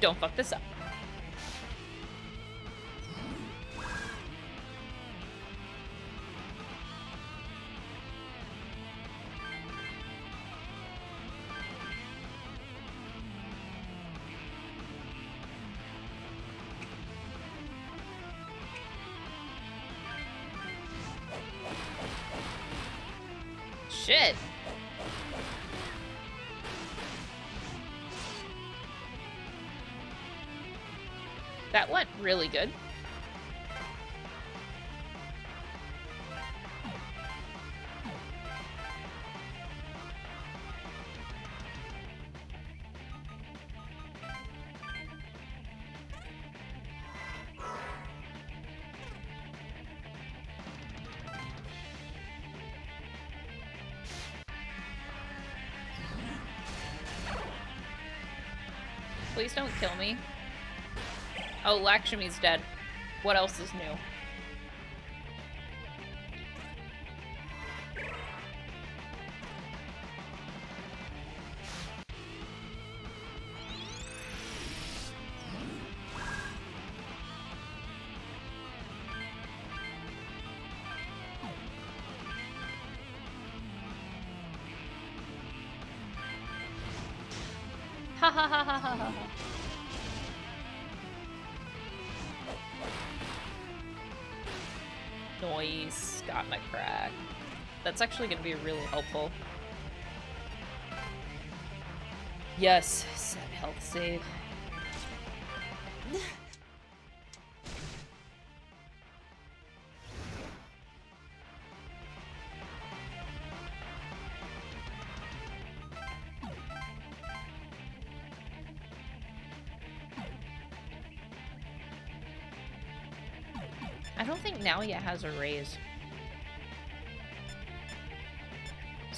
Don't fuck this up. Really good. Oh, Lakshmi's dead. What else is new? That's actually going to be really helpful. Yes, set health save. I don't think Nalia has a raise.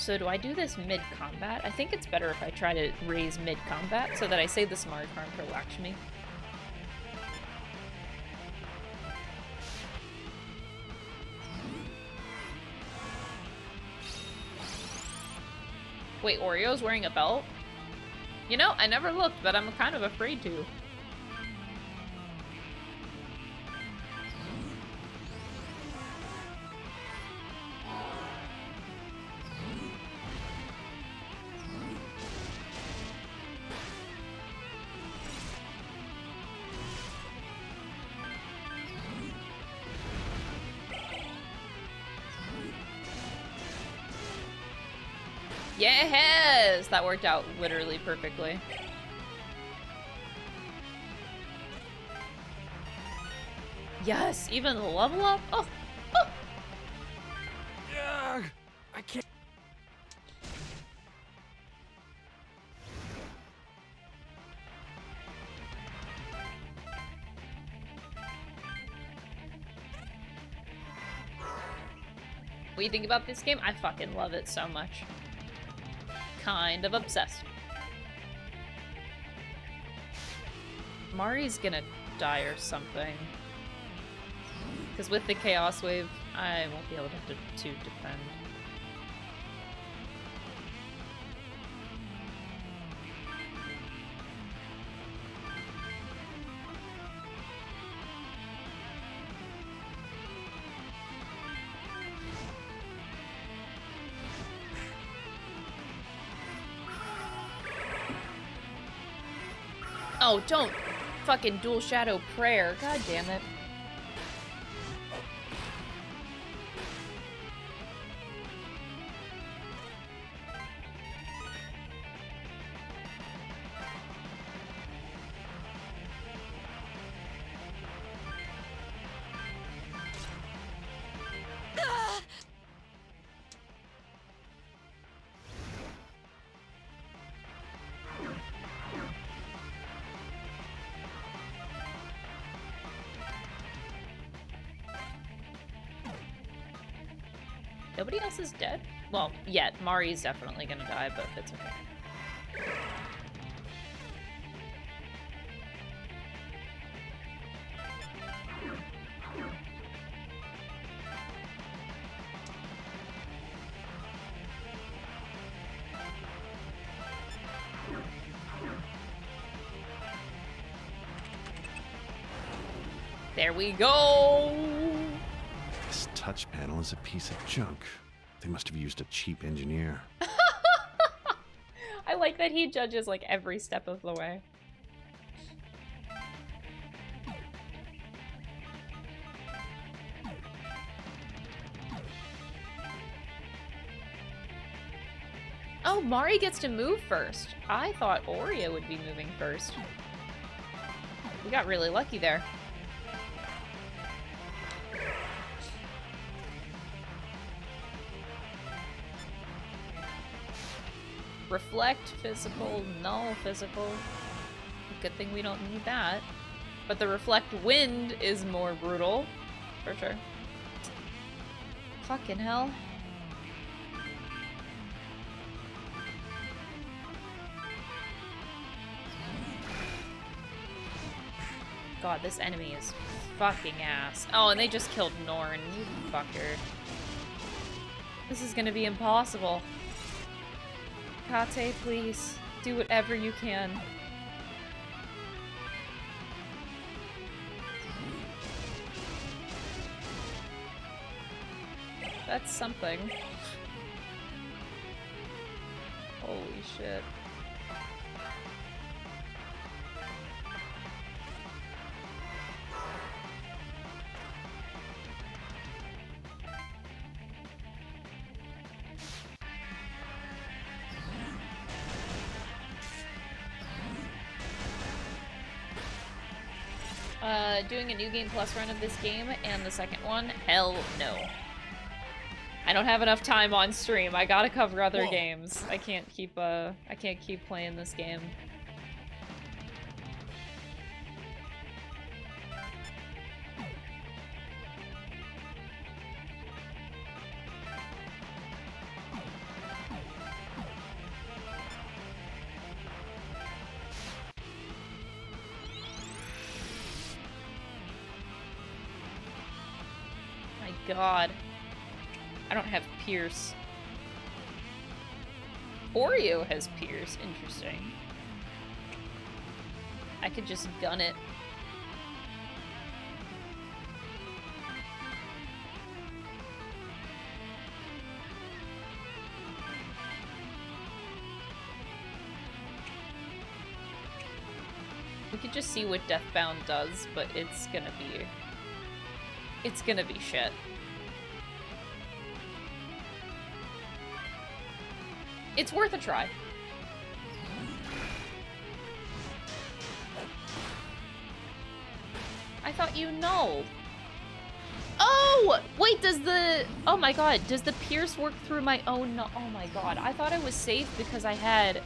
So do I do this mid-combat? I think it's better if I try to raise mid-combat so that I save the Smaragd for Lakshmi. Wait, Oreo's wearing a belt? You know, I never looked, but I'm kind of afraid to. Worked out literally perfectly. Yes, even the level up? Oh, oh. Ugh, I can't. What do you think about this game? I fucking love it so much. Kind of obsessed. Mari's gonna die or something. Because with the Chaos Wave, I won't be able to, to defend. Don't fucking dual shadow prayer. God damn it. Nobody else is dead? Well, yet. Mari's definitely gonna die, but it's okay. There we go! Is a piece of junk. They must have used a cheap engineer. I like that he judges like every step of the way. Oh, Mari gets to move first. I thought Aurea would be moving first. We got really lucky there. Reflect, physical, null, physical. Good thing we don't need that. But the reflect wind is more brutal, for sure. Fucking hell. God, this enemy is fucking ass. Oh, and they just killed Norn, you fucker. This is gonna be impossible. Kate, please, do whatever you can. That's something. Holy shit. Doing a new game plus run of this game and the second one? Hell no. I don't have enough time on stream. I gotta cover other Whoa. games. I can't keep uh I can't keep playing this game. Pierce. Oreo has Pierce. Interesting. I could just gun it. We could just see what Deathbound does, but it's gonna be... It's gonna be shit. It's worth a try. I thought you nulled. Oh! Wait, does the... Oh my god, does the pierce work through my own... null- Oh my god, I thought I was safe because I had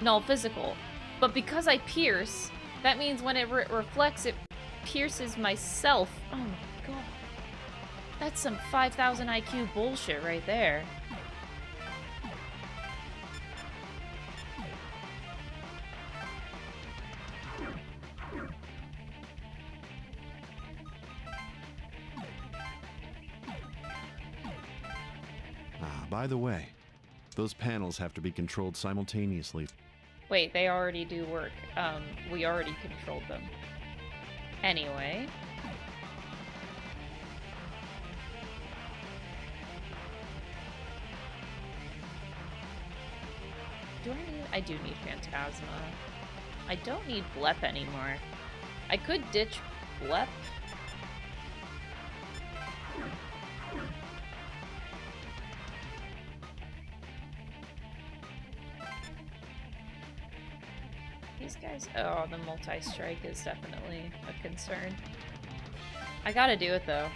null physical. But because I pierce, that means whenever it reflects, it pierces myself. Oh my god. That's some 5,000 IQ bullshit right there. By the way, those panels have to be controlled simultaneously. Wait, they already do work. Um, we already controlled them. Anyway. Do I need... I do need Phantasma. I don't need Blep anymore. I could ditch Blep. Oh, the multi-strike is definitely a concern. I gotta do it, though.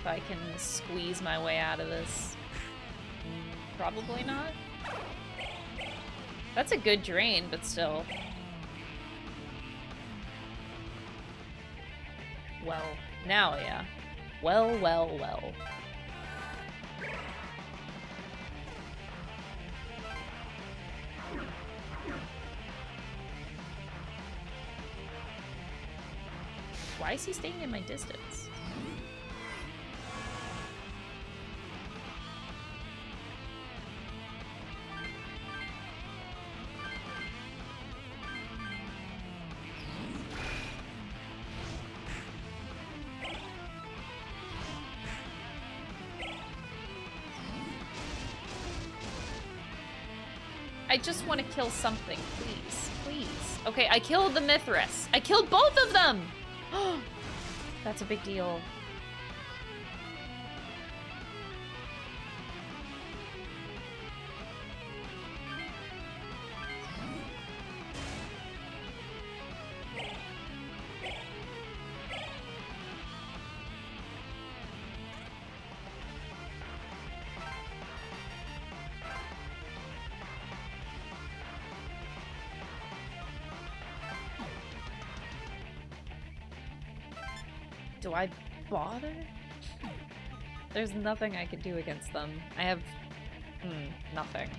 If I can squeeze my way out of this. Probably not. That's a good drain, but still. Well, now, yeah. Well, well, well. Why is he staying in my distance? Just want to kill something, please. Please. Okay, I killed the Mithras. I killed both of them! That's a big deal. Do I bother? There's nothing I can do against them. I have... Hmm, nothing.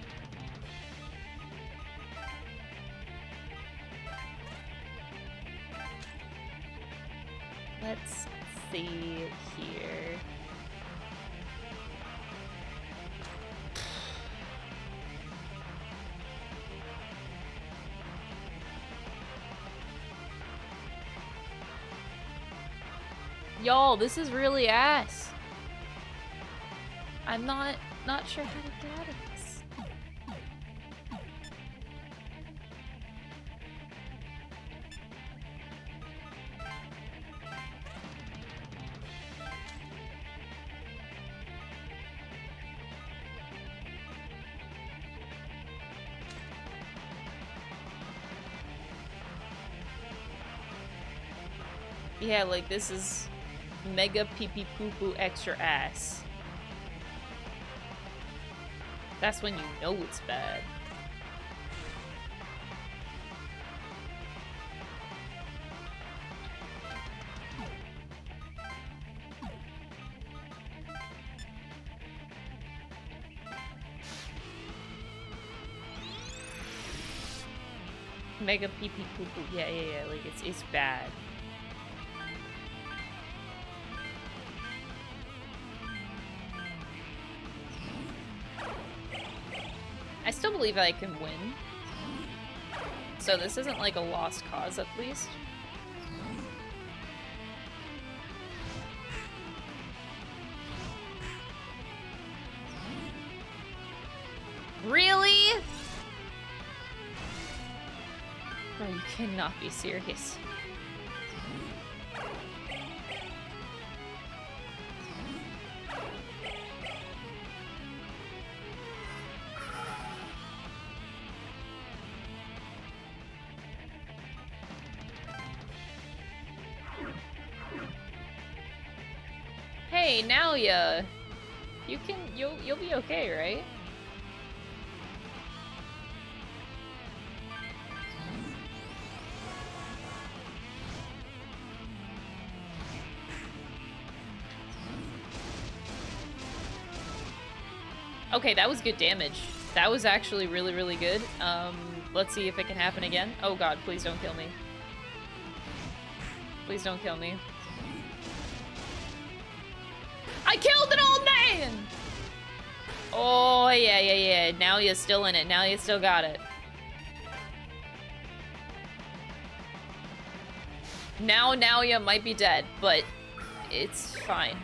This is really ass. I'm not not sure how to get out of this. Yeah, like this is mega pee pee poo poo extra ass. That's when you know it's bad. Mega pee pee poo poo. Yeah, yeah, yeah. Like it's it's bad. Believe I can win. So this isn't like a lost cause at least. Really? Bro, you cannot be serious. You'll be okay, right? Okay, that was good damage. That was actually really, really good. Um, let's see if it can happen again. Oh god, please don't kill me. Please don't kill me. Oh, yeah, yeah, yeah. Now you're still in it. Now you still got it. Now, now you might be dead, but it's fine.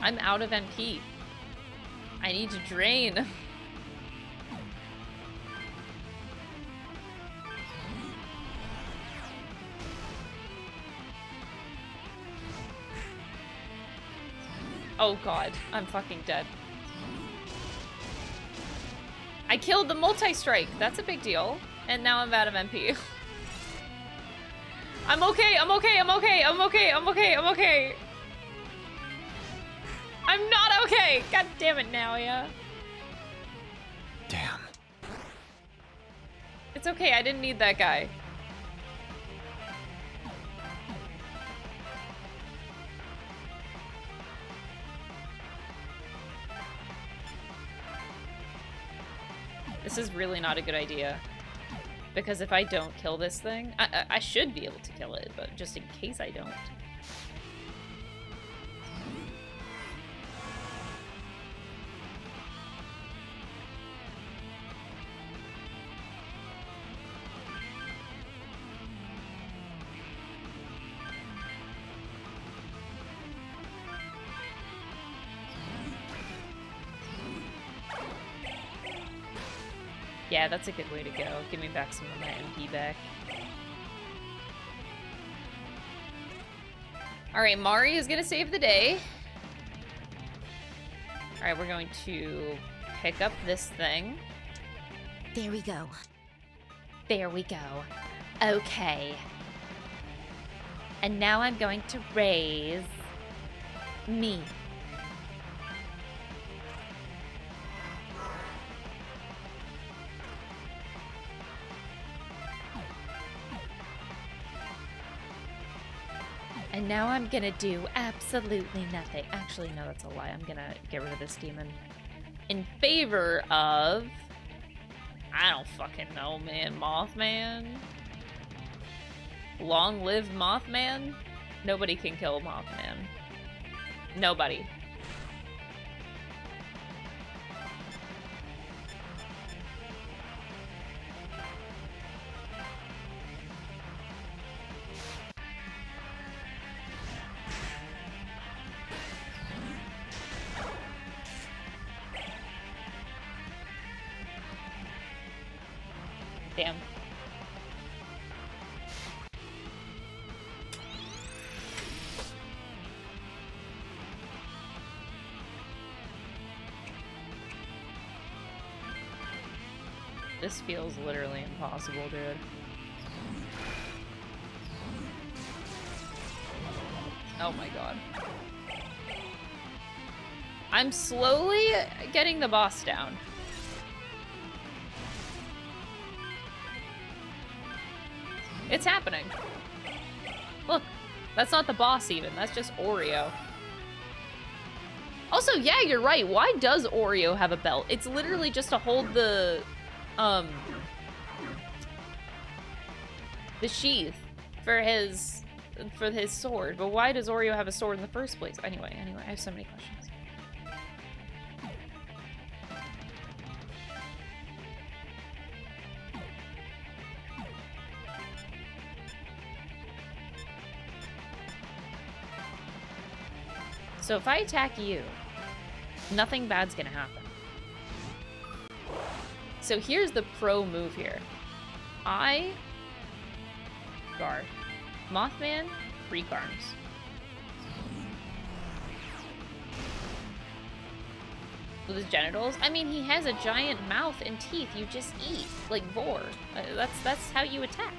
I'm out of MP. I need to drain. Oh god, I'm fucking dead. I killed the multi-strike. That's a big deal. And now I'm out of MP. I'm okay, I'm okay, I'm okay, I'm okay, I'm okay, I'm okay. I'm not okay. God damn it, Naoya. Damn. It's okay, I didn't need that guy. This is really not a good idea. Because if I don't kill this thing, I, I, I should be able to kill it, but just in case I don't. Yeah, that's a good way to go. Give me back some of my MP back. Alright, Mari is gonna save the day. Alright, we're going to pick up this thing. There we go. There we go. Okay. And now I'm going to raise me. And now I'm gonna do absolutely nothing. Actually, no, that's a lie. I'm gonna get rid of this demon in favor of. I don't fucking know, man. Mothman? Long live Mothman? Nobody can kill Mothman. Nobody. This feels literally impossible, dude. Oh my god. I'm slowly getting the boss down. It's happening. Look, that's not the boss even. That's just Oreo. Also, yeah, you're right. Why does Oreo have a belt? It's literally just to hold the, um, the sheath for his, for his sword. But why does Oreo have a sword in the first place? Anyway, anyway, I have so many questions. So if I attack you, nothing bad's gonna happen. So here's the pro move here. I guard. Mothman, freak arms. With his genitals? I mean, he has a giant mouth and teeth you just eat, like Vor. Uh, that's, that's how you attack.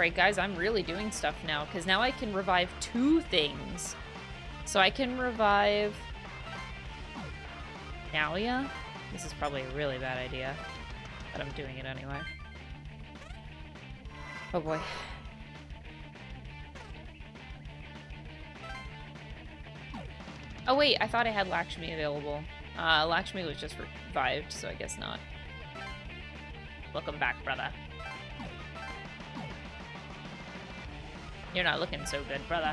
Alright, guys, I'm really doing stuff now, because now I can revive two things. So I can revive... Nalia? This is probably a really bad idea, but I'm doing it anyway. Oh boy. Oh wait, I thought I had Lakshmi available. Uh, Lakshmi was just revived, so I guess not. Welcome back, brother. You're not looking so good, brother.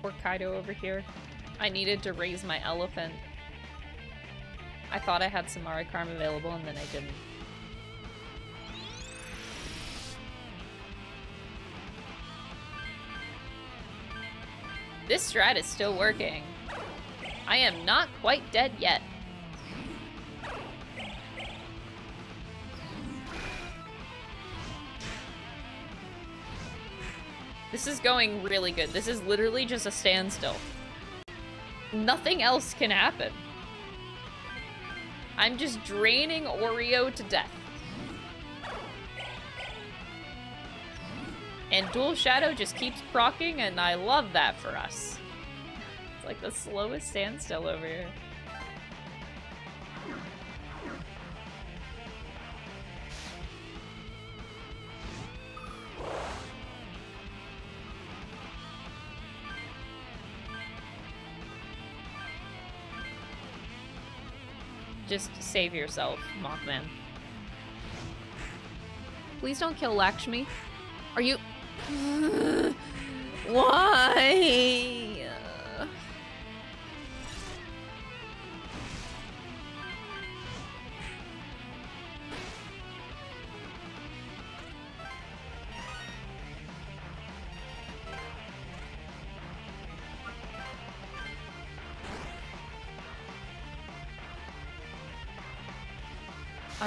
Poor Kaido over here. I needed to raise my elephant. I thought I had Samarecarm available and then I didn't. This strat is still working. I am not quite dead yet. This is going really good. This is literally just a standstill. Nothing else can happen. I'm just draining Oreo to death. And Dual Shadow just keeps procking, and I love that for us. It's like the slowest standstill over here. Just save yourself, Mothman. Please don't kill Lakshmi. Are you... Why?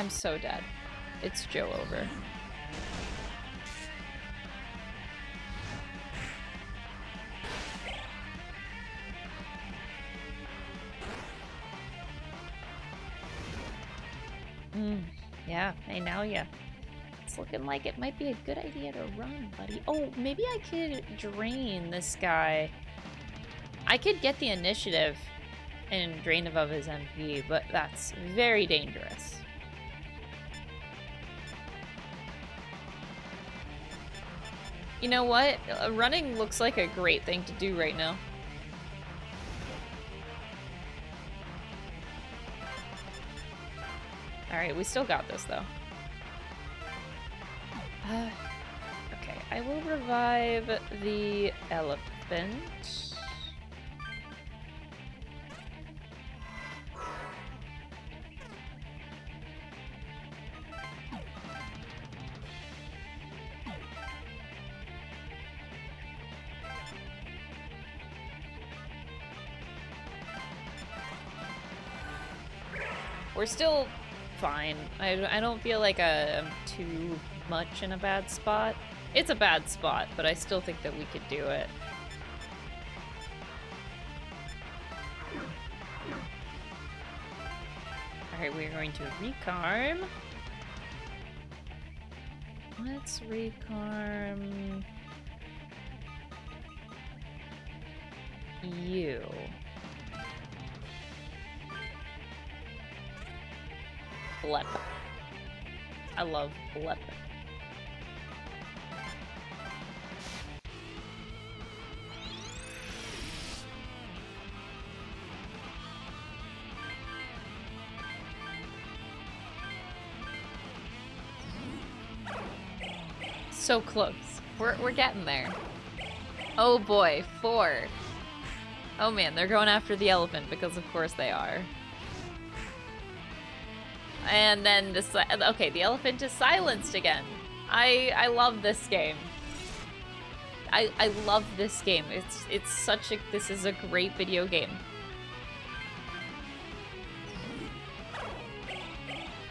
I'm so dead. It's Joe over. Mm, yeah, hey now yeah. It's looking like it might be a good idea to run, buddy. Oh, maybe I could drain this guy. I could get the initiative and drain above his MP, but that's very dangerous. You know what? Uh, running looks like a great thing to do right now. Alright, we still got this, though. Uh, okay, I will revive the elephant. We're still fine. I, I don't feel like I'm too much in a bad spot. It's a bad spot, but I still think that we could do it. Alright, we're going to recarm. Let's recarm... You. Blep. I love Blep. So close. We're, we're getting there. Oh boy, four. Oh man, they're going after the elephant because of course they are. And then, this okay, the elephant is silenced again. I, I love this game. I, I love this game. It's, it's such a, this is a great video game.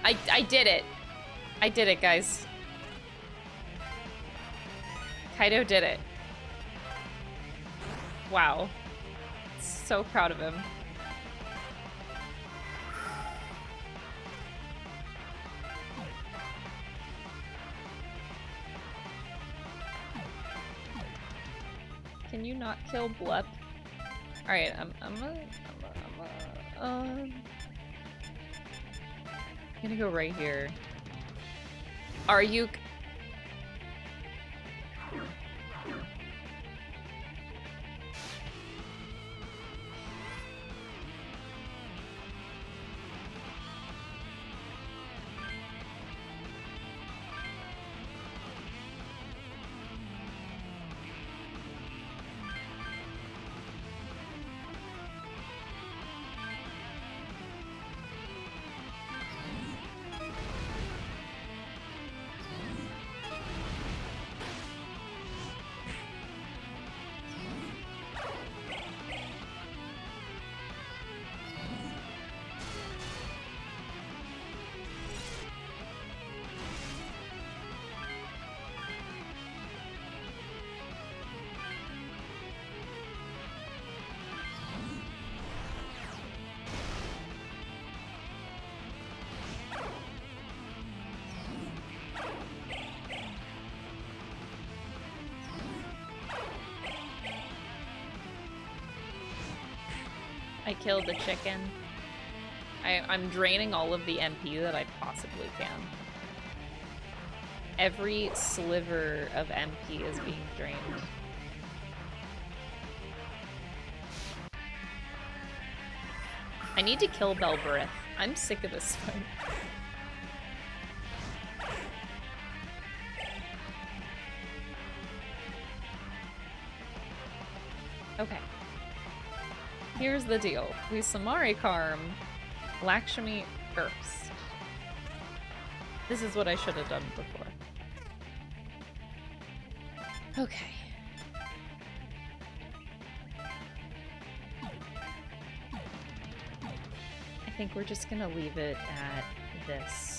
I, I did it. I did it, guys. Kaido did it. Wow. So proud of him. Can you not kill Blep? Alright, I'm, I'm gonna, I'm gonna, I'm gonna, um... I'm gonna go right here. Are you... I killed the chicken. I, I'm draining all of the MP that I possibly can. Every sliver of MP is being drained. I need to kill Belberith. I'm sick of this fight. Here's the deal. We Samarecarm Lakshmi first. This is what I should have done before. Okay. I think we're just gonna leave it at this.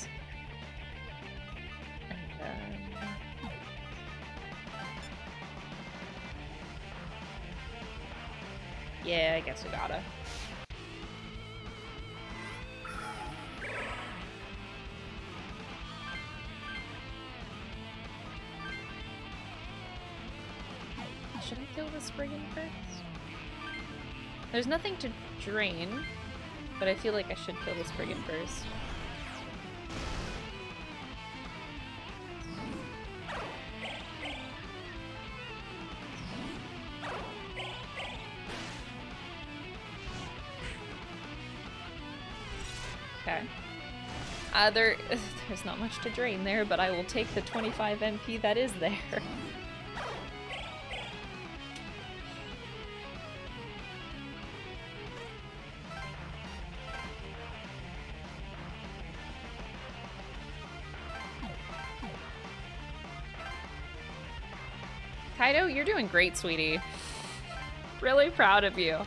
There's nothing to drain, but I feel like I should kill this Spriggan first. Okay. Uh, there, there's not much to drain there, but I will take the 25 MP that is there. great, sweetie. Really proud of you.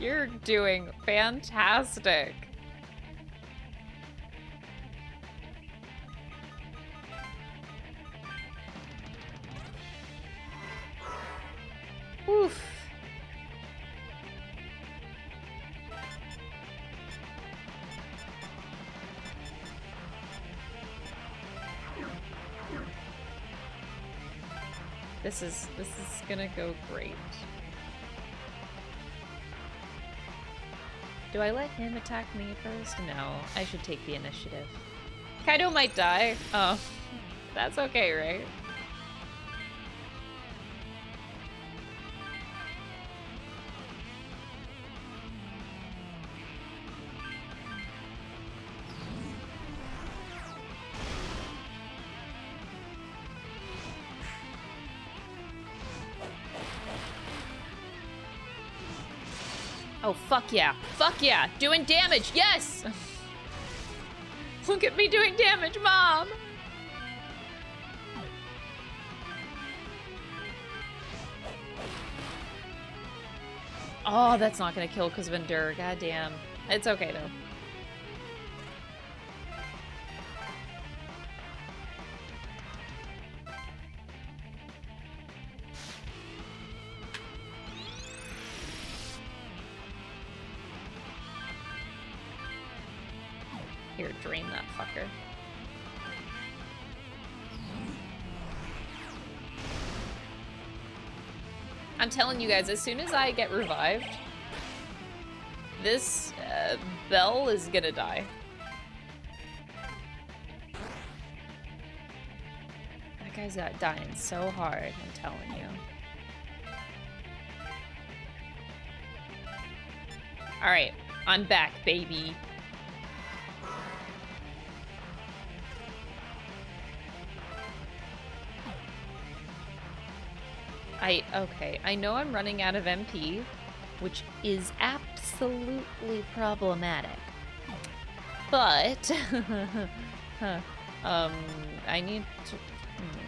You're doing fantastic. This is this is gonna go great. Do I let him attack me first? No, I should take the initiative. Kaido might die. Oh, that's okay, right? Fuck yeah. Fuck yeah. Doing damage. Yes! Look at me doing damage, Mom! Oh, that's not gonna kill because of Endure. God damn. It's okay, though. Telling you guys, as soon as I get revived, this uh, Bel is gonna die. That guy's got dying so hard, I'm telling you. Alright, I'm back, baby. I, okay, I know I'm running out of MP, which is absolutely problematic. But, um, I need to, hmm.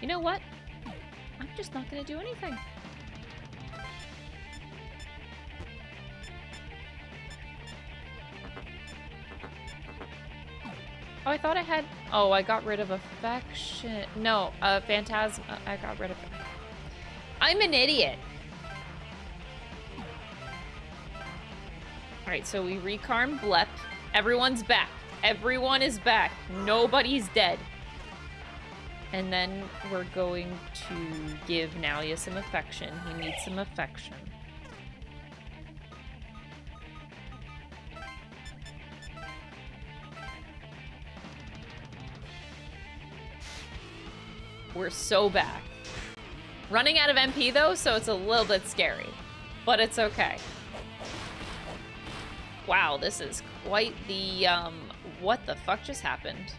You know what? I'm just not gonna do anything. Oh, I got rid of affection. No, uh, phantasm. I got rid of... I'm an idiot. Alright, so we recarm Blep. Everyone's back. Everyone is back. Nobody's dead. And then we're going to give Nalia some affection. He needs some affection. So back. Running out of MP though, so it's a little bit scary. But it's okay. Wow, this is quite the, um, what the fuck just happened?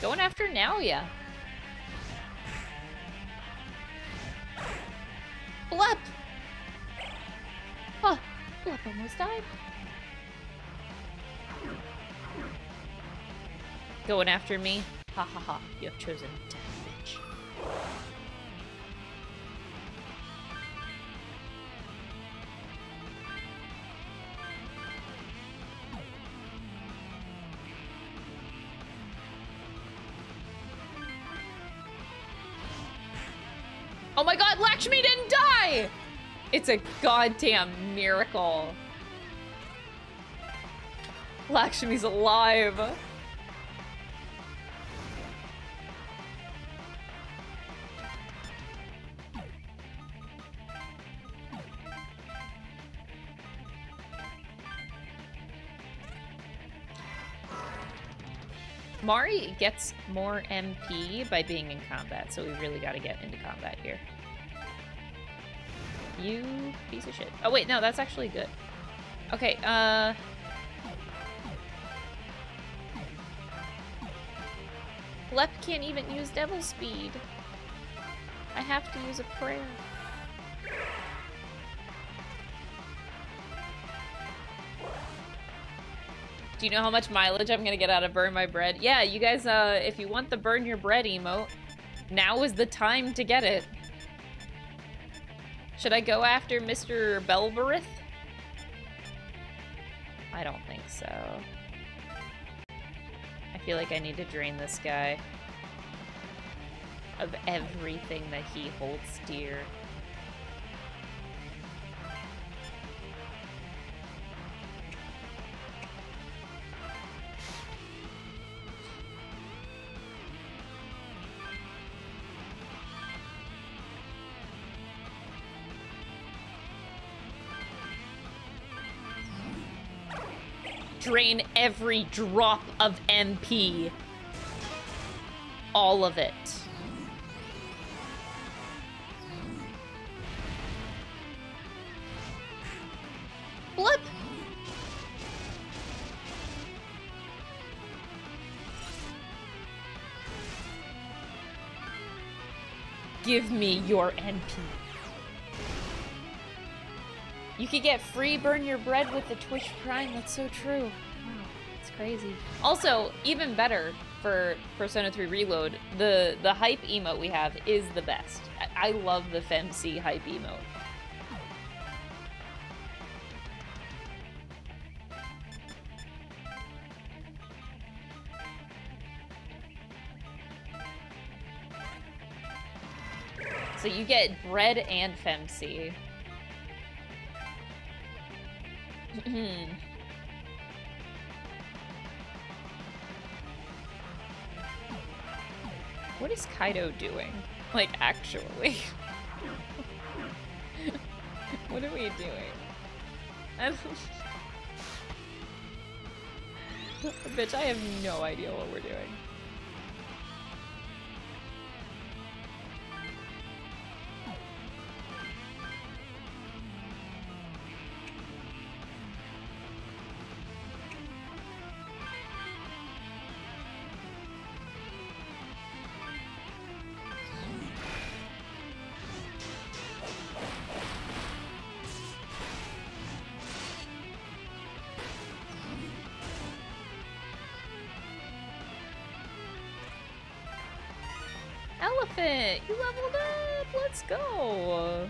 Going after Nalia. Blep! Blep almost died. Going after me? Ha ha ha, you have chosen It's a goddamn miracle. Lakshmi's alive. Mari gets more MP by being in combat, so we really got to get into combat here. You piece of shit. Oh wait, no, that's actually good. Okay, uh... Lep can't even use Devil Speed. I have to use a prayer. Do you know how much mileage I'm gonna get out of Burn My Bread? Yeah, you guys, uh, if you want the Burn Your Bread emote, now is the time to get it. Should I go after Mr. Belberith? I don't think so. I feel like I need to drain this guy of everything that he holds dear. Drain every drop of MP. All of it. Blip! Give me your NP. You could get free burn your bread with the Twitch Prime. That's so true. Wow, it's crazy. Also, even better for Persona 3 Reload, the the hype emote we have is the best. I, I love the FemC hype emote. So you get bread and FemC. Hmm. what is Kaido doing? Like, actually. what are we doing? Bitch, I have no idea what we're doing. Go!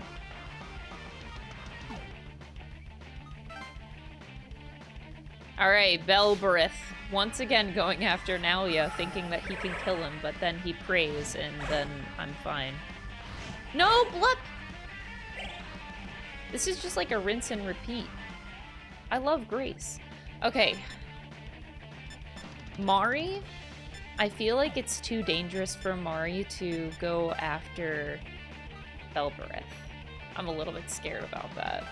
Alright, Belberith. Once again going after Nalia, thinking that he can kill him, but then he prays, and then I'm fine. No, Blup! This is just like a rinse and repeat. I love Grace. Okay. Mari? I feel like it's too dangerous for Mari to go after Belberith. I'm a little bit scared about that.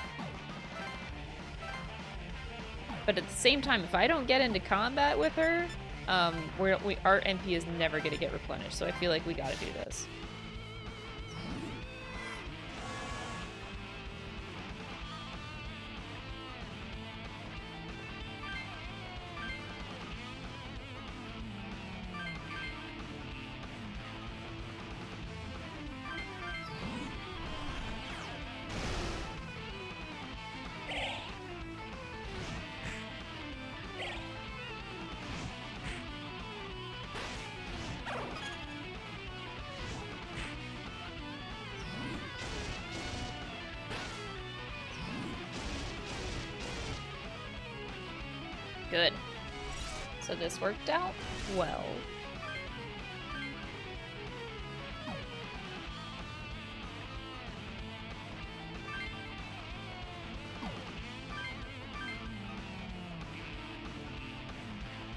But at the same time, if I don't get into combat with her, um, we're, we, our MP is never going to get replenished, so I feel like we gotta do this. Worked out well.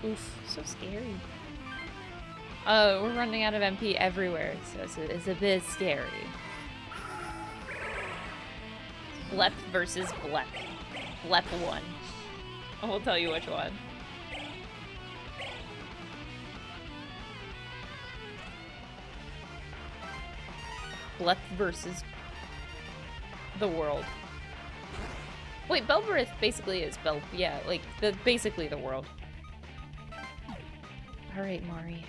Oof, so scary. Oh, we're running out of MP everywhere, so it's a, it's a bit scary. Blep versus Blep. Blep 1. I will tell you which one. Blep versus the world. Wait, Belberith basically is Bel- yeah, like, the basically the world. Alright, Mari.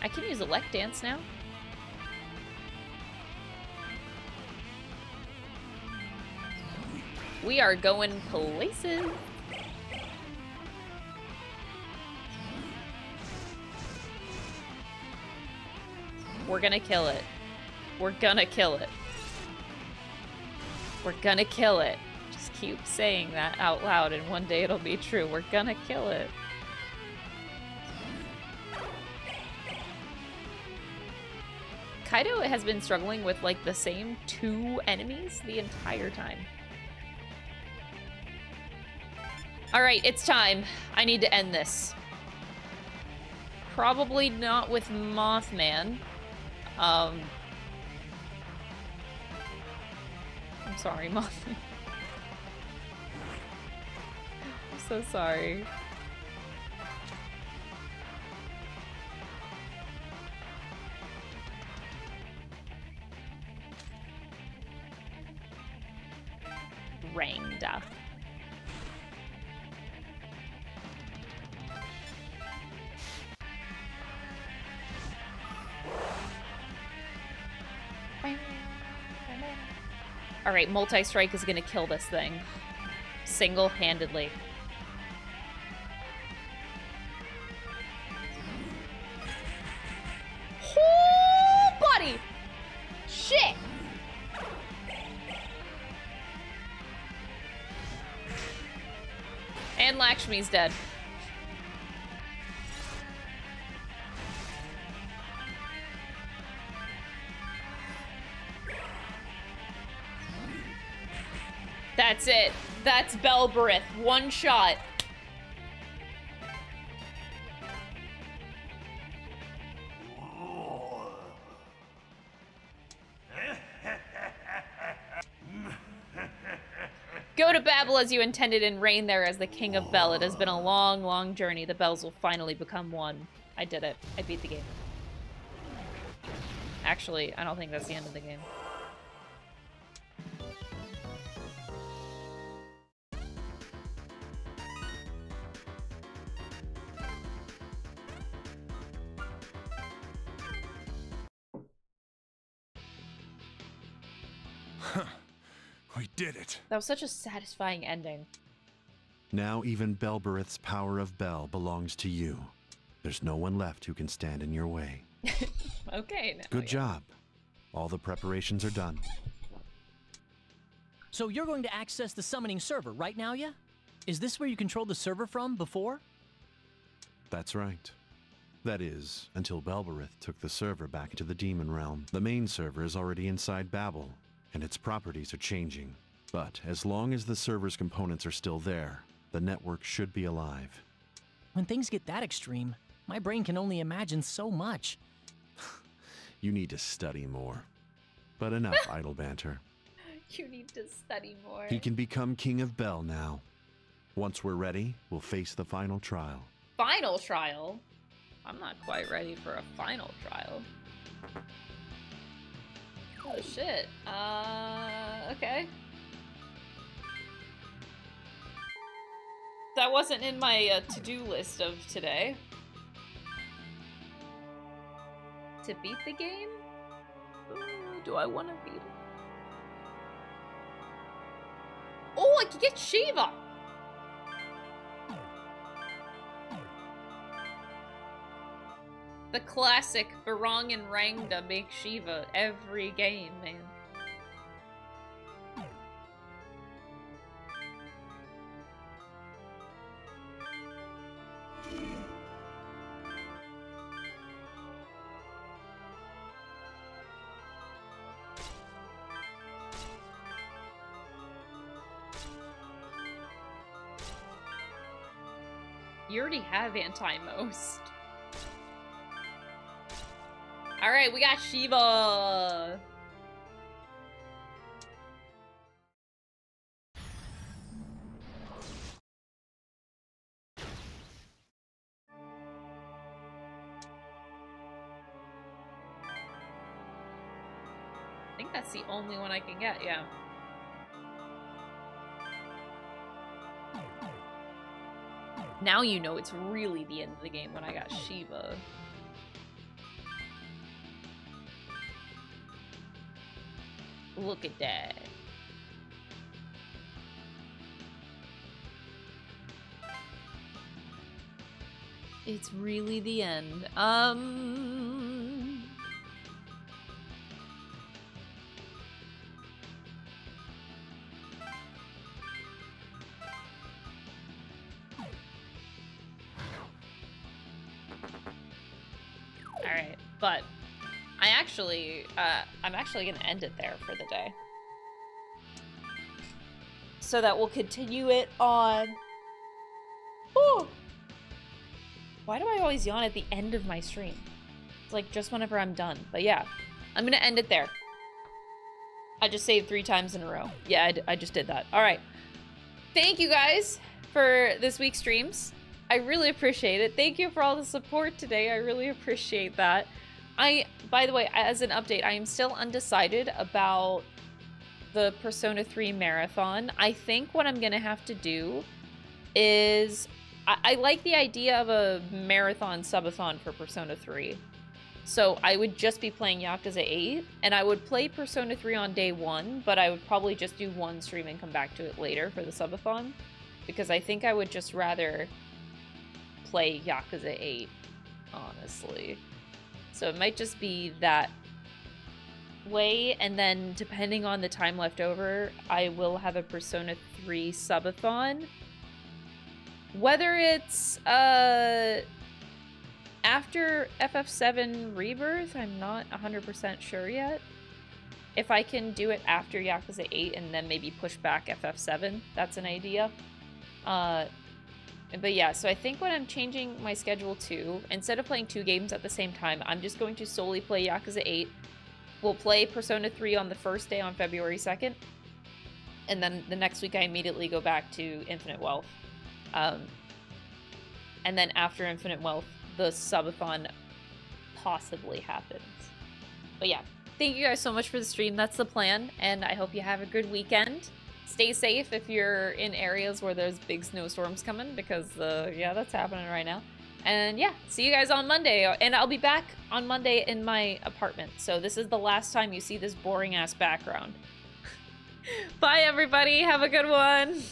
I can use Elect Dance now. We are going places. We're gonna kill it. We're gonna kill it. We're gonna kill it. Just keep saying that out loud and one day it'll be true. We're gonna kill it. Kaido has been struggling with like the same two enemies the entire time. Alright, it's time. I need to end this. Probably not with Mothman. Um... I'm sorry, Mothman. I'm so sorry. Multi-strike is gonna kill this thing. Single-handedly. Oh, buddy! Shit! And Lakshmi's dead. That's it. That's Belberith. One shot. Go to Babel as you intended and reign there as the king of Bel. It has been a long, long journey. The Bels will finally become one. I did it. I beat the game. Actually, I don't think that's the end of the game. That was such a satisfying ending. Now even Belberith's power of Bel belongs to you. There's no one left who can stand in your way. Okay. now, Good yeah. job. All the preparations are done. So you're going to access the summoning server, right now, yeah? Is this where you controlled the server from before? That's right. That is, until Belberith took the server back into the demon realm. The main server is already inside Babel, and its properties are changing. But as long as the server's components are still there, the network should be alive. When things get that extreme, my brain can only imagine so much. You need to study more. But enough idle banter. You need to study more. He can become King of Bel now. Once we're ready, we'll face the final trial. Final trial? I'm not quite ready for a final trial. Oh shit. Uh, okay. That wasn't in my uh, to-do list of today. To beat the game? Ooh, do I want to beat it? Oh, I can get Shiva! The classic Barong and Rangda make Shiva every game, man. Already have anti-most. Alright, we got Shiva! I think that's the only one I can get, yeah. Now you know it's really the end of the game when I got Shiva. Look at that. It's really the end. Um. Actually gonna end it there for the day, so that we'll continue it on. Ooh. Why do I always yawn at the end of my stream? It's like just whenever I'm done. But yeah, I'm gonna end it there. I just saved three times in a row. Yeah, I, I just did that. All right. Thank you guys for this week's streams. I really appreciate it. Thank you for all the support today. I really appreciate that. I, by the way, as an update, I am still undecided about the Persona 3 marathon. I think what I'm gonna have to do is I, I like the idea of a marathon subathon for Persona 3. So I would just be playing Yakuza 8, and I would play Persona 3 on day one, but I would probably just do one stream and come back to it later for the subathon. Because I think I would just rather play Yakuza 8, honestly. So it might just be that way, and then depending on the time left over, I will have a Persona 3 subathon. whether it's uh after FF7 Rebirth, I'm not 100% sure yet. If I can do it after Yakuza 8 and then maybe push back FF7, that's an idea. Uh, but yeah, so I think what I'm changing my schedule to, instead of playing two games at the same time, I'm just going to solely play Yakuza 8. We'll play Persona 3 on the first day on February 2nd. And then the next week I immediately go back to Infinite Wealth. Um, and then after Infinite Wealth, the subathon possibly happens. But yeah, thank you guys so much for the stream. That's the plan, and I hope you have a good weekend. Stay safe if you're in areas where there's big snowstorms coming, because uh, yeah, that's happening right now. And yeah, see you guys on Monday, and I'll be back on Monday in my apartment. So this is the last time you see this boring ass background. Bye, everybody. Have a good one.